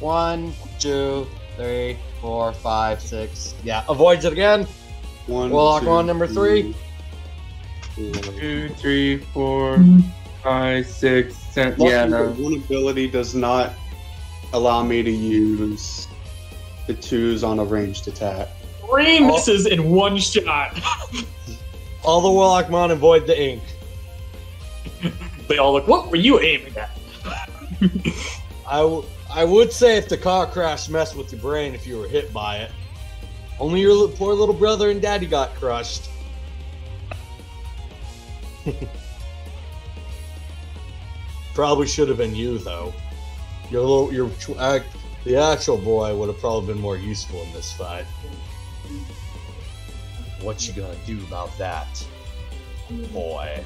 One, two, three, four, five, six. Yeah, avoids it again. One. Warlock two, on number three. four. Two, three, four, five, six, seven. Yeah, no. the One ability does not allow me to use the twos on a ranged attack. Three misses in one shot. All the Warlockmon avoid the ink. they all look, what were you aiming at? I, w- I would say if the car crash messed with your brain if you were hit by it. Only your poor little brother and daddy got crushed. Probably should have been you though. Your little, your act, the actual boy would have probably been more useful in this fight. What you gonna do about that, boy?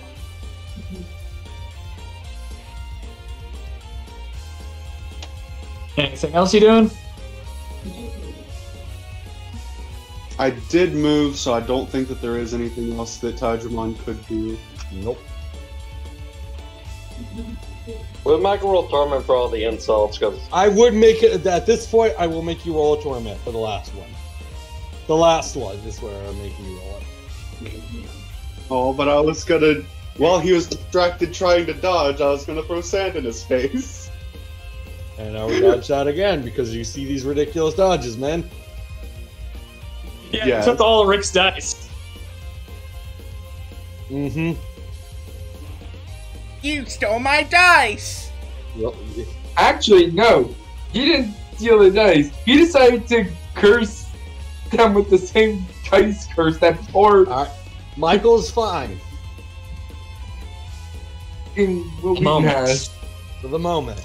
Anything else you doing? I did move, so I don't think that there is anything else that Tydramon could do. Nope. we'll make a roll tournament for all the insults because I would make it at this point. I will make you roll a tournament for the last one. The last one is where I'm making you roll it. Oh, but I was gonna. While he was distracted trying to dodge, I was gonna throw sand in his face. And I will dodge that again because you see these ridiculous dodges, man. Yeah, Yeah. took all of Rick's dice. Mm-hmm. You stole my dice! Well, Actually, no. He didn't steal the dice. He decided to curse them with the same dice curse that poor Michael's fine fucking Louis Moment. has. for the moment.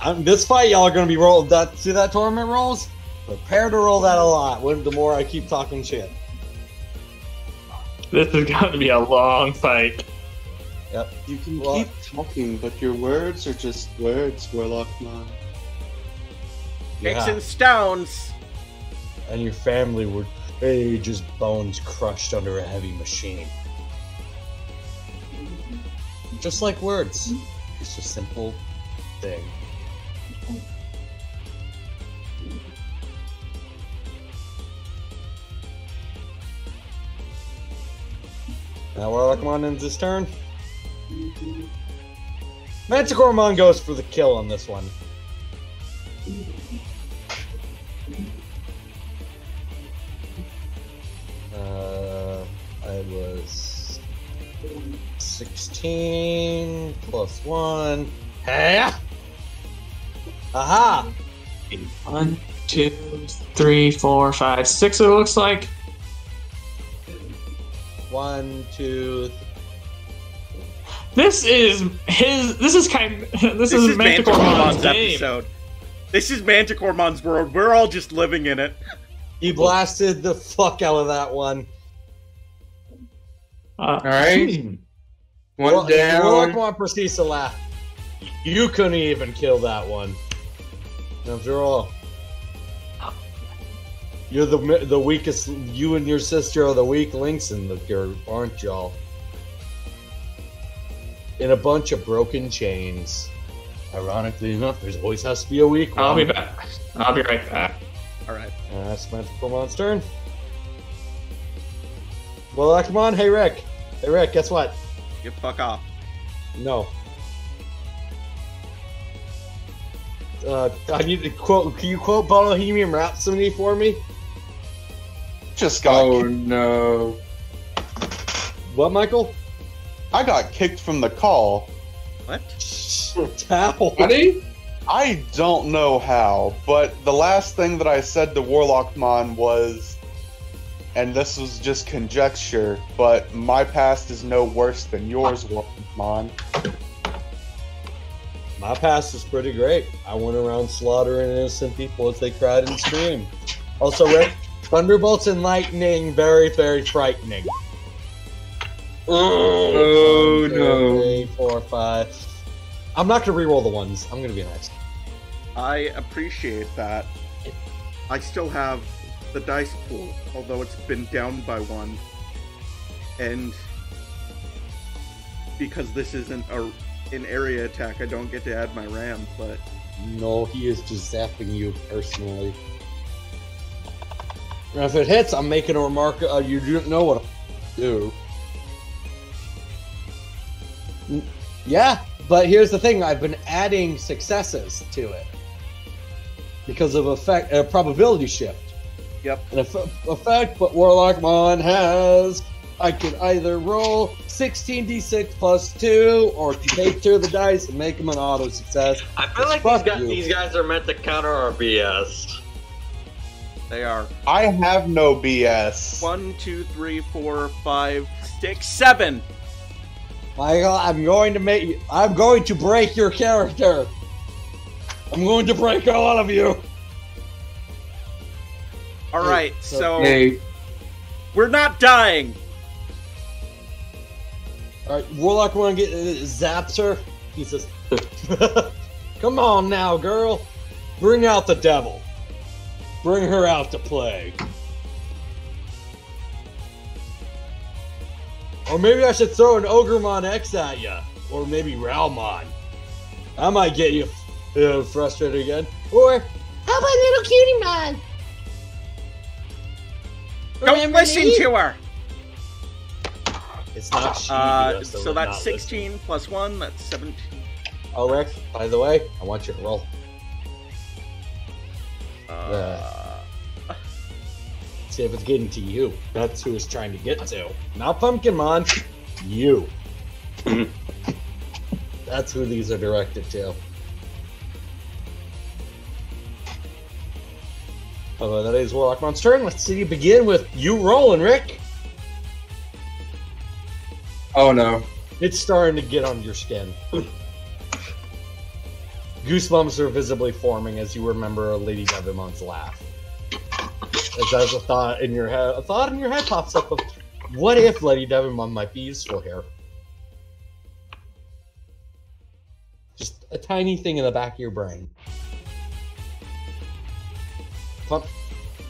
Um, this fight, y'all are gonna be rolled. That see that tournament rolls. Prepare to roll that a lot. When the more I keep talking shit. This is going to be a long fight. You can Well- keep talking, but your words are just words, Warlock Man. Sticks Yeah. and stones. And your family were hey, just bones crushed under a heavy machine. Just like words. It's a simple thing. Now Warlock Mon ends his turn. Manticoremon goes for the kill on this one. Uh, I was 16 plus 1. Hey! Aha! One, two, three, four, five, six. It looks like. One, two, This is his. This is kind. This, This is, is Manticoremon's Manticoremon's game. episode. This is Manticoremon's world. We're all just living in it. He blasted the fuck out of that one. Uh, All right. hmm. One Well, down. Warlockmon proceeds to laugh. You couldn't even kill that one. After all, you're the the weakest. You and your sister are the weak links in the group, aren't y'all? In a bunch of broken chains. Ironically enough, there's always has to be a weak one. I'll be back. I'll be right back. All right. Uh, that's Manticoremon's turn. Well, come on, hey Rick. Hey Rick, guess what? You fuck off. No. Uh, I need to quote. Can you quote Bohemian Rhapsody for me? Just got Oh no. What, Michael? I got kicked from the call. What? How? Buddy? I don't know how, but the last thing that I said to Warlockmon was, and this was just conjecture, but my past is no worse than yours, Warlockmon. My past is pretty great. I went around slaughtering innocent people as they cried and screamed. Also, Rick, thunderbolts and lightning, very, very frightening. Oh, two, no. three, four, five. I'm not gonna re-roll the ones. I'm gonna be nice. I appreciate that. I still have the dice pool, although it's been down by one. And because this isn't a, an area attack, I don't get to add my ram, but No, he is just zapping you personally. And if it hits, I'm making a remark. Uh, you don't know what to do. N- Yeah, but here's the thing: I've been adding successes to it because of effect, a probability shift. Yep. An eff- effect, but Warlockmon has. I can either roll 16d6 plus two, or take two of the dice and make them an auto success. I feel like these guys, these guys are meant to counter our BS. they are I have no BS. one, two, three, four, five, six, seven. Michael, I'm going to make you. I'm going to break your character. I'm going to break all of you. All right, so- so Hey, we're not dying. All right, Warlock want to get uh, zaps her. He says, "Come on now, girl. Bring out the devil. Bring her out to play." Or maybe I should throw an Ogremon X at you, or maybe Ralmon. I might get you uh, frustrated again. Or how about little cutie man? Don't Remember listen me? to her. It's not she. Uh, so we're that's not 16 plus 1, that's 17. Oh, Rick, by the way, I want you to roll. Uh, See if it's getting to you. That's who it's trying to get to. Not Pumpkinmon. You. That's who these are directed to. Although that is Warlockmon's turn. Let's see you begin with you rolling, Rick. oh no. It's starting to get on your skin. Goosebumps are visibly forming as you remember Lady Devimon's laugh. As, as a thought in your head, a thought in your head pops up of, what if Lady Devimon might be useful here? Just a tiny thing in the back of your brain.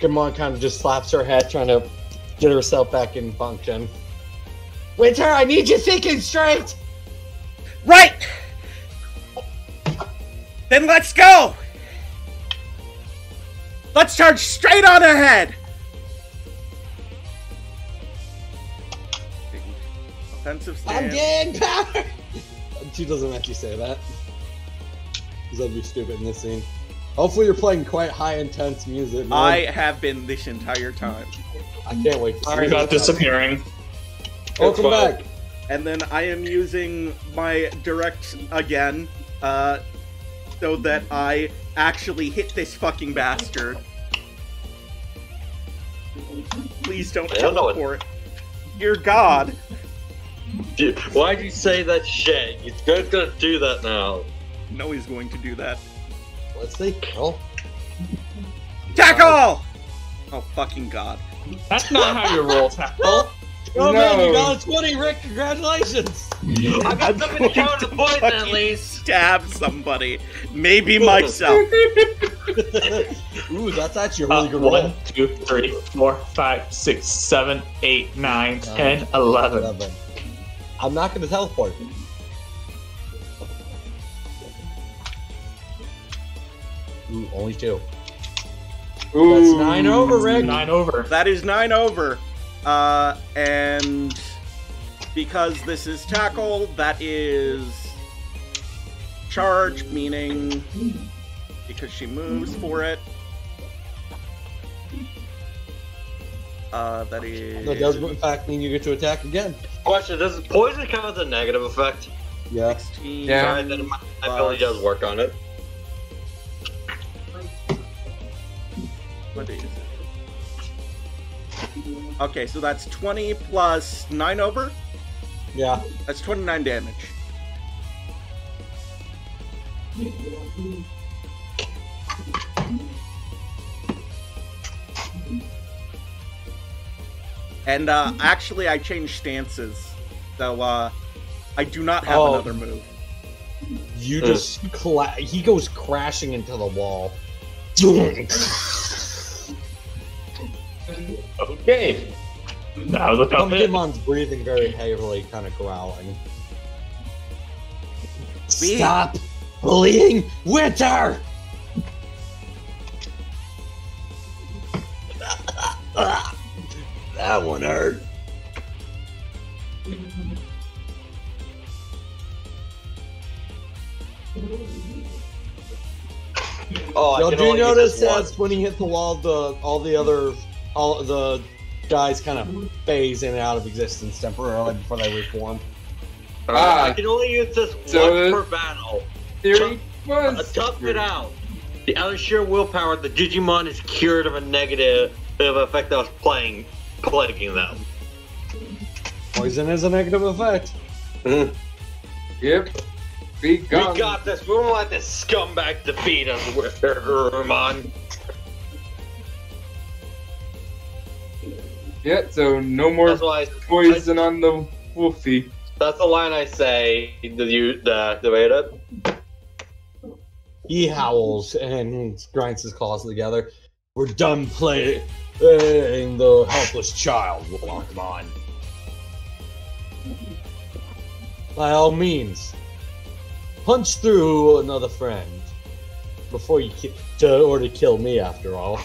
Gamon kind of just slaps her head, trying to get herself back in function. Winter, I need you thinking straight! Right! Then let's go! Let's charge straight on ahead! Offensive I'm stance. getting power! She doesn't actually say that. Because that'd be stupid in this scene. Hopefully you're playing quite high intense music. man. I have been this entire time. I can't wait to Sorry about disappearing. Welcome It's fine. back. And then I am using my direct again, uh, so that I actually hit this fucking bastard. Please don't I don't know what- Dear God. Dude, Why'd you say that shit? You're gonna do that now. No, he's going to do that. Let's say kill. Tackle! Oh, fucking God. That's not how you roll tackle. Oh man, you got a 20, Rick! Congratulations! I got something to counter the poison at least. Stab somebody. Maybe myself. Ooh, that's actually a Uh, really good roll. one, two, three, four, five, six, seven, eight, nine, ten, eleven. 11. I'm not going to teleport. Ooh, only two. Ooh. That's nine over, Rick. Nine over. That is nine over. Uh, and because this is tackle, that is charge, meaning because she moves for it. Uh, that is. That does, in fact, mean you get to attack again. Question: Does poison count as a negative effect? Yeah. 16. Yeah. Sorry, then my ability does work on it. What is it? Okay, so that's 20 plus 9 over. Yeah. That's 29 damage. And uh, actually, I changed stances, so uh, I do not have Oh. another move. You just cla- he goes crashing into the wall. Okay. That was a. Pumpkinmon's breathing very heavily, kind of growling. We- Stop bullying Winter! that one hurt. Oh, Yo, I do you notice this one. as when he hit the wall, the all the other all the guys kind of phase in and out of existence temporarily before they reform? Alright, I Ah. can only use this So, once uh, per battle. Theory Uh, was. tough it out. The out of sheer willpower, the Digimon is cured of a negative effect that was playing, plaguing them. Poison is a negative effect. Yep. Be We got this. We won't let this scumbag defeat us, Herman. Yeah, so no more That's why. I, poison on the wolfie. that's the line I say. Did you the debate it? He howls and grinds his claws together. We're done playing the helpless child, Walkmon. By all means, punch through another friend before you ki- to or to kill me. After all,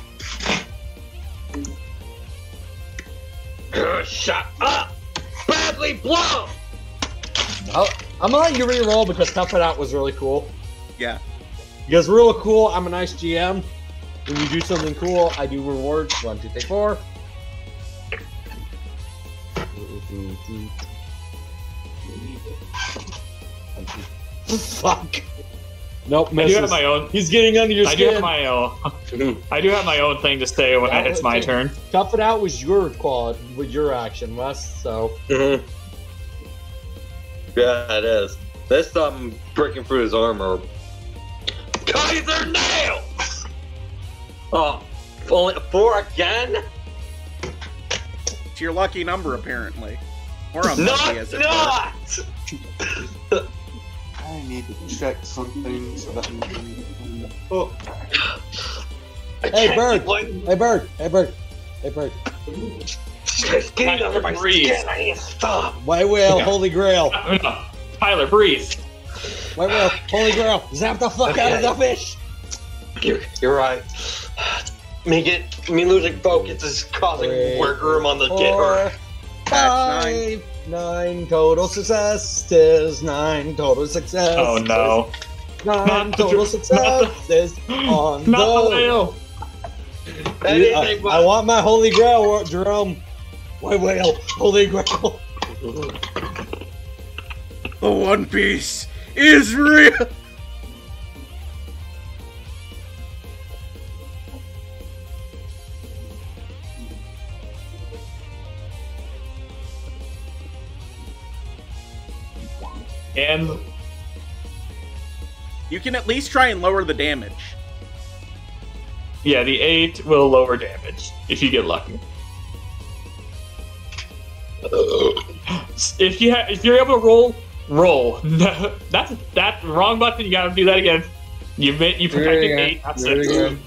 Shut up! Badly blown. I'll, I'm gonna let you re-roll because tough it out was really cool. Yeah. Because real cool, I'm a nice GM. When you do something cool, I do rewards. One, two, three, four. Fuck. Nope, I do have my own. He's getting under your I do have my own. I do have my own thing to say when Yeah, it's my okay. turn. Tough it out was your quality, with your action, Wes. So Mhm. Yeah, it is. This something breaking through his armor. Kaiser nails. Oh, Only four again? It's your lucky number, apparently. Or unlucky, Not, as it not! I need to check something so that we can. Oh, I Hey, can't Bird. keep Hey, Bird. Hey, Bird. Hey, Bird. It's getting under my Breathe. skin. I need to stop. White whale, holy grail. No, no. Tyler, breathe. White whale, holy grail. Zap the fuck out of the fish. You're, you're right. Me get me losing focus is causing Three, workroom on the get. Four, That's five, nine total successes. Nine total success. Oh no. Nine Not the total dr- not the- successes on Not the the. whale. I, Anything I but want my holy grail, Jerome. White whale, holy grail. The One Piece is real. And You can at least try and lower the damage. yeah, the eight will lower damage if you get lucky. If you ha- if you're able to roll, roll. No, that's that wrong button. You gotta do that again. You ma- you Do it protected again. eight. That's Do it it. again.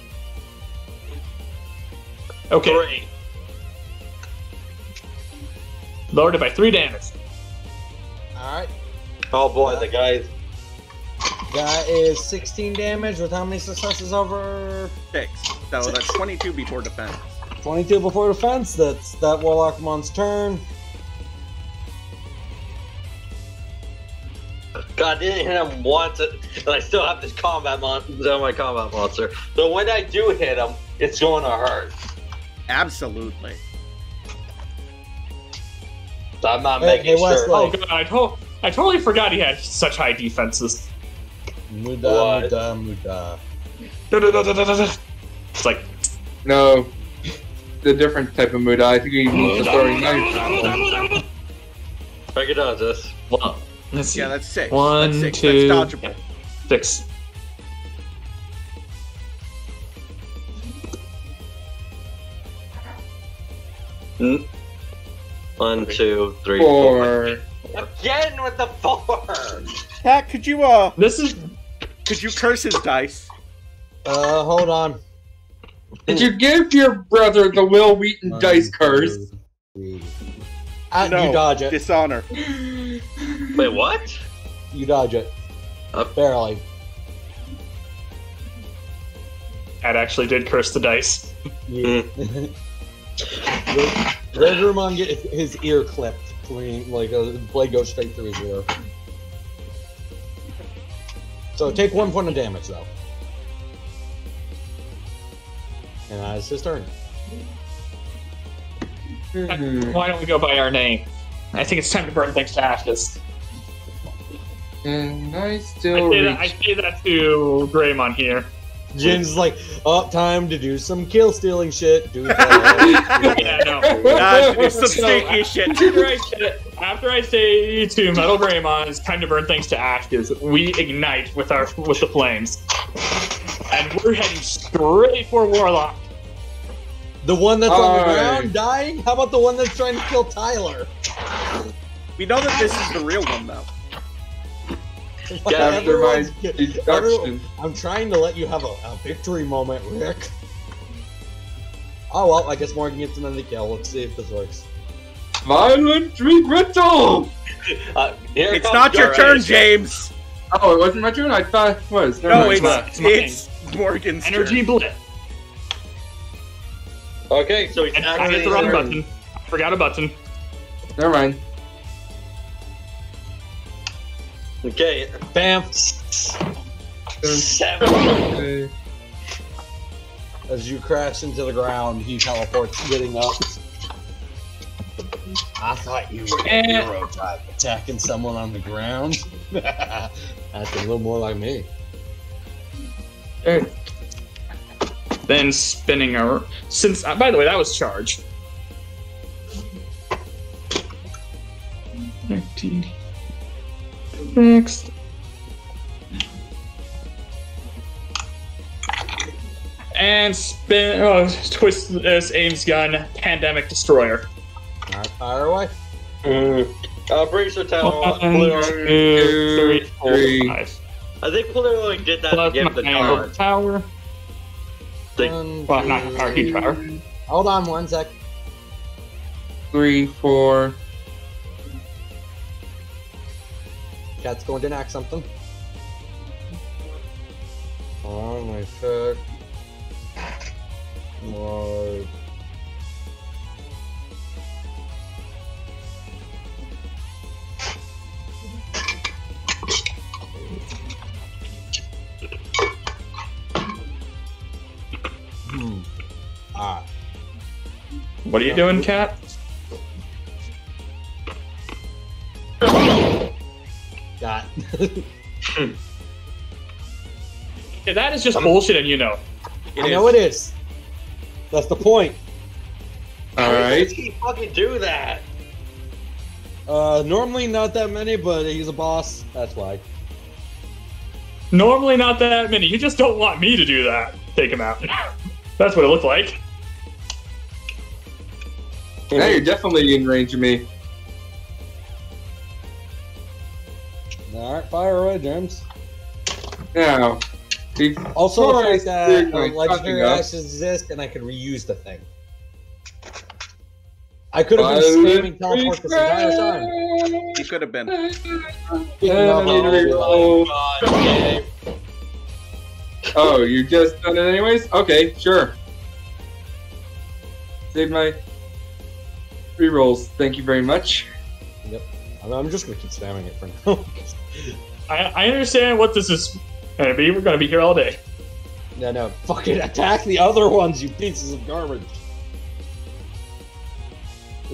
Okay, three. lowered it by three damage. Alright. Oh boy, the guys. That is 16 damage with how many successes over Six. So that's 22 before defense. 22 before defense? That's that Warlockmon's turn. God, I didn't hit him once, and I still have this combat monster, my combat monster. So when I do hit him, it's going to hurt. Absolutely. So I'm not Hey, making hey, sure. Wesley. Oh god, I, to- I totally forgot he had such high defenses. Muda, muda, muda. Da-da-da-da-da-da. It's like No, the different type of mood. I think he needs to throw a knife. I can dodge this. well, let's see. Yeah, that's six. One, that's six. two, That's dodgeable. six. Mm. One, two, three, four. Four. Again with the four. Pat, could you uh, This is could you curse his dice? Uh, hold on. Did you give your brother the Wil Wheaton One, dice curse? two, three. Ah, no, you dodge it. Dishonor. Wait, what? You dodge it. Uh, Barely. Cat actually did curse the dice. Yeah. Redrumon get his ear clipped. Clean, like a blade goes straight through his ear. So take one point of damage though. And that's his turn. Why don't we go by our name? I think it's time to burn things to ashes. And I I still say, that, I say that to Greymon here. Jin's like, up time to do some kill stealing shit. Do that. Yeah, no. Uh, it's some So, sneaky shit. After I, say, after I say to Metal Greymon, it's time to burn things to ashes. We ignite with our with the flames, and we're heading straight for Warlock. The one that's on the Alright. ground dying? How about the one that's trying to kill Tyler? We know that this is the real one, though. After my Everyone's- deduction. I'm trying to let you have a, a victory moment, Rick. Oh well, I guess Morgan gets another kill. Let's see if this works. Violent regrettal! Uh, here It's not your turn, Doraemon. James. Oh, it wasn't my turn? I thought it was. Never No, mind. it's mine. It's mine. it's Morgan's Energy turn. blip. Okay, so he's And I hit the wrong button. I forgot a button. Never mind. Okay, Bam! seven. Okay. As you crash into the ground, he teleports, getting up. I thought you were a Eh. hero type, attacking someone on the ground. That's a little more like me. Then spinning our since. Uh, by the way, that was charge. Nineteen. Next. and spin. Oh, twist this Ames gun, Pandemic Destroyer. Alright, fire away. Mm. Uh, Bracer Tower. One, Polaro- two, three, four, three. five. I think Polaro only did that to Plus give the my card. tower. Think- One, Well, not two, our huge tower. Hold on one sec. Three, four. Cat's going to knock something. Oh my fuck. Lord. Hmm. Ah. What are you doing, Cat? Got. Yeah, that is just bullshit, and you know. I know it is. That's the point. All Why right. does he fucking do that? Uh, normally not that many, but he's a boss. That's why. Normally, not that many. You just don't want me to do that. Take him out. That's what it looked like. Now you're definitely in range of me. All right, fire away, James. Now, be- Also, the I fact that steer uh, my legendary talking exist, and I could reuse the thing. I could have been Violent spamming teleport this entire time. He could have been. Speaking of, need to reroll. Oh, you just done it anyways? Okay, sure. Save my rerolls. Thank you very much. Yep. I mean, I'm just gonna keep spamming it for now. I, I understand what this is gonna be. We're gonna be here all day. no, no, fucking attack the other ones, you pieces of garbage.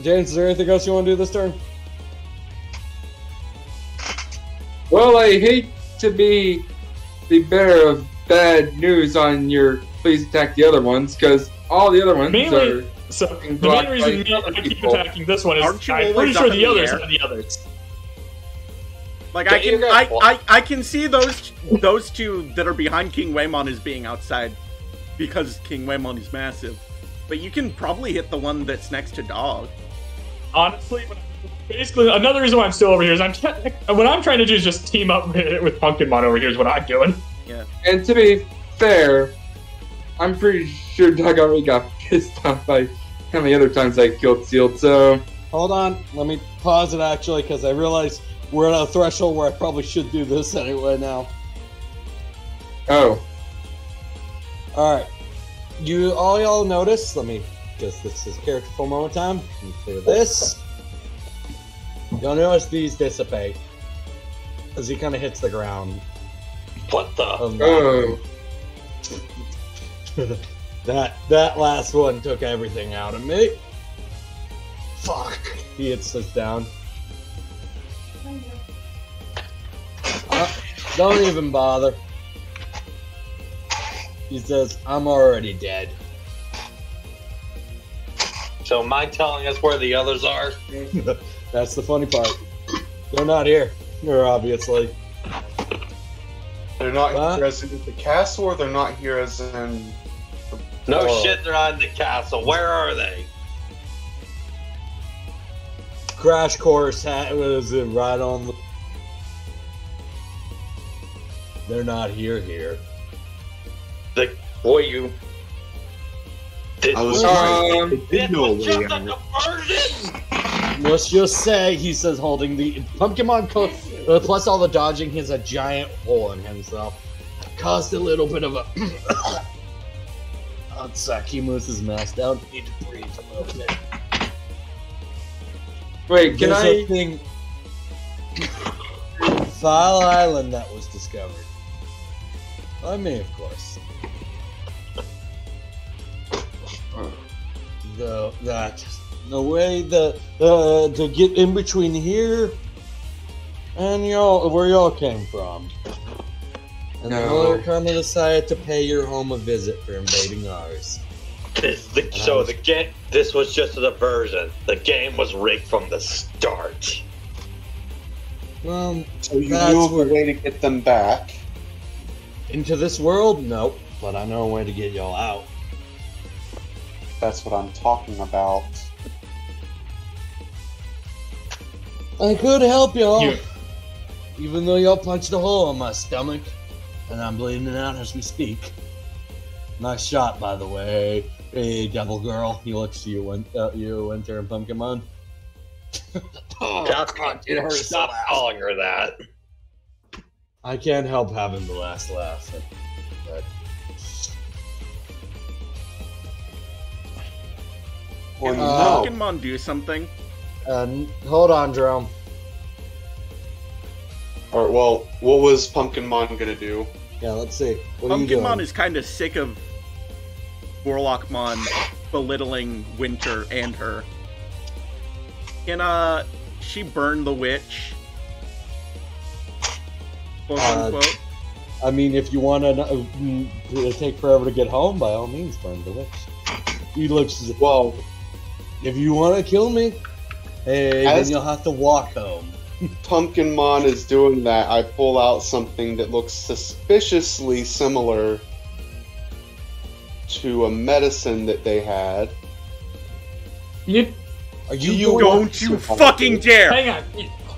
James, is there anything else you want to do this turn? Well, I hate to be the bearer of bad news on your please attack the other ones, because all the other ones Mainly- are. So the main reason me, I keep attacking this one is I'm pretty sure the the others air? are the others. Like Yeah, I can, I. I, I can see those those two that are behind King Whamon as being outside because King Whamon is massive. But you can probably hit the one that's next to Dog. Honestly, basically another reason why I'm still over here is I'm te- what I'm trying to do is just team up with, with Pumpkinmon over here is what I'm doing. Yeah. And to be fair, I'm pretty sure Doug already got pissed off by how many other times I killed Sealed, so. Hold on, let me pause it actually, because I realize we're at a threshold where I probably should do this anyway now. Oh. Alright. You all y'all notice, let me just this is character for a moment time. Let me clear this. You'll notice these dissipate as he kind of hits the ground. What the? Um, Oh. that that last one took everything out of me. Fuck. He hits us down. Uh, don't even bother. He says, I'm already dead. So mind telling us where the others are? That's the funny part. They're not here. They're obviously. They're not What? here as in the castle, or they're not here as in. the No world? shit, they're not in the castle. Where are they? Crash course hat was it right on the. They're not here here. The boy, you. This I was was, right. Um, this did know was just a diversion. Let's just say he says holding the Pumpkinmon co- uh, plus all the dodging, he has a giant hole in himself. Caused a little bit of a. One sec, he moves his mask down. Need to breathe a little bit. wait, can There's I? a thing. File Island that was discovered. By may, of course. The that the way the uh, to get in between here and y'all where y'all came from. And the No. Miller kind of decided to pay your home a visit for invading ours. This, the, so the game. This was just a diversion. The game was rigged from the start. Well, So you That's knew of a way to get them back. Into this world, nope. but I know a way to get y'all out. That's what I'm talking about. I could help y'all, You- even though y'all punched a hole in my stomach, and I'm bleeding out as we speak. Nice shot, by the way. Hey, devil girl. He looks to you, Win- uh, you, Winter and Pumpkinmon. oh, Stop, God, it hurts so stop calling her that. I can't help having the last laugh. But Well, you Uh, Pokemon do something. uh, hold on, Jerome. All right. well, what was Pumpkinmon gonna do? Yeah, let's see. What are? Pumpkinmon is kind of sick of Warlockmon belittling Winter and her. Can uh she burn the witch? Quote Uh, unquote. I mean, if you want to take forever to get home, by all means, burn the witch. He looks. Well, If you want to kill me, hey, As- then you'll have to walk home. Pumpkinmon is doing that. I pull out something that looks suspiciously similar to a medicine that they had. You Are you, you going- Don't you fucking dare! hang on.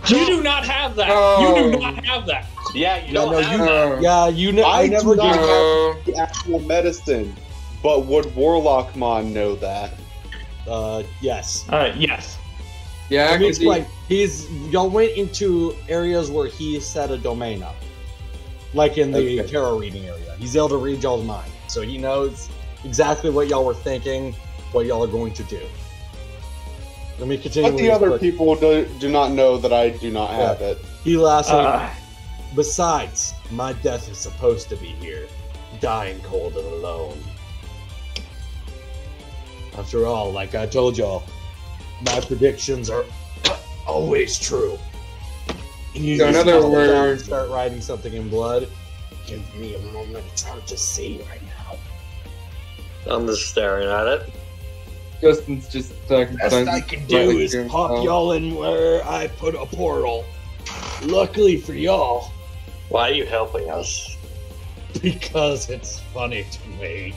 You do not have that. You Oh. do not have that. Yeah, you Yeah, don't no, have you- that. Yeah, you know. I, I never do not have- The actual medicine. But would Warlockmon know that? Uh, yes. Uh, yes. Yeah, Let me 'cause he- He's y'all went into areas where he set a domain up, like in the Okay. tarot reading area. He's able to read y'all's mind, so he knows exactly what y'all were thinking, what y'all are going to do. Let me continue. But the other quick. people do, do not know that I do not have it. He laughs. Uh, Besides, my death is supposed to be here, dying cold and alone. After all, like I told y'all, my predictions are always true. You So in just other gotta look down and words- start writing something in blood. Give me a moment. It's hard to see right now. I'm just staring at it. Justin's just talking. Best I can do Right, is pop y'all in where I put a portal. Luckily for y'all, Why are you helping us? because it's funny to me.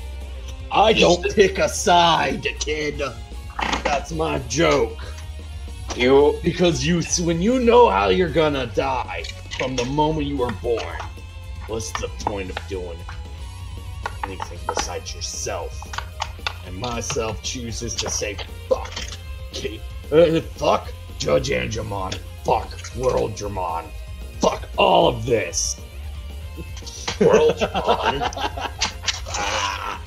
I don't pick a side, kid. That's my joke. You Because you, when you know how you're gonna die from the moment you were born, what's the point of doing anything besides yourself? And myself chooses to say, fuck, Kate, Uh, fuck Judge Angemon. Fuck World Dramon. Fuck all of this. World Dramon? Ah.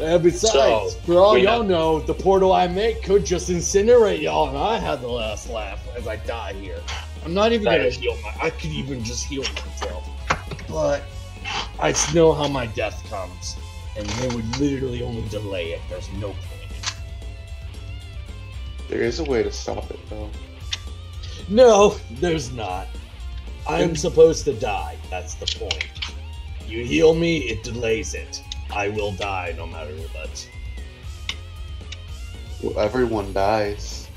And besides, So, for all y'all know- the portal I make could just incinerate y'all, and I had the last laugh as I die here. I'm not even That gonna is- heal my. I could even just heal myself, but I know how my death comes, and they would literally only delay it. There's no point. There is a way to stop it, though. No, there's not. I'm supposed to die. That's the point. You heal me, it delays it. I will die no matter what. Well, everyone dies.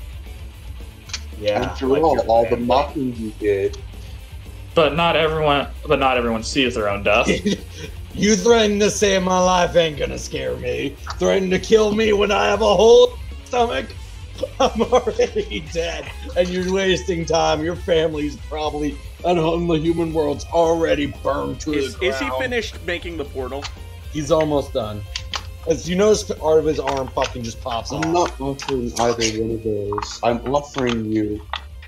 Yeah. After like all, all the mocking you did. but not everyone. But not everyone sees their own death. you threaten to save my life ain't gonna scare me. Threaten to kill me when I have a whole stomach? I'm already dead, and you're wasting time. Your family's probably and the human world's already burned to Is, the is he finished making the portal? He's almost done. As you notice, part of his arm fucking just pops off. I'm not offering either one of those. I'm offering you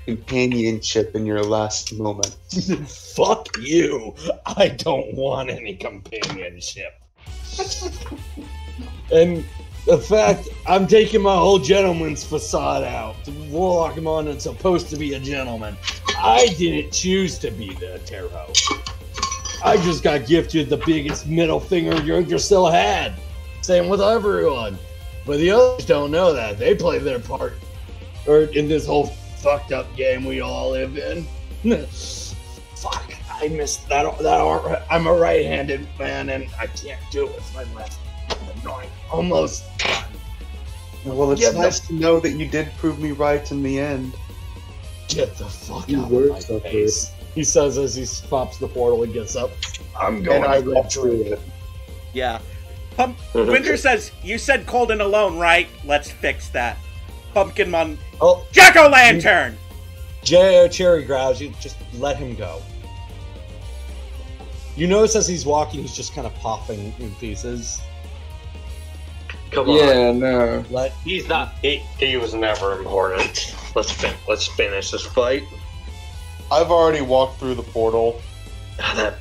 companionship in your last moment. Fuck you. I don't want any companionship. and the fact I'm taking my whole gentleman's facade out. Warlockmon is supposed to be a gentleman. I didn't choose to be the tarot. I just got gifted the biggest middle finger Yggdrasil had. Same with everyone. But the others don't know that. They play their part or in this whole fucked up game we all live in. Fuck, I missed that. That arm. I'm a right-handed man, and I can't do it with my left. Annoying. Almost done. Well, it's Get the- nice to know that you did prove me right in the end. Get the fuck You out were of my face. He says as he pops the portal and gets up. I'm going And I to through it. Yeah. Pump- Mhm. Winter says, You said cold and alone, right? Let's fix that. Pumpkinmon. Oh, Jack o' lantern! J.O. Cherry grabs you. Just let him go. You notice as he's walking, he's just kind of popping in pieces. Come on. Yeah, no. Let He's not. He, he was never important. Let's fin- let's finish this fight. I've already walked through the portal. Ah, That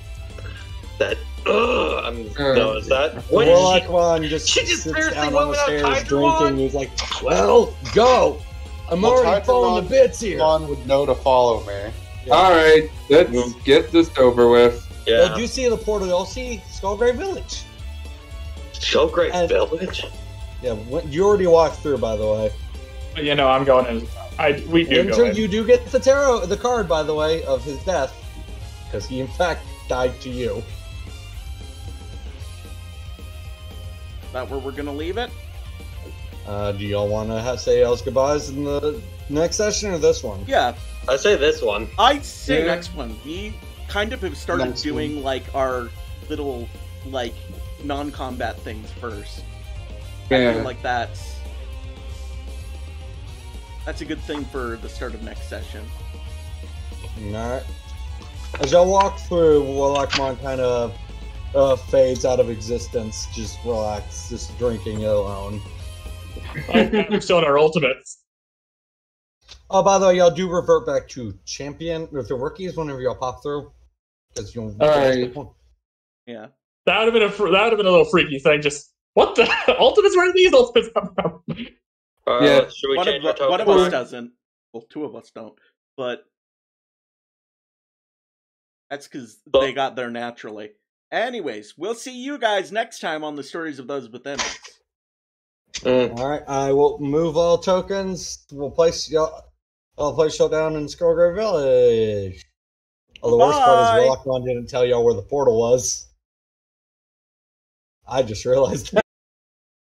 that. Ugh, I'm, Uh, no, is that the what is Warlock she? one just she just sits seriously down went on the stairs drinking. He's like, "Well, go. I'm Well, already Tiger falling to bits here." John would know to follow me. Yeah. Alright, let's get this over with. Yeah. Do you see the portal, you'll see Skullgrave Village. Show Great and- Village. Yeah, you already walked through, by the way. You know, I'm going in. I we do go Enter, you do get the tarot, the card, by the way, of his death, because he in fact died to you. That where we're gonna leave it? Uh, do y'all want to say else goodbyes in the next session or this one? Yeah, I say this one. I'd say Yeah. next one. We kind of have started Next doing like our little like non-combat things first. I feel Yeah. like that's that's a good thing for the start of next session. Alright. As y'all walk through, Warlockmon kind of uh, fades out of existence, just relax, just drinking it alone. We're still in our ultimates. Oh, by the way, y'all do revert back to champion with the rookies whenever y'all pop through. Because you'll. Alright. Yeah. That would have been a fr- that would have been a little freaky thing. Just what the ultimates? Where are these ultimates come from? Uh, Yeah. Should we One of, change our the- one of us doesn't. Well, two of us don't. But that's because they got there naturally. Anyways, we'll see you guys next time on the stories of those within us. Mm. Alright, I will move all tokens. We'll place y'all. I'll place y'all down in Skullgrave Village. Oh, the worst part Bye. is Warlockmon didn't tell y'all where the portal was. I just realized that.